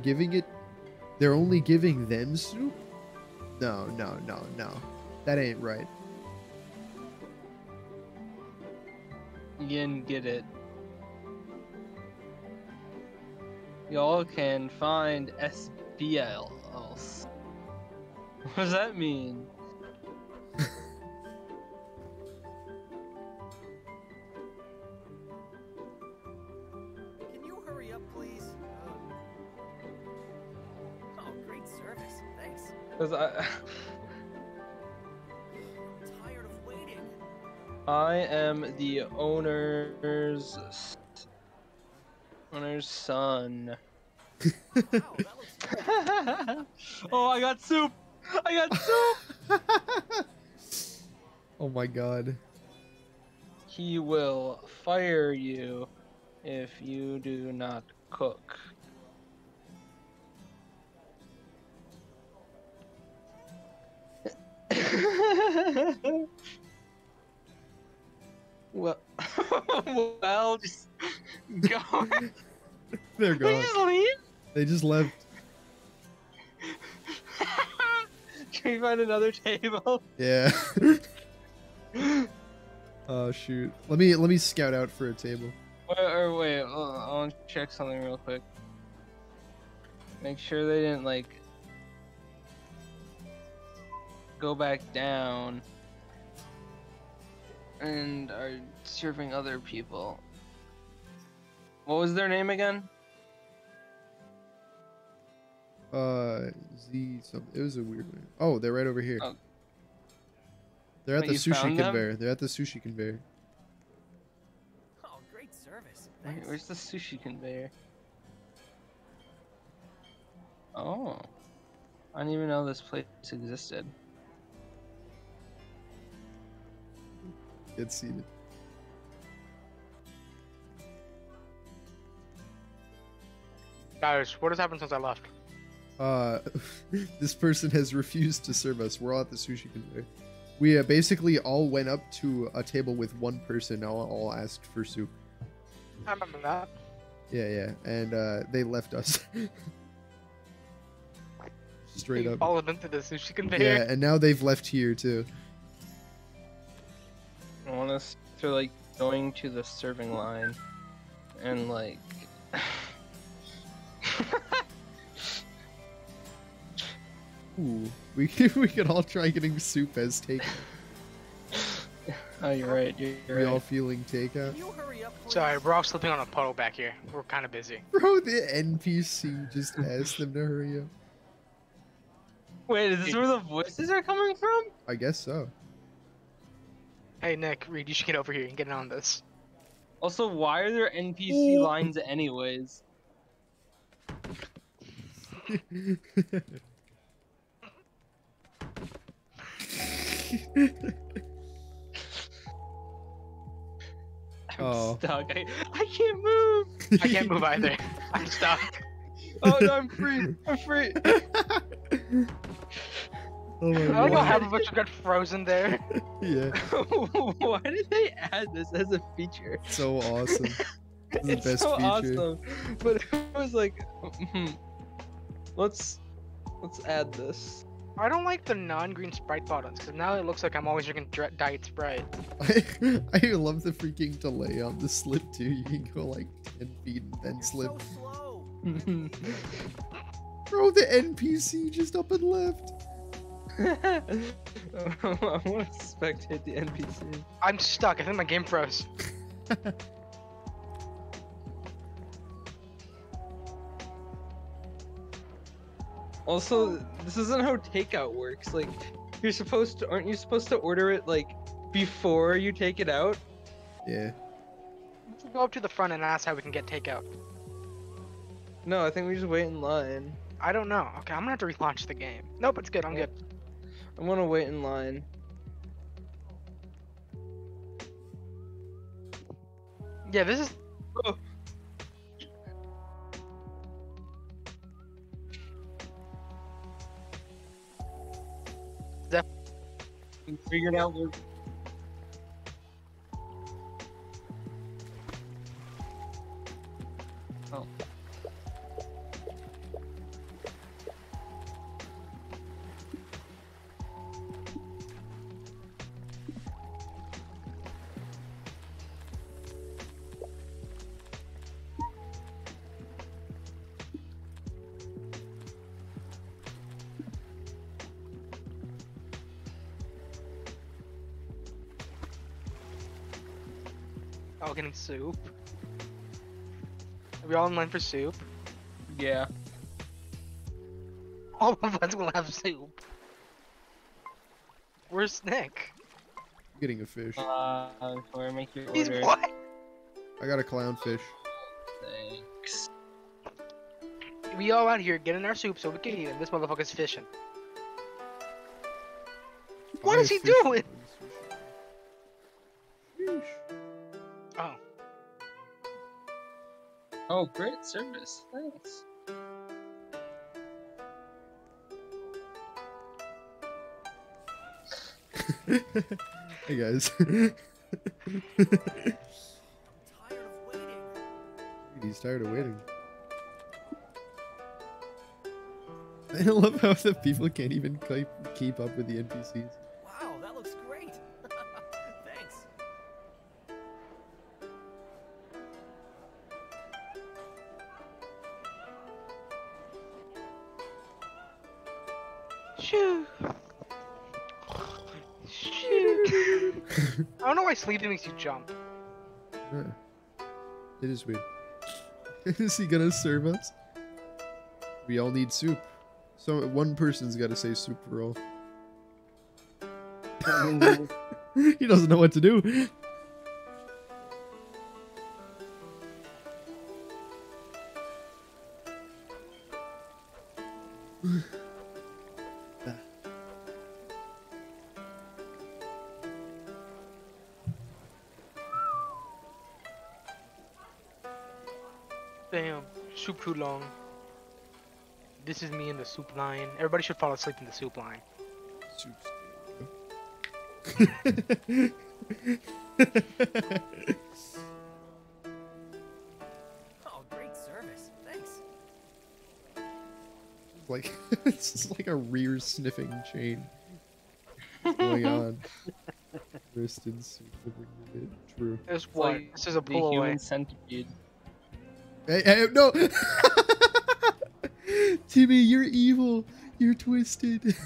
Giving it they're only giving them soup? No, no, no, no. That ain't right. You get it. Y'all can find SBLs. What does that mean? Cause I, I'm [laughs] tired of waiting. I am the owner's owner's son. [laughs] Wow, that looks great. oh, I got soup! I got soup! [laughs] oh my god. he will fire you if you do not cook. [laughs] well, [laughs] well, just go. They're gone. They just leave. They just left. [laughs] Can we find another table? Yeah. oh shoot. Let me let me scout out for a table. Wait, or wait, I want to check something real quick. Make sure they didn't like go back down and are serving other people. What was their name again? Uh Z something. It was a weird one. Oh, they're right over here. Oh. They're at Wait, the sushi found them? conveyor. They're at the sushi conveyor. Oh, great service. Wait, where's the sushi conveyor? Oh. I didn't even know this place existed. Get seated. Guys, what has happened since I left? Uh, [laughs] this person has refused to serve us. We're all at the sushi conveyor. We uh, basically all went up to a table with one person. All, all asked for soup. I remember that. Yeah, yeah, and uh, they left us. [laughs] Straight up. followed into the sushi conveyor. Yeah, and now they've left here too. I want us to like going to the serving line and like [laughs] Ooh, we could, [laughs] we could all try getting soup as takeout. Oh you're right, you're, you're We right. all feeling takeout. You hurry up, please? Sorry, we're all sleeping on a puddle back here. We're kind of busy. [laughs] Bro, the NPC just asked them to hurry up. Wait, is this where the voices are coming from? I guess so. Hey Nick, Reed, you should get over here and get in on this. Also, why are there NPC Ooh. lines anyways? [laughs] I'm Oh. stuck. I, I can't move. I can't move either. I'm stuck. [laughs] Oh no, I'm free. I'm free. [laughs] oh my [laughs] I don't know god. how much got frozen there. [laughs] Yeah, [laughs] why did they add this as a feature? so awesome. the it's best so feature. awesome. But it was like, hmm, let's let's add this. I don't like the non-green Sprite bottles because now it looks like I'm always drinking dr- Diet Sprite. I, I love the freaking delay on the slip too. You can go like 10 feet and then You're slip. so slow. Bro, the NPC just up and left. [laughs] I want to spectate the NPC. I'm stuck. I think my game froze. [laughs] Also, this isn't how takeout works. Like, you're supposed to, aren't you supposed to order it like before you take it out? Yeah. We should go up to the front and ask how we can get takeout. No, I think we just wait in line. I don't know. Okay, I'm gonna have to relaunch the game. Nope, it's good. I'm good. I want to wait in line. Yeah, this is. Oh. Figured out where. Soup. Are we all in line for soup? Yeah. [laughs] All of us will have soup. Where's Nick? I'm getting a fish. Uh, before I make your He's order. what? I got a clownfish. Thanks. We all out here getting our soup so we can eat it. This motherfucker's fishing. What I is he fish doing? Oh, great service. Thanks. [laughs] hey guys. I'm tired of waiting. He's tired of waiting. [laughs] I love how the people can't even keep up with the NPCs. I don't know why sleeping makes you jump. Yeah. It is weird. [laughs] is he gonna serve us? We all need soup. So one person's gotta say soup roll. [laughs] he doesn't know what to do. Long. This is me in the soup line. Everybody should fall asleep in the soup line. Soup's Oh, great service. Thanks. like [laughs] it's just like a rear sniffing chain going [laughs] on. Roasted soup with a bit. True. This It's what? like this is a pull away. human centipede. Hey, hey, no! [laughs] Timmy, you're evil. You're twisted.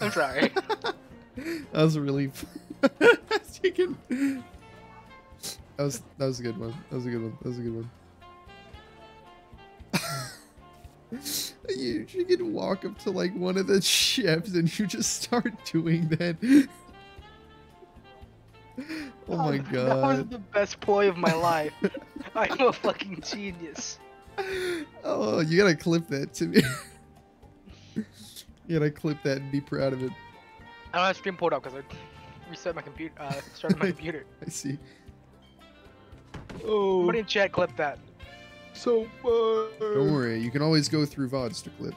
I'm sorry. [laughs] that was really. [laughs] Chicken. That was that was a good one. That was a good one. That was a good one. you, you can walk up to like one of the chefs and you just start doing that. Oh my god. That was the best ploy of my life. [laughs] I'm a fucking genius. Oh, you gotta clip that to me. [laughs] you gotta clip that and be proud of it. I don't have screen pulled up because I reset my computer. Uh, started my [laughs] computer. I see. Oh, Somebody in chat clip that. so far. Don't worry, you can always go through VODs to clip.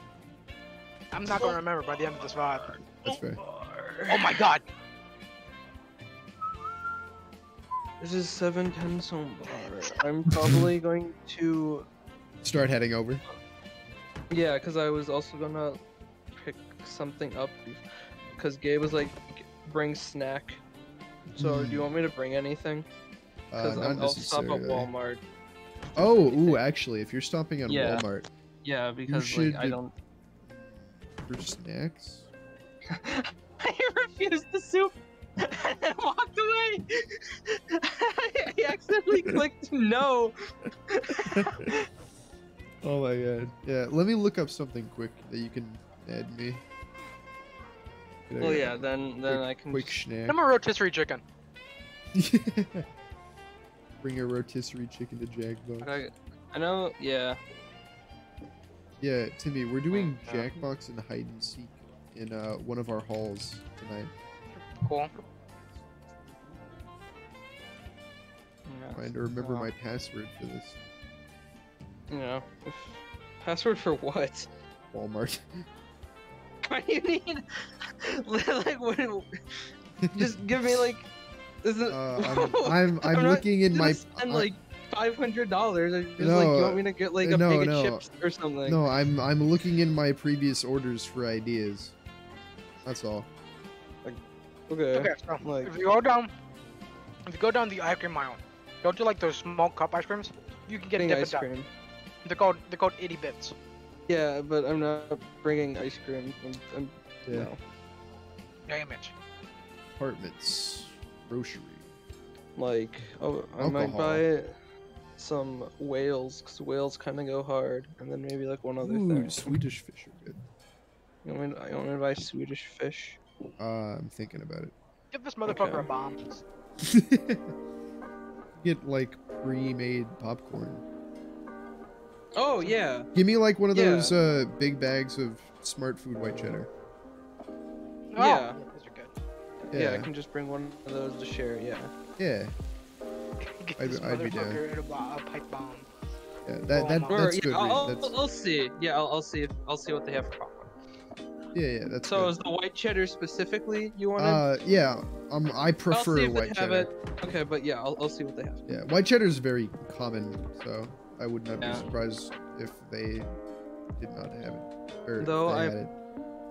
I'm not gonna remember by the end of this VOD. That's fair. Oh my god! This is 710 Soampbar. I'm [laughs] probably going to. Start heading over. Yeah, because I was also gonna pick something up. Because Gabe was like, bring snack. So, do you want me to bring anything? Uh, Because not I'll stop at necessarily. Walmart. Oh, [laughs] ooh, actually, if you're stopping on Yeah. Walmart Yeah, because should like I do- don't. for snacks, [laughs] I refuse the soup and then walked away. [laughs] I accidentally clicked no. [laughs] Oh my god. Yeah, let me look up something quick that you can add me. Get a Well, yeah. Then then I can. Quick just- snack. I'm a rotisserie chicken. [laughs] Bring a rotisserie chicken to Jackbox. I, I know. Yeah. Yeah, Timmy, we're doing Uh, Jackbox and hide and seek in uh, one of our halls tonight. Cool. yeah. Trying to remember Wow. my password for this. Yeah. Password for what? Walmart. [laughs] What do you need? [laughs] like what? Just give me like. Is it? Uh, [laughs] I'm I'm, I'm, not looking in my. spend I- like five hundred dollars. Just like No, you want me to get like a no, bag no. of chips or something. no, I'm I'm looking in my previous orders for ideas. That's all. Okay. Okay, so Like- if you go down, if you go down the ice cream aisle, go to like those small cup ice creams. You can get Getting Dippin' ice Dots. cream. They're called they're called itty bits. Yeah, but I'm not bringing ice cream. I'm, I'm Yeah. no. Damn it. Apartments, grocery. Like, oh, I might Alcohol. buy some whales because whales kind of go hard, and then maybe like one other Ooh, thing. Swedish fish are good. You want, me to, you want me to buy Swedish fish? Uh, I'm thinking about it. Give this motherfucker Okay. a bomb. [laughs] Get like pre-made popcorn. Oh yeah. Give me like one of Yeah. those uh, big bags of Smartfood white cheddar. Oh, Yeah. those are good. yeah, I can just bring one of those to share. Yeah. Yeah, [laughs] Get I'd- this I'd be down. motherfucker a, bo- a pipe bomb. yeah. That that Or, Or that's yeah, good. I'll, I'll, That's, I'll see. Yeah, I'll, I'll see. If, I'll see what they have for popcorn. Yeah, yeah. That's So good. is the white cheddar specifically you wanted? Uh, yeah. Um, I I'll prefer see if white they have cheddar. it. Okay, but yeah, I'll, I'll see what they have. Yeah, white cheddar is very common, so I would not Yeah. be surprised if they did not have it. Though I- had.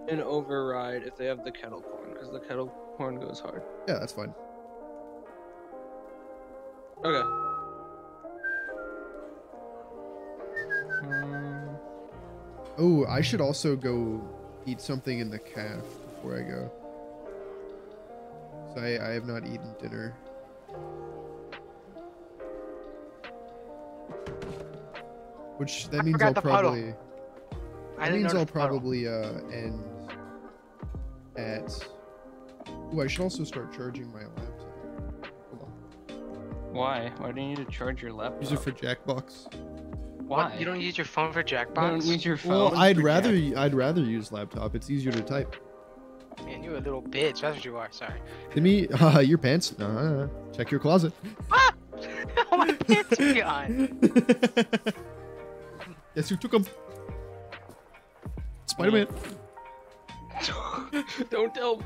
An override if they have the kettle corn, because the kettle corn goes hard. Yeah, that's fine. Okay. Um, Oh, I should also go eat something in the calf before I go. So I, I have not eaten dinner. Which that I means I'll the puddle. probably I that means I'll notice the puddle. probably uh end at. Ooh, I should also start charging my laptop. Hold on. why? Why do you need to charge your laptop? Use it for Jackbox. Why? What? You don't use your phone for You don't Jackbox? need your phone. Well, I'd for rather Jack- I'd rather use laptop. It's easier to type. Man, you a little bitch. That's what you are. Sorry. Timmy, [laughs] uh, your pants. Uh, check your closet. Ah! [laughs] oh, my pants are gone. [laughs] yes, you took them. Spider-Man. don't tell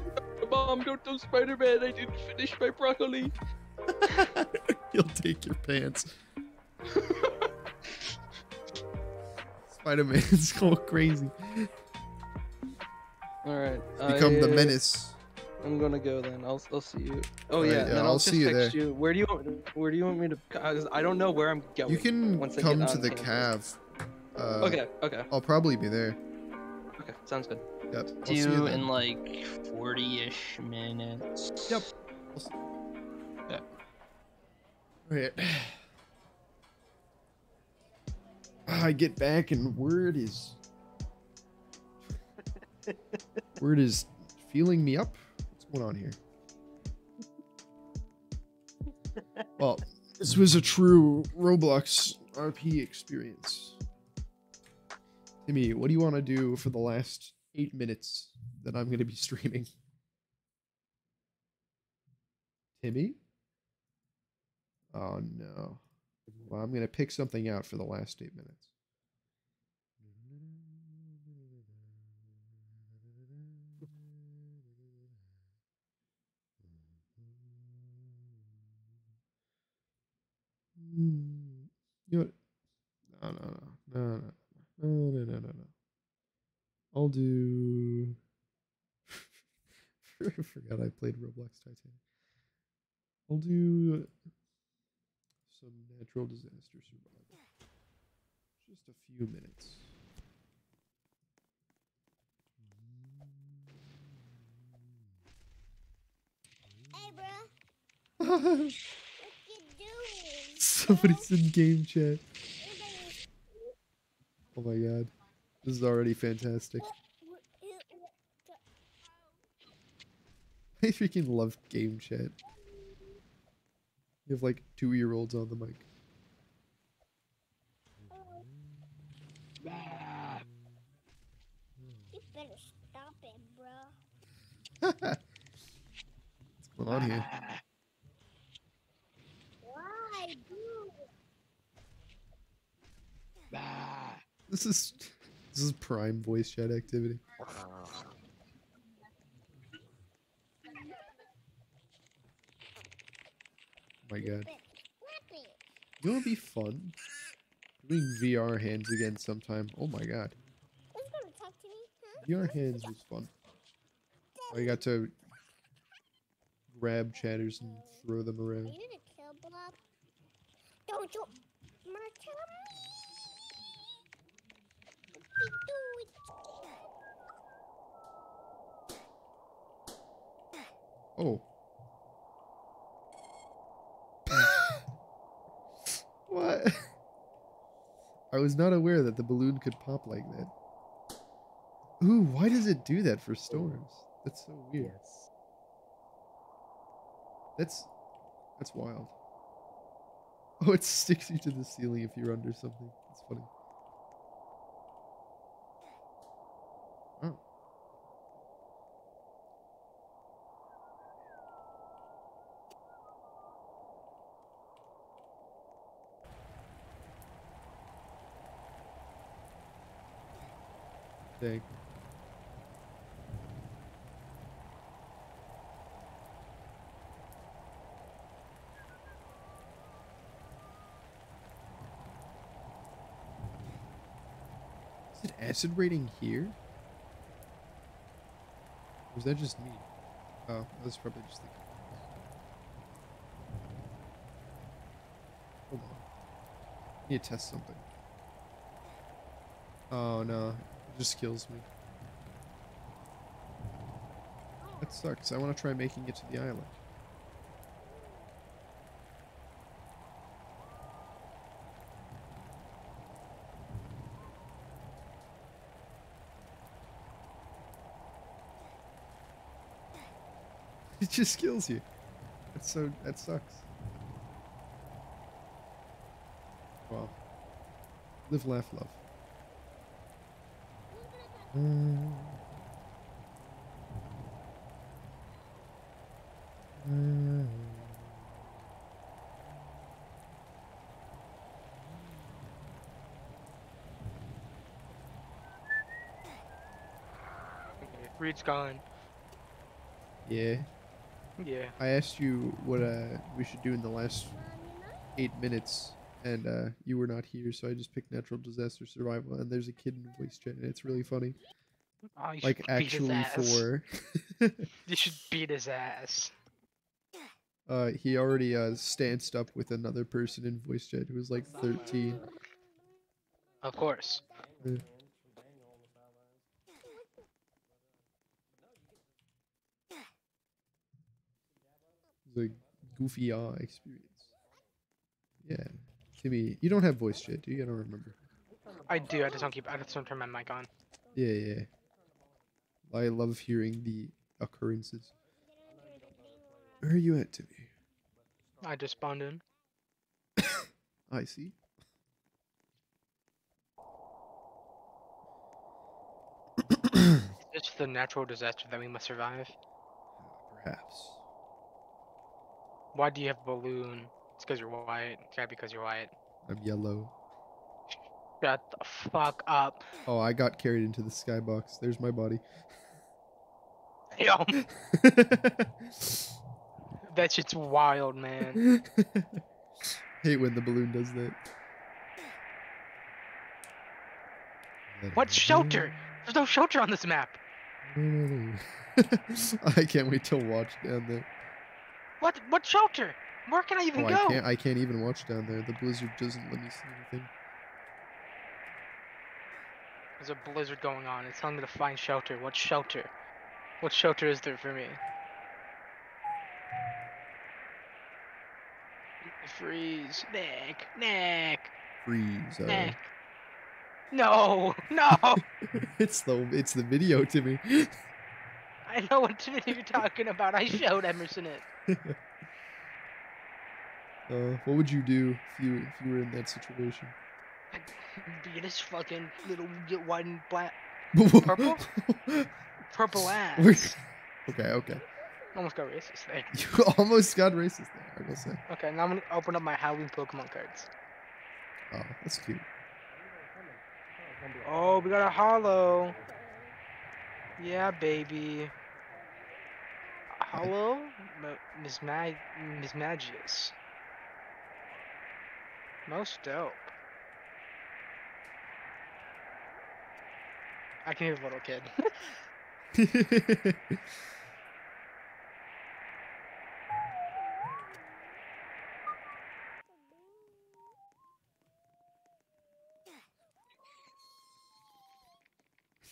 mom. Don't tell Spider-Man. I didn't finish my broccoli. He'll take your pants. Spider-Man's going crazy. All right. Become the menace. I'm gonna go then. I'll I'll see you. Oh Alright, yeah, yeah, then I'll I'll, just see you text there. you. Where do you want? Where do you want me to? Cause I don't know where I'm going. You can once come to the campus. cave. Uh, Okay. Okay. I'll probably be there. Okay. Sounds good. Yep. I'll See see you you then. in like 40-ish minutes. Yep. Yeah. Alright. Ah, I get back and word is word is feeling me up. What's going on here? Well, this was a true Roblox RP experience. Timmy, what do you want to do for the last eight minutes that I'm going to be streaming? Timmy? Oh no. Well, I'm going to pick something out for the last eight minutes. You know no, no, no, no, no, no, no, no, no. I'll do. [laughs] I forgot I played Roblox Titanic. I'll do some natural disaster. Just a few minutes. Hey, bro, what you doing? Somebody's in game chat. Oh my god. This is already fantastic. I freaking love game chat. You have like two year olds on the mic. You better stop it, bro. [laughs] What's going on here? Why, dude? This is this is prime voice chat activity. [laughs] my god. Slap it. You know what'd be fun? Doing VR hands again sometime. Oh my god. Who's gonna talk to me, huh? VR hands was fun. Oh, I got to grab chatters and throw them around. you gonna kill Blob? Don't you wanna kill me? You do it. Oh. what? I was not aware that the balloon could pop like that. Ooh, why does it do that for storms? That's so weird. That's that's wild. Oh, it sticks you to the ceiling if you're under something. That's funny. Is it acid raining here? Or is that just me? Oh, that's probably just the. Hold on. I need to test something. Oh no, just kills me. That sucks. I want to try making it to the island. [laughs] It just kills you. That's so. That sucks. Wow. Live, laugh, love. Mm. Mm. Reed's gone. Yeah. Yeah. I asked you what uh we should do in the last eight minutes, and uh you were not here, so I just picked natural disaster survival. And there's a kid in voice chat, and it's really funny. Oh, Like should beat his actually for. [laughs] You should beat his ass. uh, he already uh stanced up with another person in voice chat who was like 13. Of course. Was a goofy ah experience. Yeah, Timmy, you don't have voice chat, do you? I don't remember. I do. I just don't keep. I just don't turn my mic on. Yeah, yeah. I love hearing the occurrences. Where are you at, Timmy? I just spawned in. [coughs] I see. [coughs] It's the natural disaster that we must survive. Perhaps. Why do you have a balloon? It's because you're white. It's gotta be because you're white. I'm yellow. Shut the fuck up. Oh, I got carried into the skybox. There's my body. [laughs] Yo, [laughs] that shit's wild, man. [laughs] Hate when the balloon does that. What shelter? There's no shelter on this map. I can't wait to watch down there. What? What shelter? Where can I even Oh, go? I can't. I can't even watch down there. The blizzard doesn't let me see anything. There's a blizzard going on. It's telling me to find shelter. What shelter? What shelter is there for me? Freeze. Nick. Nick. Freeze. Uh, Nick. No, [laughs] no. [laughs] it's the it's the video, Timmy. I know what video you're talking about. I showed Emerson it. [laughs] Uh, what would you do if you if you were in that situation? Be this fucking little and black [laughs] Purple? purple [laughs] ass. Okay, okay. Almost got racist there. [laughs] You almost got racist there. I will say. Okay, now I'm gonna open up my Halloween Pokemon cards. Oh, that's cute. Oh, we got a hollow. Yeah, baby. Hollow, Miss Mag, Mismagius. Most dope. I can hear the little kid. [laughs]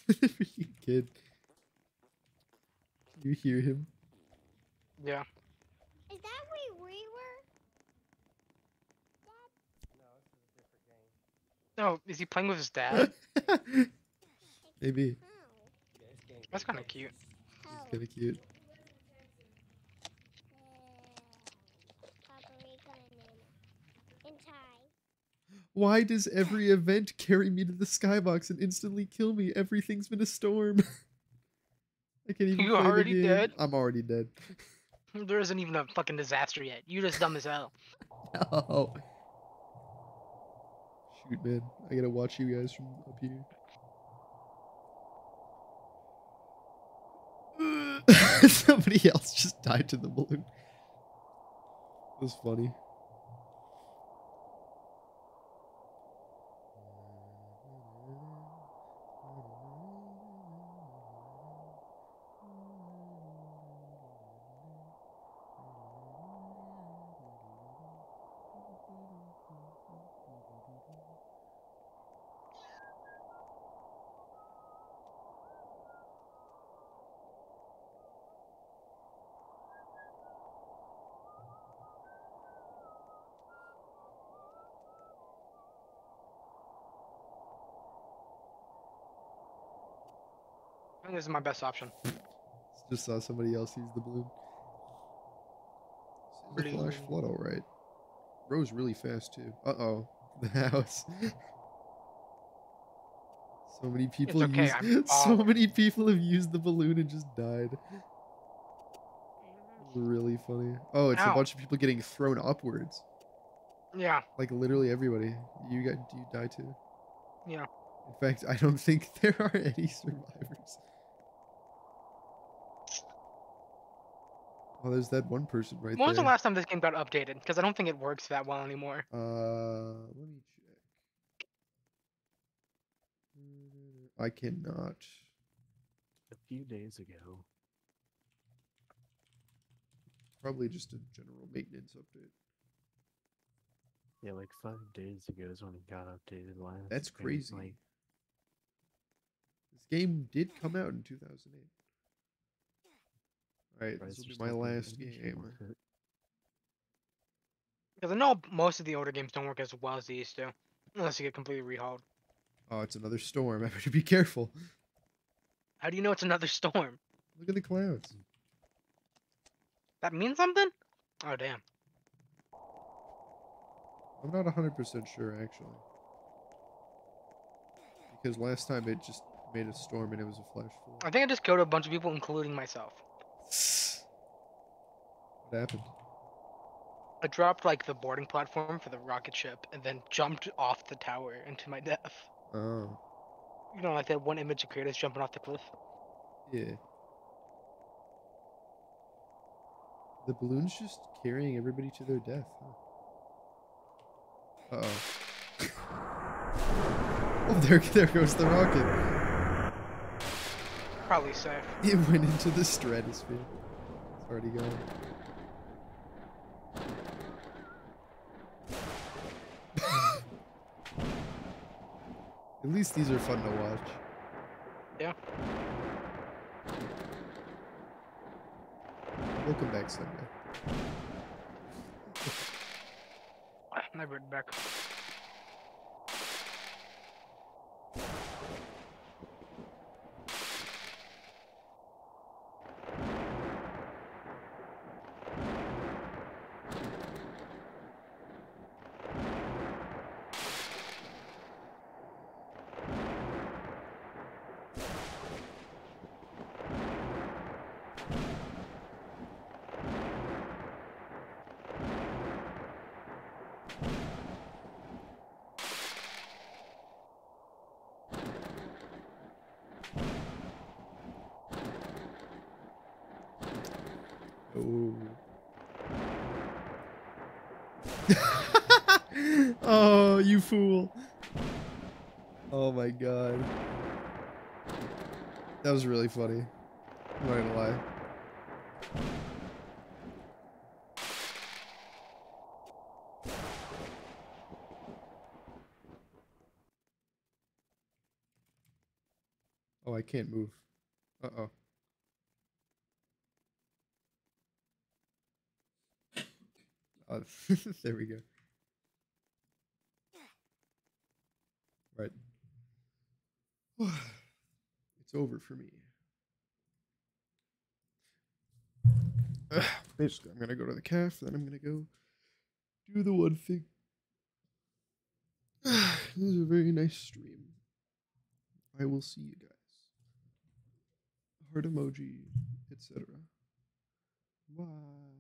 [laughs] Freaking kid. You hear him? yeah. Is that where we were? Oh, is he playing with his [laughs] dad? Maybe. That's kind of cute. How? Kind of cute. Paprika and and Thai. Why does every event carry me to the skybox and instantly kill me? Everything's been a storm. [laughs] I can't even. You already dead? I'm already dead. There isn't even a fucking disaster yet. You just dumb as hell. [laughs] Oh. Man. I gotta watch you guys from up here. [laughs] [laughs] Somebody else just died to the balloon. It was funny. This is my best option. Just saw somebody else use the balloon. Is flash flood, alright. Rose really fast too. Uh oh, [laughs] the house. so many people okay, use. [laughs] So many people have used the balloon and just died. Really funny. Oh, it's a bunch of people getting thrown upwards. Yeah, Like literally everybody. You got? Do you die too? Yeah. In fact, I don't think [laughs] there are any survivors. Oh, there's that one person right there. when was the last time this game got updated? Because I don't think it works that well anymore. Uh, let me check. I cannot. A few days ago. Probably just a general maintenance update. Yeah, like five days ago is when it got updated last. That's crazy. apparently. This game did come out in 2008. Alright, Right, this it's will be my last game. Because I know most of the older games don't work as well as these do. unless you get completely rehauled. Oh, it's another storm. [laughs] I better be careful. How do you know it's another storm? Look at the clouds. That means something? Oh damn. I'm not 100% sure, actually. Because last time it just made a storm and it was a flash flood. I think I just killed a bunch of people, including myself. What happened? I dropped like the boarding platform for the rocket ship, and then jumped off the tower into my death. Oh, You know, like that one image of Kratos jumping off the cliff. yeah. The balloon's just carrying everybody to their death, huh? Uh-oh. [laughs] oh, there, there goes the rocket. Probably safe. [laughs] It went into the stratosphere. It's already gone. [laughs] At least these are fun to watch. Yeah. We'll come back someday. Never back. Oh. oh, you fool. Oh my god. That was really funny. I'm not gonna lie. Oh, I can't move. Uh-oh. [laughs] Oh, [laughs] there we go. Right. [sighs] it's over for me. Ugh, [sighs] Basically, I'm gonna go to the calf, then I'm gonna go do the one thing. [sighs] this is a very nice stream. I will see you guys. Heart emoji, etc. Bye.